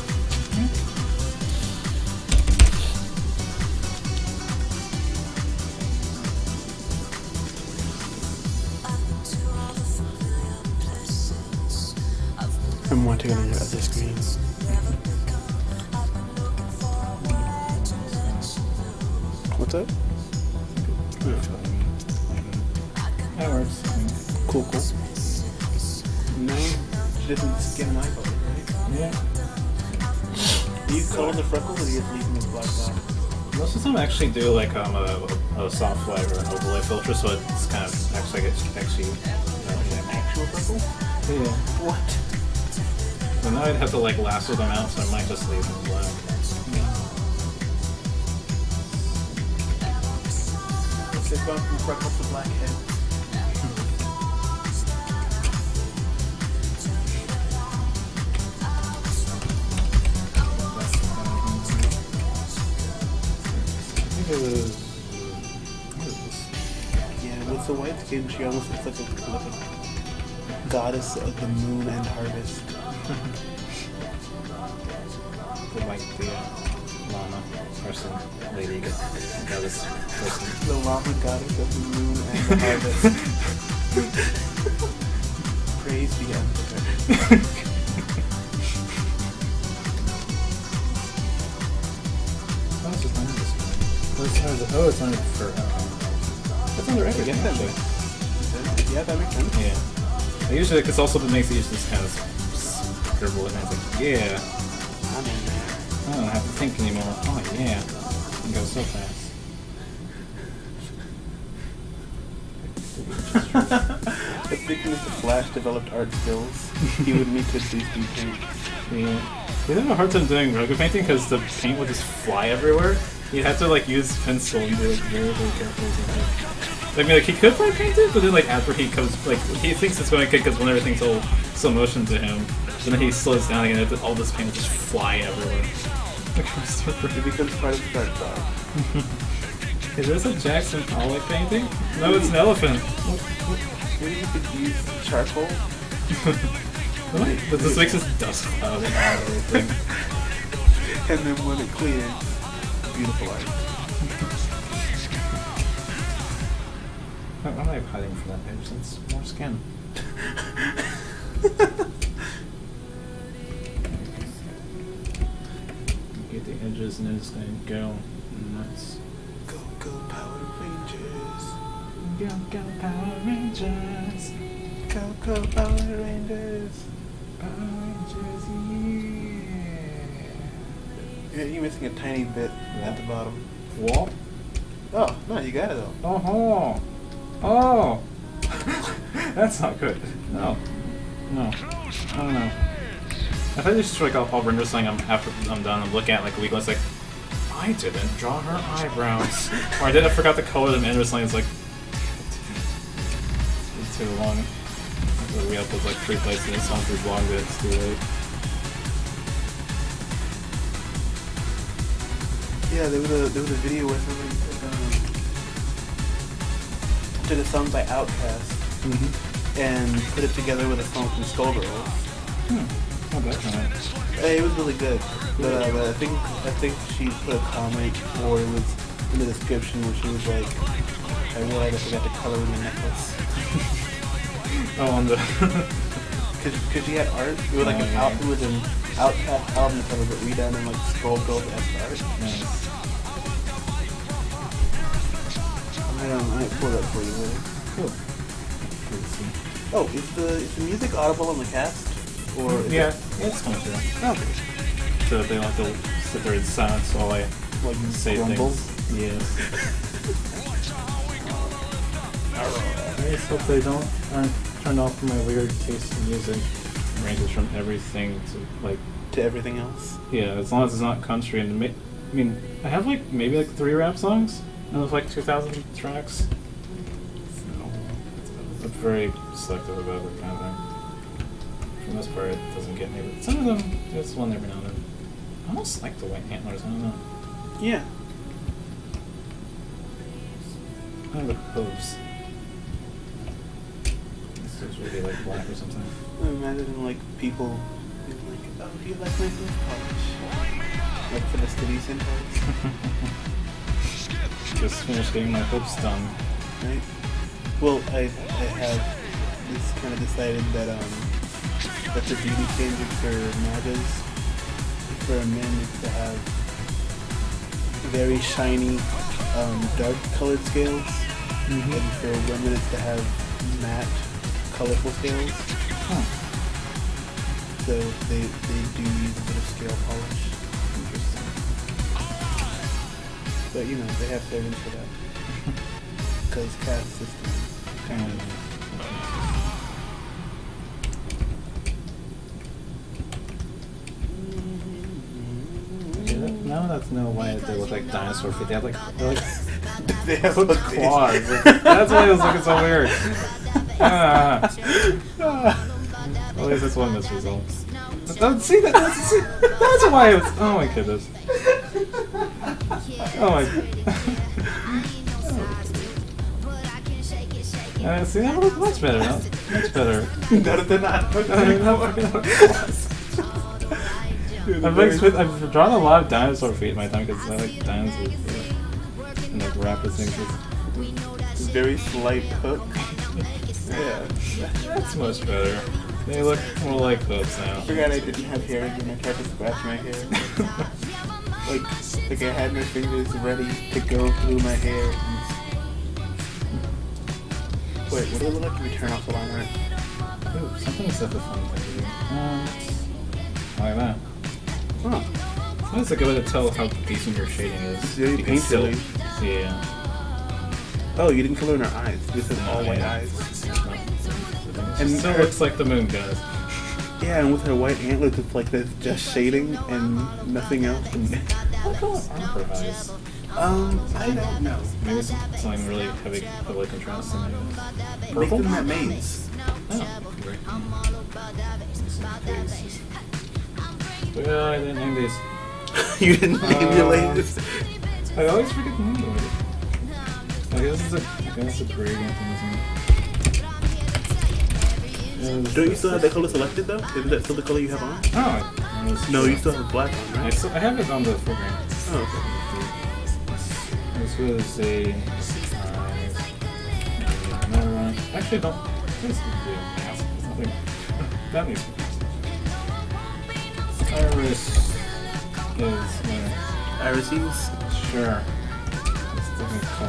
I'm watching it on your other color the freckles or do you just leave them as black dots? Most of them actually do like um, a, a soft light or an overlay filter, so it's kind of actually like it's actually. Like an actual freckle? Yeah. What? So now I'd have to like lasso them out, so I might just leave them black. They've gone from freckles to blackhead. With the white skin, she almost looks like a, like a goddess of the moon and harvest. The, like the uh, llama person, lady, this person. The llama goddess of the moon and the harvest. Praise be Yeah. Okay. Oh, it's under this one. It's it's under for. Uh, it's under everything. Yes, that Yeah, that makes sense. Yeah. I usually, because also it makes it usually just kind of scribble it, and it's like, yeah, I'm in there. I don't have to think anymore. Oh yeah, it goes so fast. I think if the Flash developed art skills, he would need to at least paint. Yeah. You'd have a hard time doing rogue painting because the paint would just fly everywhere. You'd have to like use pencil and be like very, very careful. I mean, like he could probably paint it, but then like after he comes, like he thinks it's going to kick because when everything's all slow motion to him, and then he slows down again, and all this paint will just fly everywhere. Like, It pretty. becomes part of the art style. Is this a Jackson Pollock painting? No, it's an elephant. Maybe you could use charcoal. What? But this makes this dust cloud and everything. and then when it clears, beautiful art. Why am I hiding from that page? That's more skin. Get the edges and it's gonna go nuts. Go, go, Power Rangers. Go, go, Power Rangers! Go, go, Power Rangers. Power Rangers, yeah! You're, missing a tiny bit at the bottom. What? Oh, no, you got it though. Oh, oh! That's not good. No. No. I don't know. If I just like I'll, I'll render I'm, after I'm done and look at like a week later, it's like, I didn't draw her eyebrows. or I did, I forgot to color them in or something. It's like, it's too long. I re upload like three places and it's on too long that it's too late. Yeah, there was a there was a video um, took a song by Outkast Mm-hmm. and put it together with a song from Skullgirls. Hmm. Not bad, it was really good, but, uh, but I think I think she put a comment or it was in the description where she was like, "I realized I forgot to color in the necklace." Oh, on the. Cause, Cause she had art. It was like Oh, an yeah. out. It was an Outkast album cover, but redone in like Skullgirls esque art. nice. I don't. I might pull that for you later. Cool. Let's see. Oh, is the is the music audible on the cast? Or is Yeah, it- it's coming through. Oh, okay. So they don't have to sit there in silence while I Like say grumble? things. Yes. I just hope they don't uh, aren't turned off from my weird taste in music. It ranges from everything to like To everything else. yeah, as long as it's not country and ma- I mean I have like maybe like three rap songs and of like two thousand tracks. So I'm very selective about that kind of thing. For the most part, it doesn't get me. But some of them, there's one every now and then. I almost like the white antlers. I don't know. Yeah. I the hooves. This is really like black or something. I'm imagining like people being like, oh, do you like my boot polish? Like for the city centaurs, Just finished getting my hooves done. right? Well, I I have just kind of decided that um that the beauty standard for nagas for men is to have very shiny um, dark colored scales, Mm-hmm. and for women it's to have matte colorful scales. Huh. So they they do use a bit of scale polish. But you know, they have servants for that. Because caste system. Kind of. Okay, that- now that's know why they look like dinosaur feet. They have like they're like they have hooked claws. Like, that's why it was looking so weird. Ah. At least that's one missed Oh, see that? That's, see, that's why it was. Oh my goodness. Oh my. Uh, see, that looks much better now. Much better. Better than not. I mean, that. I've, like, I've drawn a lot of dinosaur feet in my time because I like dinosaurs. Uh, and like rapid things. Very slight hook. Yeah. That's much better. They look more like those now. I forgot I didn't have hair and I tried to scratch my hair. like, like I had my fingers ready to go through my hair. Wait, what do it look like if we turn off the line art? Ooh, something's at the fun thing. Um, like that. Huh. That's a good way to tell how decent your shading is. Very You still- painterly. Yeah. Oh, you didn't color in her eyes. You said all white yeah. eyes. And And still her- looks like the moon does. Yeah, and with her white antlers, it's like there's just shading and nothing else. And, What color are her eyes? um, I don't know. Maybe some, something really heavy, heavily contrasting. Maybe. Make Purple? them that maize. Oh, great. Well, I didn't name these. you didn't name your Uh, latest. I always forget the name of it. I guess it's a, I guess it's a gradient thing, isn't? Don't you still have that color selected though? Isn't that still the color you have on? Oh, No, you still have black on, I, right? still, I have it on the program. Oh, okay. This was a. Uh, another one. Actually, don't. This is a nothing. That needs. Iris is. Uh, Irises. sure. Let's definitely call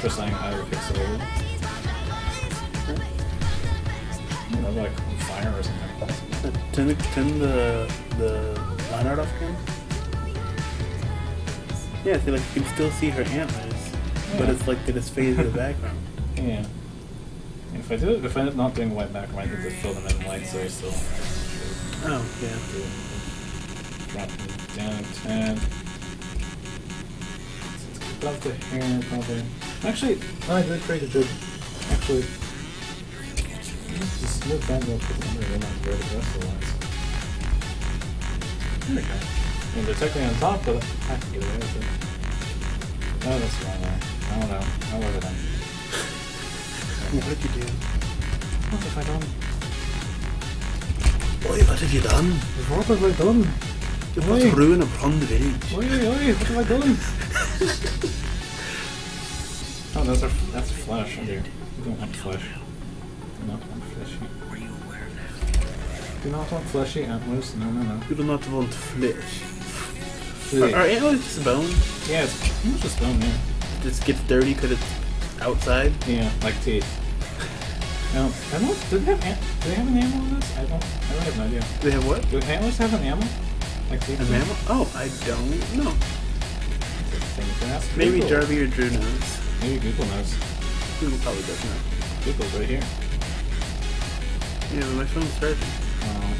for saying highly pixelated. You know, like on fire or something. Uh, Turn, the- turn the the line art off again. Yeah, see, like you can still see her antlers, but it's like they just faded to the background. Yeah. If I do it, if I'm not doing white background, I can just fill them in white so I still Oh, yeah. it. Drop them down 10. Above the hair, probably. Actually, oh, I did create a good. Actually, let's just move that real quick. I'm gonna realize where the rest of the lines. There we go. I mean, they're technically on top, but I can get away with it. Oh, that's the wrong way. I don't know. I'll work it out. What did you do? What have I done? Oi, what have you done? What have I done? You Oi. must ruin a prong the village. Oi, oi, oi, what have I done? oh, those are, that's flesh. I do. You don't want flesh. Do not want fleshy. Were you aware of that? Do not want fleshy antlers. No, no, no. You do not want flesh. Really? Are, are antlers just bone? Yeah, it's pretty much just bone, yeah. Just gets dirty because it's outside? Yeah, like teeth. Now, I don't, do they have, an, do they have an enamel on this? I don't, I really have no idea. They have what? Do antlers have an enamel? Like teeth? A mammal? Oh, I don't know. Thing to ask Maybe Google. Jarvie or Drew knows. Maybe Google knows. Google probably does know. Google's right here. Yeah, but my phone's charging. Uh,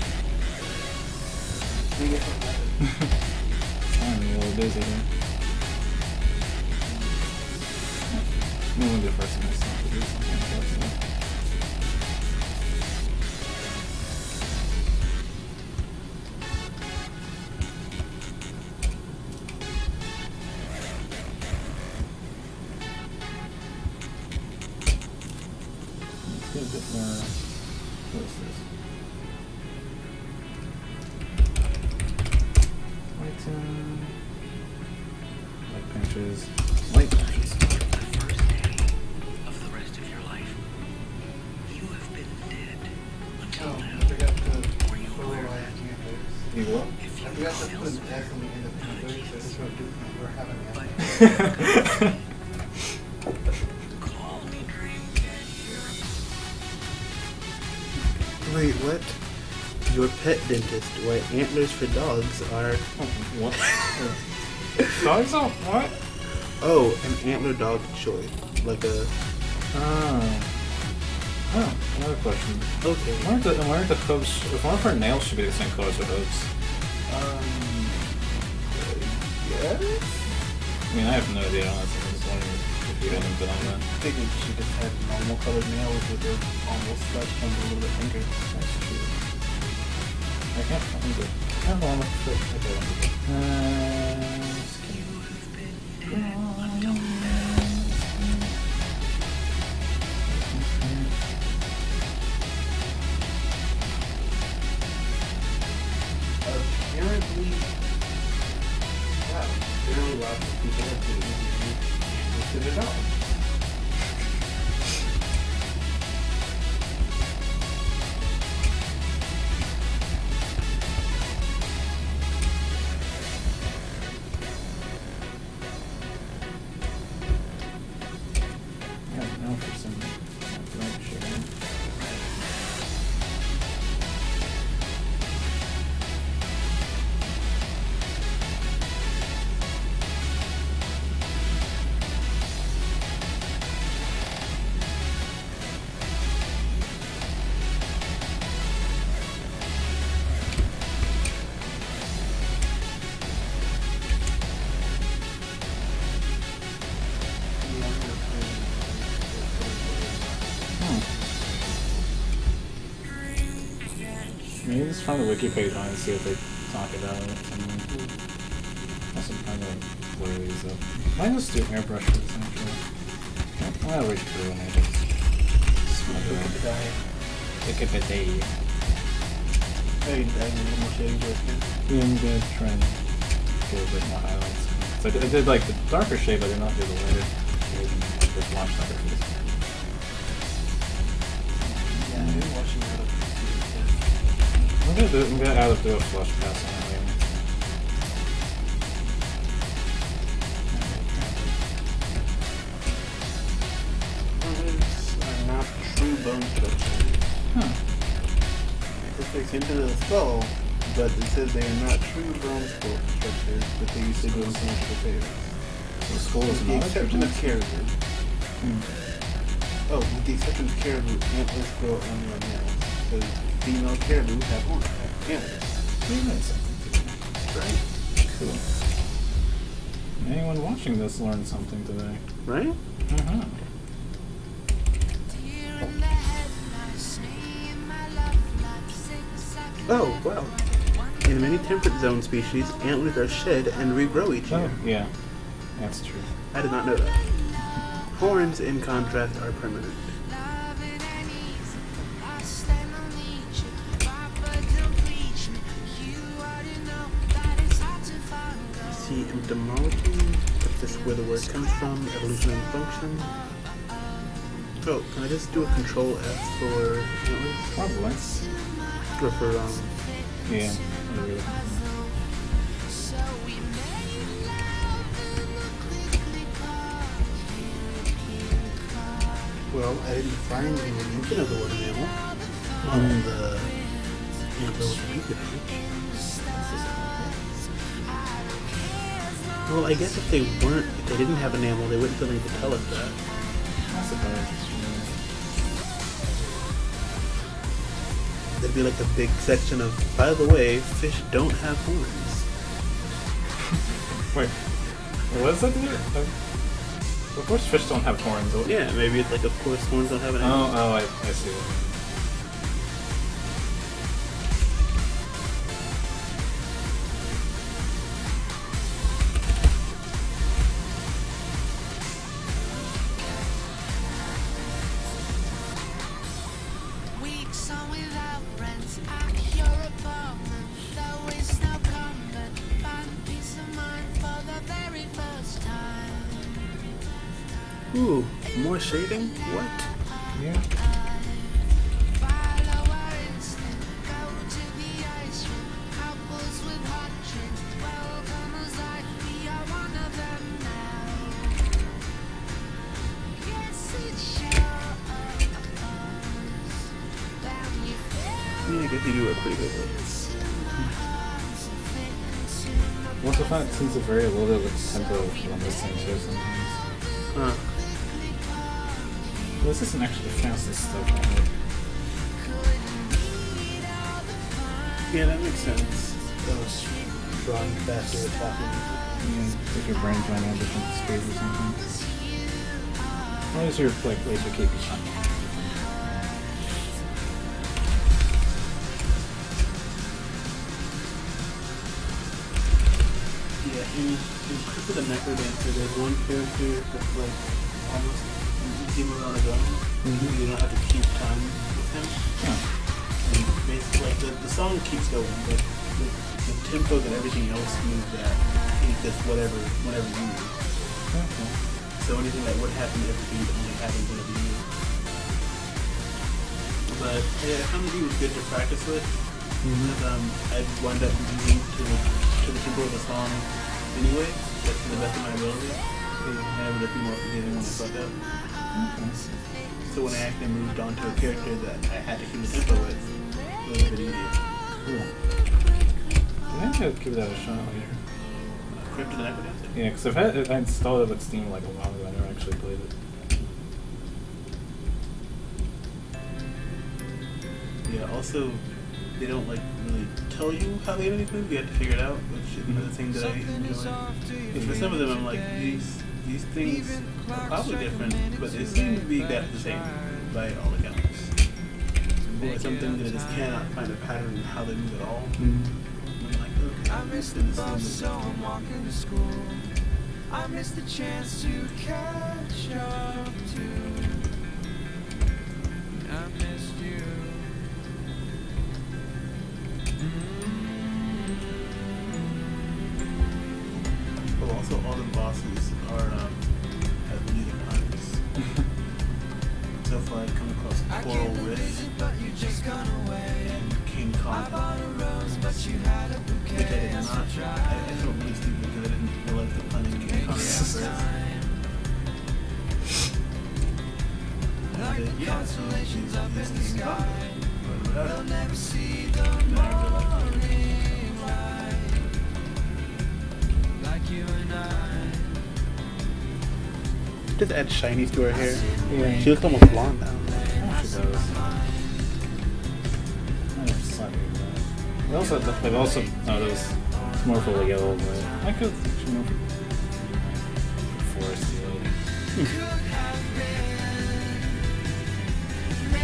I'm a little busy here. Do first myself to do something like that, dentist, why antlers for dogs are. what? Dogs don't what? Oh, an antler dog choice. Like a. Oh. Oh, another question. Okay. Why aren't the, why aren't the hooves, if one of her nails should be the same color as her hooves? Um. Yes. I mean, I have no idea, honestly. I was wondering if you hadn't been on that. I think she just had normal colored nails with her almost flesh ones a little bit pinker. That's true. I can't find it. I have one with it. Okay, just find the wiki page on and see if they talk about it. Also kind of blur these up. Might just do airbrush for this actually. I'll reach through and I just smudge Look at the it. dye. Look at the day. Hey, I need a little more shading to it. Yeah, I'm gonna try and get a bit more highlights. So I did, I did like the darker shade, but I did not do the lighter shade. Just watch that gonna do. I'm gonna a do a flush pass on are not true bone structures. Huh. It fits into the skull, but it says they are not true bone structures, but they used to go into affairs. The skull is not caribou. Hmm. Oh, with the exception of caribou, antlers grow on males. So female caribou have horns. Antlers. You know. Right? Cool. Anyone watching this learned something today. Right? Uh-huh. Oh, wow. In many temperate zone species, antlers are shed and regrow each year. Oh, year. yeah. That's true. I did not know that. Horns, in contrast, are permanent. Where the word comes from, evolution and function. Oh, can I just do a control F for antlers? Probably. Or for, um, Yeah. Well, I didn't find any mention of the word mammal on the antler Wikipedia page. Well, I guess if they weren't, if they didn't have an animal, they wouldn't feel need to tell us that. I suppose. There'd be like a big section of, by the way, fish don't have horns. Wait. What does that do? Uh, Of course fish don't have horns. Yeah, maybe it's like, of course, horns don't have an animal. Oh, oh, I, I see. You do it pretty good. Once I find it seems to vary a little bit with the tempo on this thing too sometimes. Huh. This isn't actually the fastest stuff on it. Yeah, that makes sense. That was drawing faster with talking. Yeah, like your brain's running at different speeds or something. What is your like laser KP of the Necrodancer, there's one character that's like almost move on his own. You don't have to keep time with him. Yeah. And basically, like the, the song keeps going, but the, the tempo that everything else moves at is just whatever, whatever you. Okay. So anything that would happen every beat only happens whenever you. But yeah, Comedy was good to practice with. Because um, I'd wind up moving to the, to the tempo of the song anyway, just to the best of my ability. And I would be more forgiving when I fuck up. So when I actually moved on to a character that I had to keep the tempo with, it was a bit easier. Cool. I think I'll give that a shot later. Crypt of the Necrodancer? Yeah, because I've had I installed it with Steam like a while ago. I never actually played it. Yeah, also, they don't like really tell you how they enemies move. You have to figure it out, which is another thing that I enjoy. Because for some of them, I'm like, these these things are probably different, but they seem to be exactly the same by all accounts. Or something that I just cannot find a pattern in how they move at all. Mm-hmm. I'm like, okay, I miss the bus, so I'm walking to school. I miss the chance to catch up Coral can't believe Rift it, but you just gone away. and King Kong. I bought a rose, but you had a Which I bouquet. did not. I, I felt really stupid because I didn't realize the pun in King Kong at first. And I did, yeah, so Just add shinies to her hair. Yeah. She looks almost blonde now. Oh, she does. That's slightly. They also, they've also noticed it's more for the yellow, but I could actually more for forest yellow.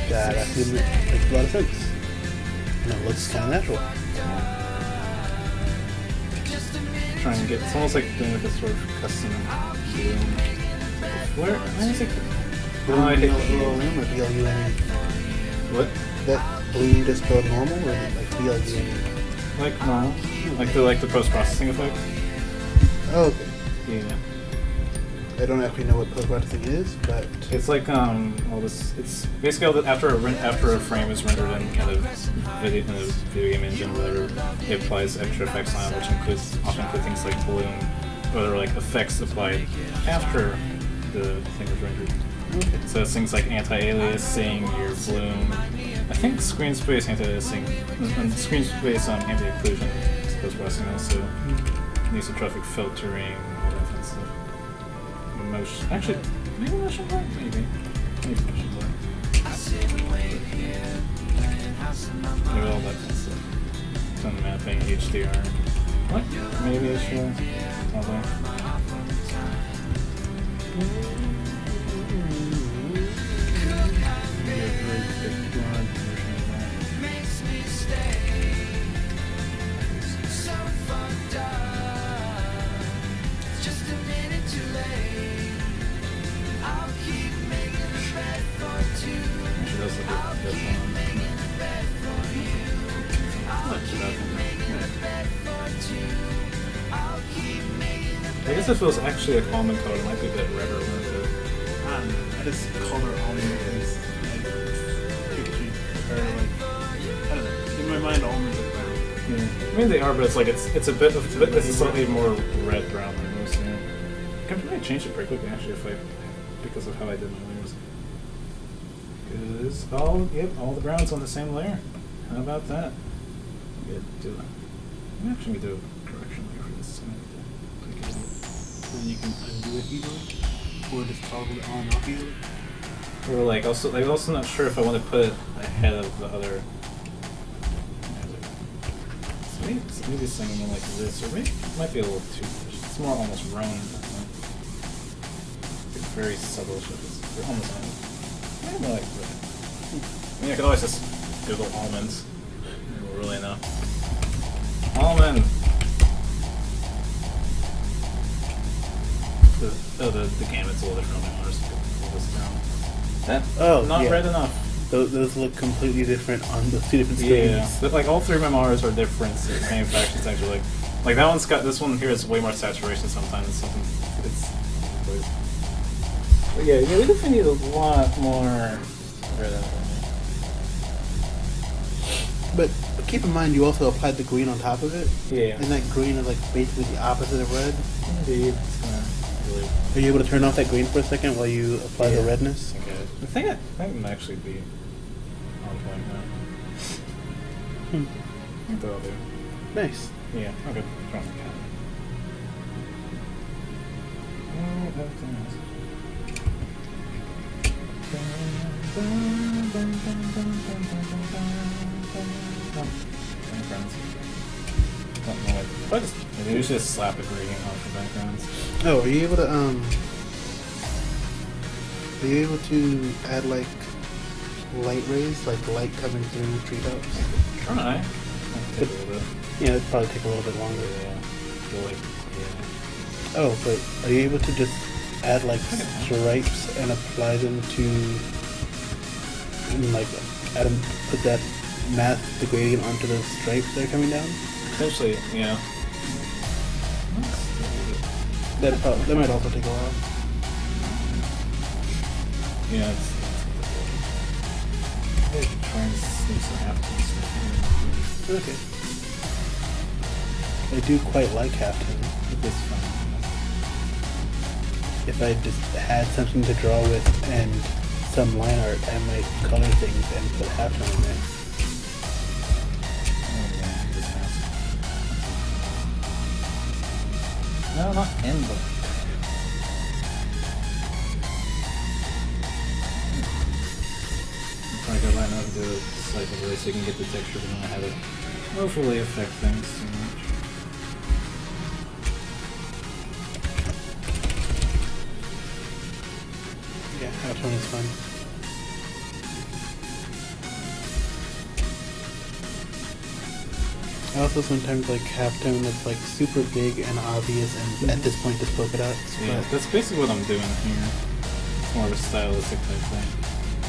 That actually makes a lot of sense. And it looks kind of natural. Trying to get, it's almost like doing like a sort of custom bloom. Where, where is it? Oh, I hate B-L-U-M or B-L-U-M-E? What? That bloom just spelled normal or like B-L-U-M-E? Like normal? Like the like the post processing effect? Oh, okay. Yeah. I don't actually know what post-processing is, but It's like um, all this. It's basically all the, after a ren- after a frame is rendered in kind of video, in the video game engine, whatever, it applies extra effects on, it, which includes often include things like bloom, or other like effects applied after the thing was rendered. okay. So it's things like anti-aliasing, your bloom. I think screen space anti-aliasing, screen space ambient occlusion is post processing also. Anisotropic filtering, all that fun stuff. Motion, actually, maybe motion blur, maybe, maybe motion blur. Maybe all that fun stuff. Tone mapping, HDR. What? Maybe sure. Probably. I'll keep making the bed for two. I guess if it was actually a common color, it might be a bit redder, wouldn't it? Um, I just called her almond because I pictured her like I don't know. In my mind, almonds are brown. Yeah. I mean, they are, but it's like it's it's a bit of it's a slightly more red brown than most. Yeah. I can probably change it pretty quickly actually if I because of how I did my layers. Because all yep, all the browns on the same layer. How about that? Good. Do I'm actually gonna do a correction layer for this. so I need to click it out. So then you can undo it easily, or just toggle it on and off easily. Or like also like also not sure if I want to put it ahead of the other. So maybe, maybe singing like this, or maybe it might be a little too. It's more almost roan. It's very subtle shifts. They're almost more like. I mean, I could always just Google almonds. Really know. Almond. The oh the the gamut's a little different on my Mars. Pull this down. That Oh, not yeah. red enough. Those, those look completely different on the two different screens. Yeah, but, like all three of my Mars are different manufacturers actually. Like, like that one's got this one here is way more saturation sometimes. Something it's. But yeah, yeah, we definitely need a lot more red But keep in mind, you also applied the green on top of it, Yeah. and that green is like basically the opposite of red. Indeed. It's gonna really. Are you able to turn off that green for a second while you apply the redness? Okay. I think it, I think it might actually be on point now. Hmm. I think that'll do. Nice. Yeah, okay. Turn on the camera. Oh, everything else. Oh, my friends. Don't know what- just, maybe we should just slap a gradient off the backgrounds. Oh, are you able to um? Are you able to add like light rays, like light coming through treetops? Try. Take a little bit. Yeah, it'd probably take a little bit longer. Yeah. Feel like, yeah. Oh, but are you able to just add like stripes and apply them to, and like add them, put that mask, the gradient onto those stripes that are coming down? Potentially, yeah. That that might also take a while. Yeah, it's. I should try and sneak some half Okay. I do quite like halftone. This fun. If I just had something to draw with and some line art, I might color things and put halftone in there. No, not the. Probably go line up do it slightly so you can get the texture, but not have it overly affect things also sometimes like halftone that's like super big and obvious and mm-hmm. at this point just polka dots. Yeah, but- that's basically what I'm doing here. It's more of a stylistic type thing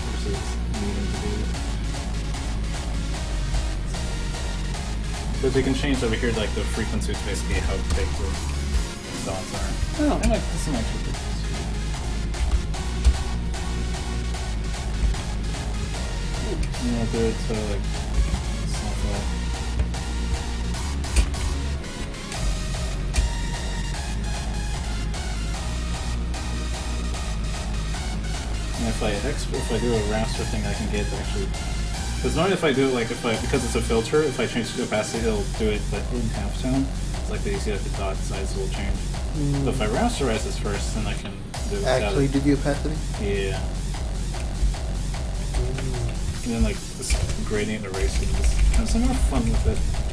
versus needing to do it. But they can change over here, like the frequency is basically how big the dots are. Oh, I like this one actually. You know, do it so like if I if I do a raster thing, I can get actually. Because normally if I do it like if I because it's a filter, if I change the opacity, it'll do it but in halftone. It's like you see that the dot size will change. So if I mm. rasterize this first, then I can do it. Actually, do the opacity. Yeah. Mm. And then like this gradient eraser, just have some more fun with it.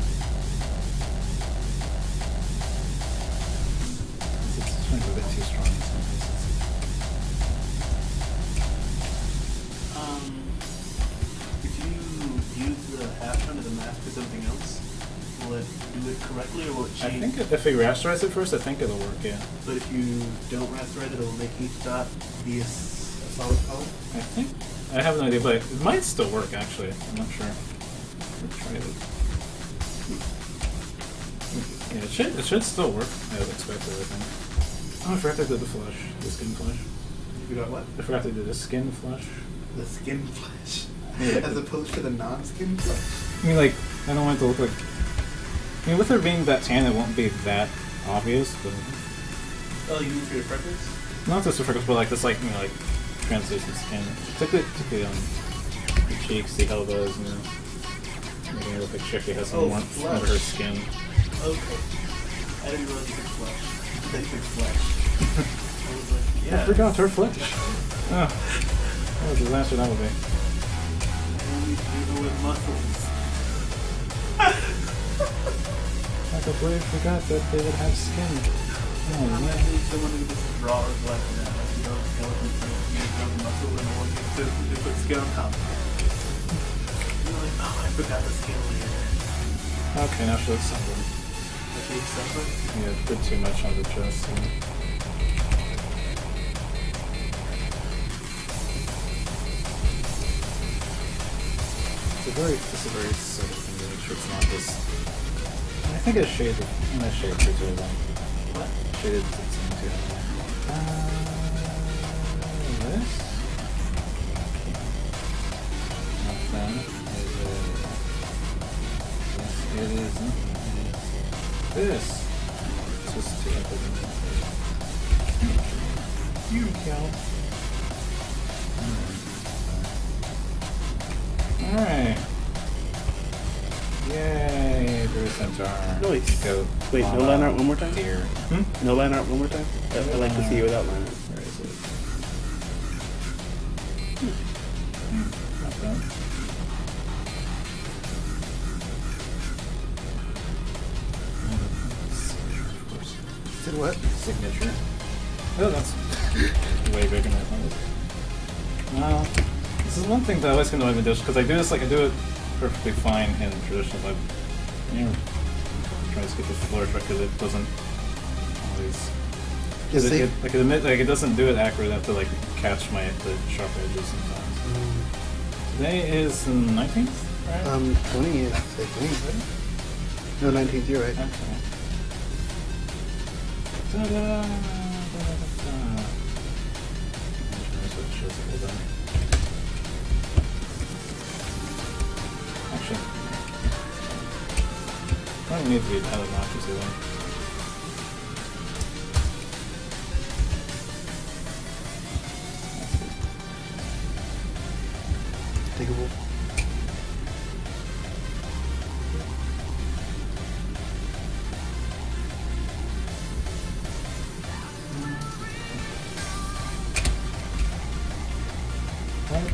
Think if we rasterize it first, I think it'll work. Yeah. But if you don't rasterize it, it'll make each dot be a solid color. I think I have no idea, but it might still work. Actually, I'm not sure. Let's try it. Yeah, it should. It should still work as expected. I think. Oh, I forgot to do the flush, the skin flush. You got what? I forgot to do the skin flush. The skin flush? Yeah. as opposed to the non-skin flush? I mean, like, I don't want it to look like. I mean, with her being that tan, it won't be that obvious, but Oh, you mean for your freckles? not just the freckles, but like this, like you know, like translucent skin, particularly, particularly um, on the cheeks, the elbows, you know, making it look like Chicky has some Oh, warmth flesh. under her skin. Okay. I didn't realize you could flesh. That you could flesh. I was like, I forgot her flesh. Ah. Oh. What a disaster that would be. Only people with muscles. I completely forgot that they would have skin. Oh man. need someone who just draws like that, like you know, skeleton you just the muscle and the one gets to put skin on top. You're like, oh, I forgot the skin layer. Okay, now she looks something. Okay, suffer. Yeah, did too much on the chest. and- It's a very, it's a very subtle thing to make sure it's not this. I think it's shaded. I'm gonna shade for of them. What? Shaded to some two. Uh, this? Not that. Is it? Yes, it is. This. It's just two episodes. You kill. Alright. Yay, Drew Centaur. Nice. Goat. Wait, no llama, line art one more time? Deer. Hmm? No line art one more time? I, I like to see you without line art. Where is it? Hmm. Not bad. Did what? Signature. Oh, that's way bigger than I thought. Well, this is one thing that I always can annoy me because I do this like I do it perfectly fine in traditional web. You know, trying to skip the flourish because it doesn't always. Yes, it, it, like, it, admit- like it doesn't do it accurately. I have to like catch my the sharp edges sometimes. Today is the nineteenth, right? Um, 20 is, I think, right? No, 19th, you're right. Okay. Ta-da! I don't need to be that obnoxious either. Takeable.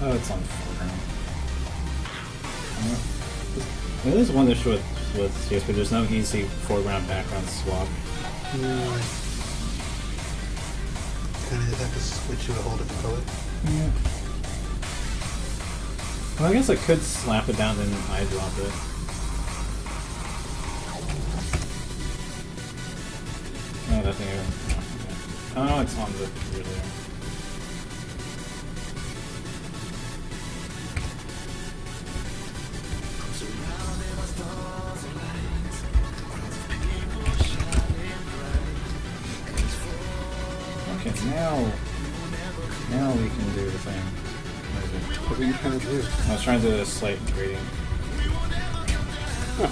Oh, it's on foreground. Uh, There is one issue with, with CSP, there's no easy foreground background swap. Mm. Kind of have to switch to a whole different color. Yeah. Well, I guess I could slap it down and eye drop it. Oh, that thing. Oh, it's on the I was trying to do a slight gradient. Huh.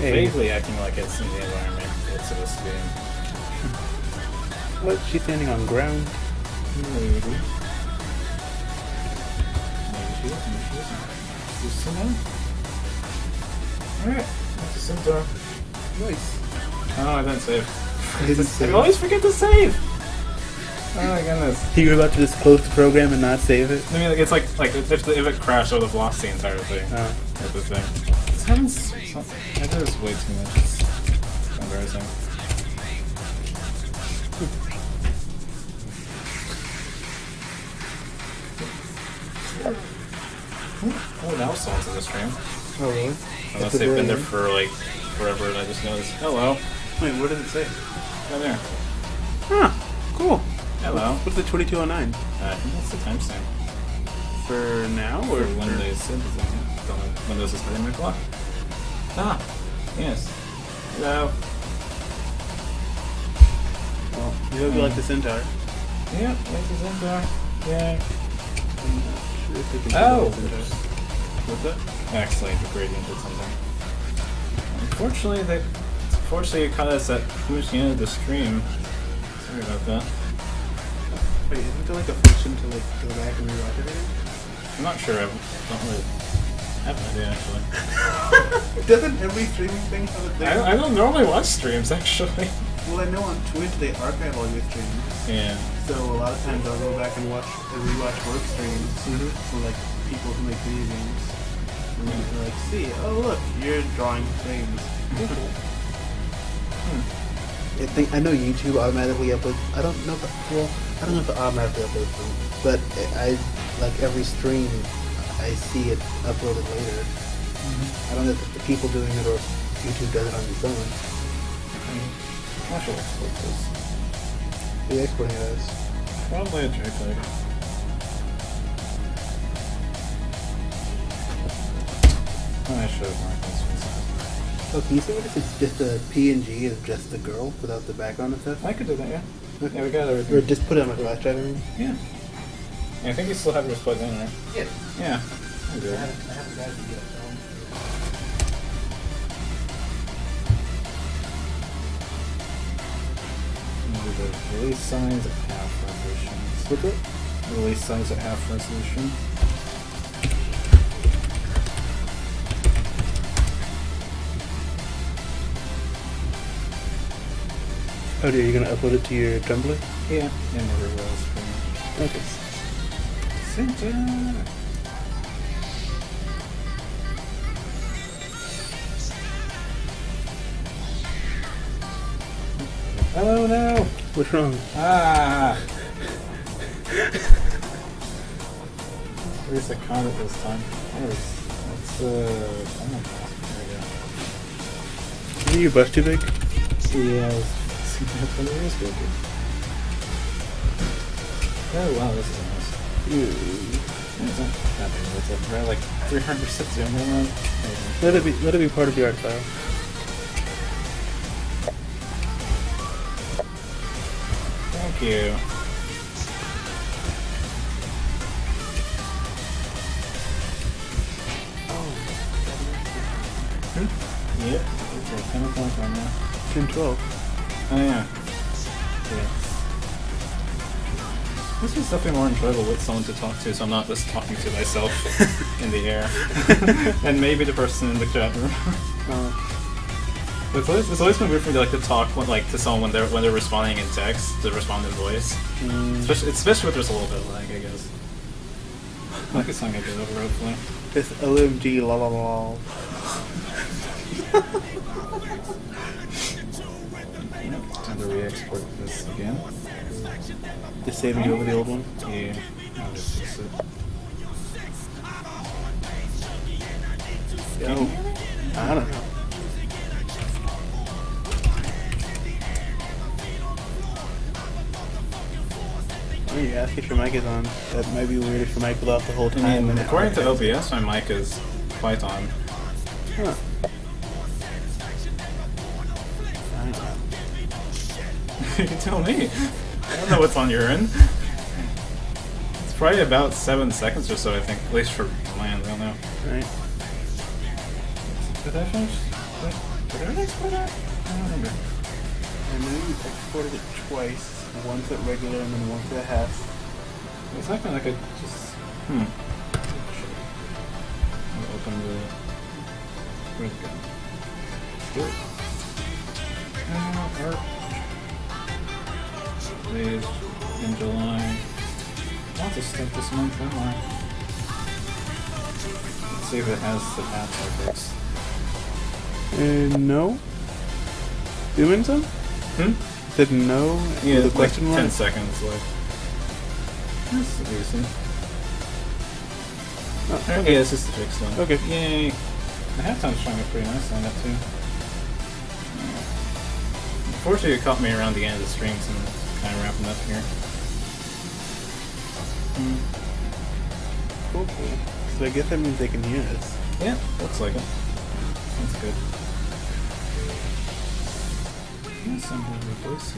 Hey. Vaguely acting like it's in the environment it's supposed to be in. What? She's standing on ground. Maybe. Maybe she is, maybe she isn't. Just some Alright, that's a centaur. Nice. Oh, I didn't save. I didn't I always forget to save! Oh my goodness. You were about to just close the program and not save it? I mean, like, it's like like if, the, if it crashed, I would have lost the entire thing. Oh. That's the thing. This happens. I do this way too much. It's embarrassing. Oh, now someone's in the stream. Oh, really? Unless they've been there for like forever, and I just noticed. Oh, Hello. Wait, what does it say? Right there. Huh. Cool. Hello. What's the 2209? Uh, I think that's the timestamp. For now or Or when they said the thing. Don't know. Windows is starting my clock. Ah. Yes. Hello. Well, you hope you like the centaur. Yep. Like the centaur. Yay. Sure if can Oh! do the centaur. What's that? Actually, the gradient did something. Unfortunately, they unfortunately it caught us at pretty much the end of the stream. Sorry about that. Wait, isn't there like a function to like go back and rewatch everything? I'm not sure. I don't really have an idea actually. Doesn't every streaming thing have a thing? I, I don't normally watch streams actually. Well, I know on Twitch they archive all your streams. Yeah. So a lot of times I'll go back and watch and rewatch work streams Mhm. for like people who make video games. And then to like see, oh look, you're drawing things. I think I know YouTube automatically uploads. I don't know if well, I don't know if it automatically uploads them, but I like every stream, I see it uploaded later. Mm-hmm. I don't know if it's the people doing it or if YouTube does it on its own. I should export this. The exporting it as. Probably a JPEG. I should have marked this one. Oh, can you see what if it's just a PNG of just the girl without the background and stuff? I could do that, yeah. Yeah, we got everything. Or everything. just put it on my flash drive, I mean? Yeah. Yeah, I think you still have yours plugged in, right? Yeah. Yeah. I. I haven't, I haven't got it yet. Do the release size at half resolution. What's it? Release size at half resolution. Oh dear, you're gonna upload it to your Tumblr? Yeah. It never was. Okay. Center. Oh no! What's wrong? Ah! At least I caught it this time. Was, that's, uh, my God. There we Isn't your too big? go. Yeah, I was seeing that it is good. Oh wow, this is nice. Not that big, it's a right, like 300% zoom in on. Let it be let it be part of the art file. Thank you. Oh, hmm? Yep, it's like 10 o'clock right now. 10, 12. Oh yeah. Yeah. This was definitely more enjoyable with someone to talk to, so I'm not just talking to myself in the air. and maybe the person in the chat room. Uh, It's always, it's always been weird for me to like to talk when, like to someone when they're when they're responding in text to respond in voice. mm, Especially, especially if there's a little bit of lag, I guess. Like it's not gonna get over hopefully. this OMG la la la. to re-export this again. You over the old one. Yeah, I'll just fix it. Yo. I don't know. Oh, you ask if your mic is on. That might be weird if your mic was off the whole I time. mean, and according to. OBS, my mic is quite on. Huh. You tell me. I don't know what's on your end. It's probably about seven seconds or so, I think. At least for mine, I don't know. Right? Did I finish? Did I, did I export that? I don't remember. I know you exported it twice. Once at regular and then once at half. It's acting like I just. Hmm. I'll open the. Where'd it go? Do it. Uh, In July. Lots of stuff this month, don't I? Let's see if it has the path I fix. Uh, no. Doing some? Hmm? Said no. Yeah, with a like question 10 mark. seconds left. That's decent. Oh, Okay, okay. this is the fixed one. Okay. Yay. The halftone's showing up pretty nice on that too. Unfortunately, it caught me around the end of the stream, so kind of wrapping up here. Cool, cool. So I guess that means they can hear us. Yeah, looks like it. That's good. Yes, I'm gonna replace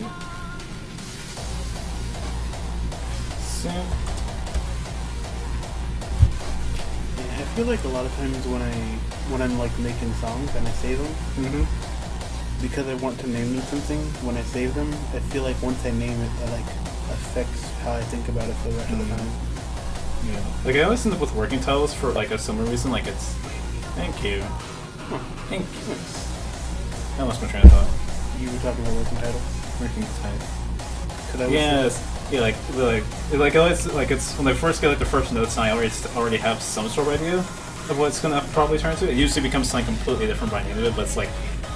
Yeah, I feel like a lot of times when I when I'm like making songs and I say them, Mm-hmm. Because I want to name them something, when I save them, I feel like once I name it, it like affects how I think about it for the rest of the time. Yeah. Like I always end up with working titles for like a similar reason. Like it's Thank you. Thank you. I lost my train of thought. You were talking about working title. Working tight. Cause I Yes. Yeah, like like like always like it's when I first get like the first notes, and I already already have some sort of idea of what it's gonna probably turn into. It usually becomes something completely different by the end of it, but it's like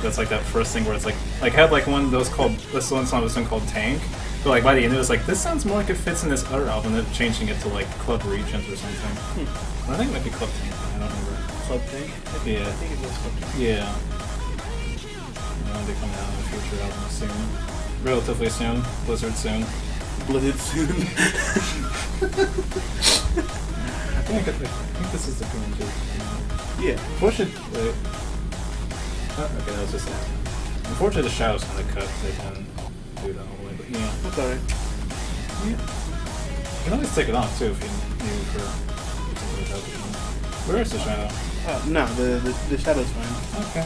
that's like that first thing where it's like like I had like one of those called this one song this one called Tank. But like by the end it, was like this sounds more like it fits in this other album, then changing it to like Club Regions or something. Hmm. I think it might be Club Tank. I don't remember. Club Tank. I Yeah. I think it was Club Tank. Yeah. Yeah, they come out in the future album soon. Relatively soon. Blizzard soon. Blizzard soon. I think, I think this is the too. yeah. Unfortunately, oh, okay, that was just that. Unfortunately, the shadow's kind of cut. They can do that all the way, but yeah. That's alright. yeah. You can always take it off too if you need for. Where is the shadow? Uh, no, the, the the shadow's fine. Okay,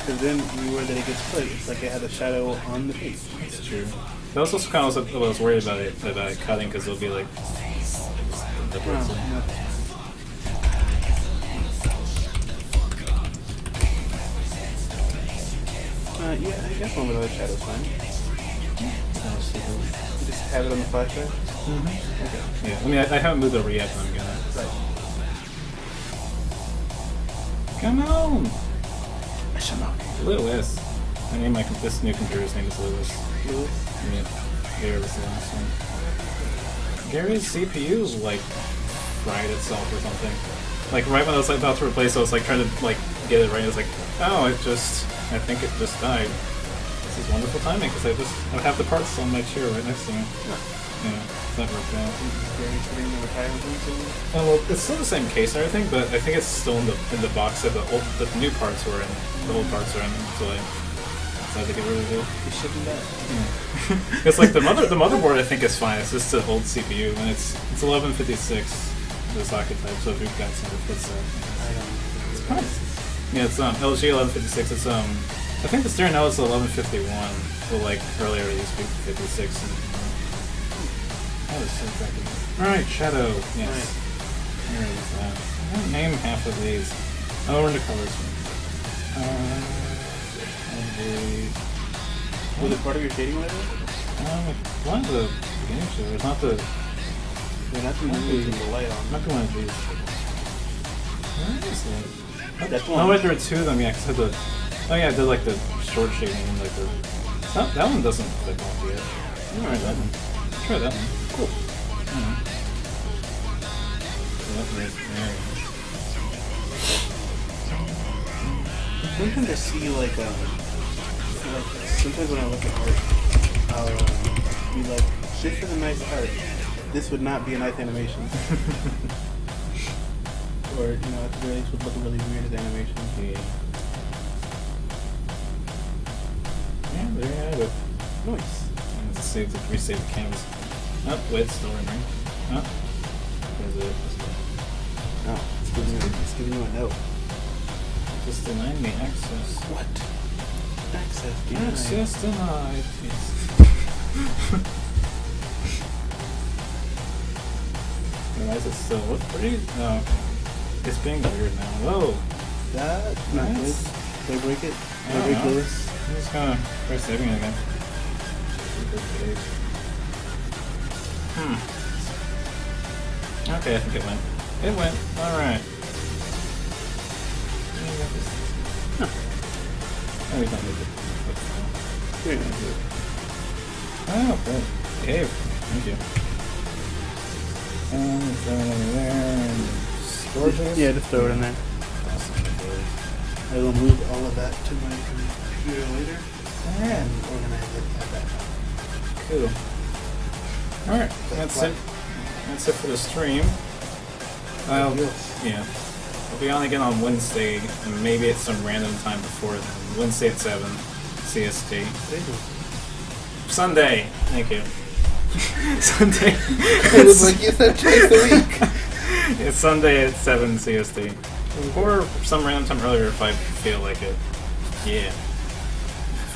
Because then you were that it gets split. It's like it had a shadow on the page. that's true. That was also kind of what I was worried about it about it cutting because it'll be like. the No, words- no. Uh, yeah, I guess one without a shadow's fine. You just have it on the flash drive? Okay. Yeah, I mean, I, I haven't moved over yet, but I'm gonna. Right. Come on! I shall not. Lewis. I name my this new computer's name is Lewis. Lewis? Yeah, Gary was the last one. Gary's CPU like fried itself or something. Like right when I was like, about to replace it, I was like trying to like get it right. It was like, oh, it just, I think it just died. This is wonderful timing because I just I have the parts on my chair right next to me. Yeah, that worked out. Gary putting the retirement room soon? Oh, well, it's still the same case and everything, but I think it's still in the in the box that the old the new parts were in. The old parts are in, so I decided to get rid of it. He's shipping that. It's like the mother the motherboard I think is fine. It's just an old CPU and it's it's 1156 the socket type. So if you've got some fits that. I don't know. Yeah, it's um LG 1156. It's um I think the steering now is 1151. But like earlier it used to be 56. And, that was so crappy. All right, Shadow. Yes. Right. Here it is. Uh, I don't name half of these. Oh, we're into colors. Uh, LG. Was it part of your shading whatever? Um, one of the game show. It's not the Yeah, not the one using the light on. not the one of these. Where is it? That's Oh one. wait, there are two of them. Yeah, 'cause I had the. Oh yeah, I did like the short shading and like the. That, that one doesn't click off yet. All right, that one. Try that one. Cool. Yeah. So that was there. Sometimes I see like um, like sometimes when I look at art, I'll um, be like, this is a nice art. This would not be a nice animation. or you know, at the very least would look really weird as animation. Yeah. Yeah, there you have it. Nice. And Let's save the resave the canvas. Oh, wait, it's still rendering. Oh. Is it? No, it's giving you, it's giving you a note. Just denying me access. What? Access denied. Access denied. Yes. Why is it still? What? What are you? Oh, okay. It's being weird now. Whoa. That's not good. Nice. Did I break it? I Did I don't break know. Lewis? I'm just gonna try saving it again. Hmm. Okay, I think it went. It went. Alright. Huh. Oh, we don't need it. Very nice. Oh, good. Cave. Thank you. And over there. And storage. Yeah, just throw it in there. Awesome. I will move all of that to my computer later Alright. and organize it at that time. Cool. Alright, that's what? it. That's it for the stream. I'll, yeah. I'll be on again on Wednesday, and maybe at some random time before then. Wednesday at 7 CST. Sunday! Thank you. Sunday. It was like you said twice a week. it's Sunday at 7 CST. Or some random time earlier if I feel like it. Yeah.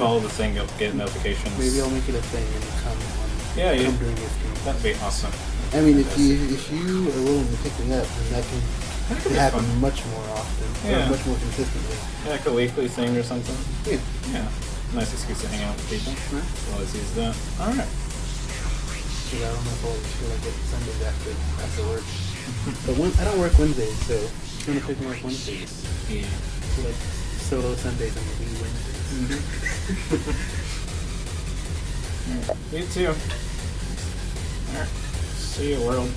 Follow the thing, you'll get notifications. Maybe I'll make it a thing and come on. Yeah, you- come during your stream. That'd be awesome. I mean, if you if you are willing to pick it up, then that can That could happen fun. much more often. Yeah. Or much more consistently. Yeah, like a weekly thing or something. Yeah. Yeah. Nice excuse to hang out with people. Yeah. Always use that. Alright. I don't know if I'll feel like it Sundays after after work. But when, I don't work Wednesdays, so want to pick me up Wednesdays, oh, Yeah. like solo Sundays and maybe Wednesdays. Mm-hmm. You too. Alright. See you, world.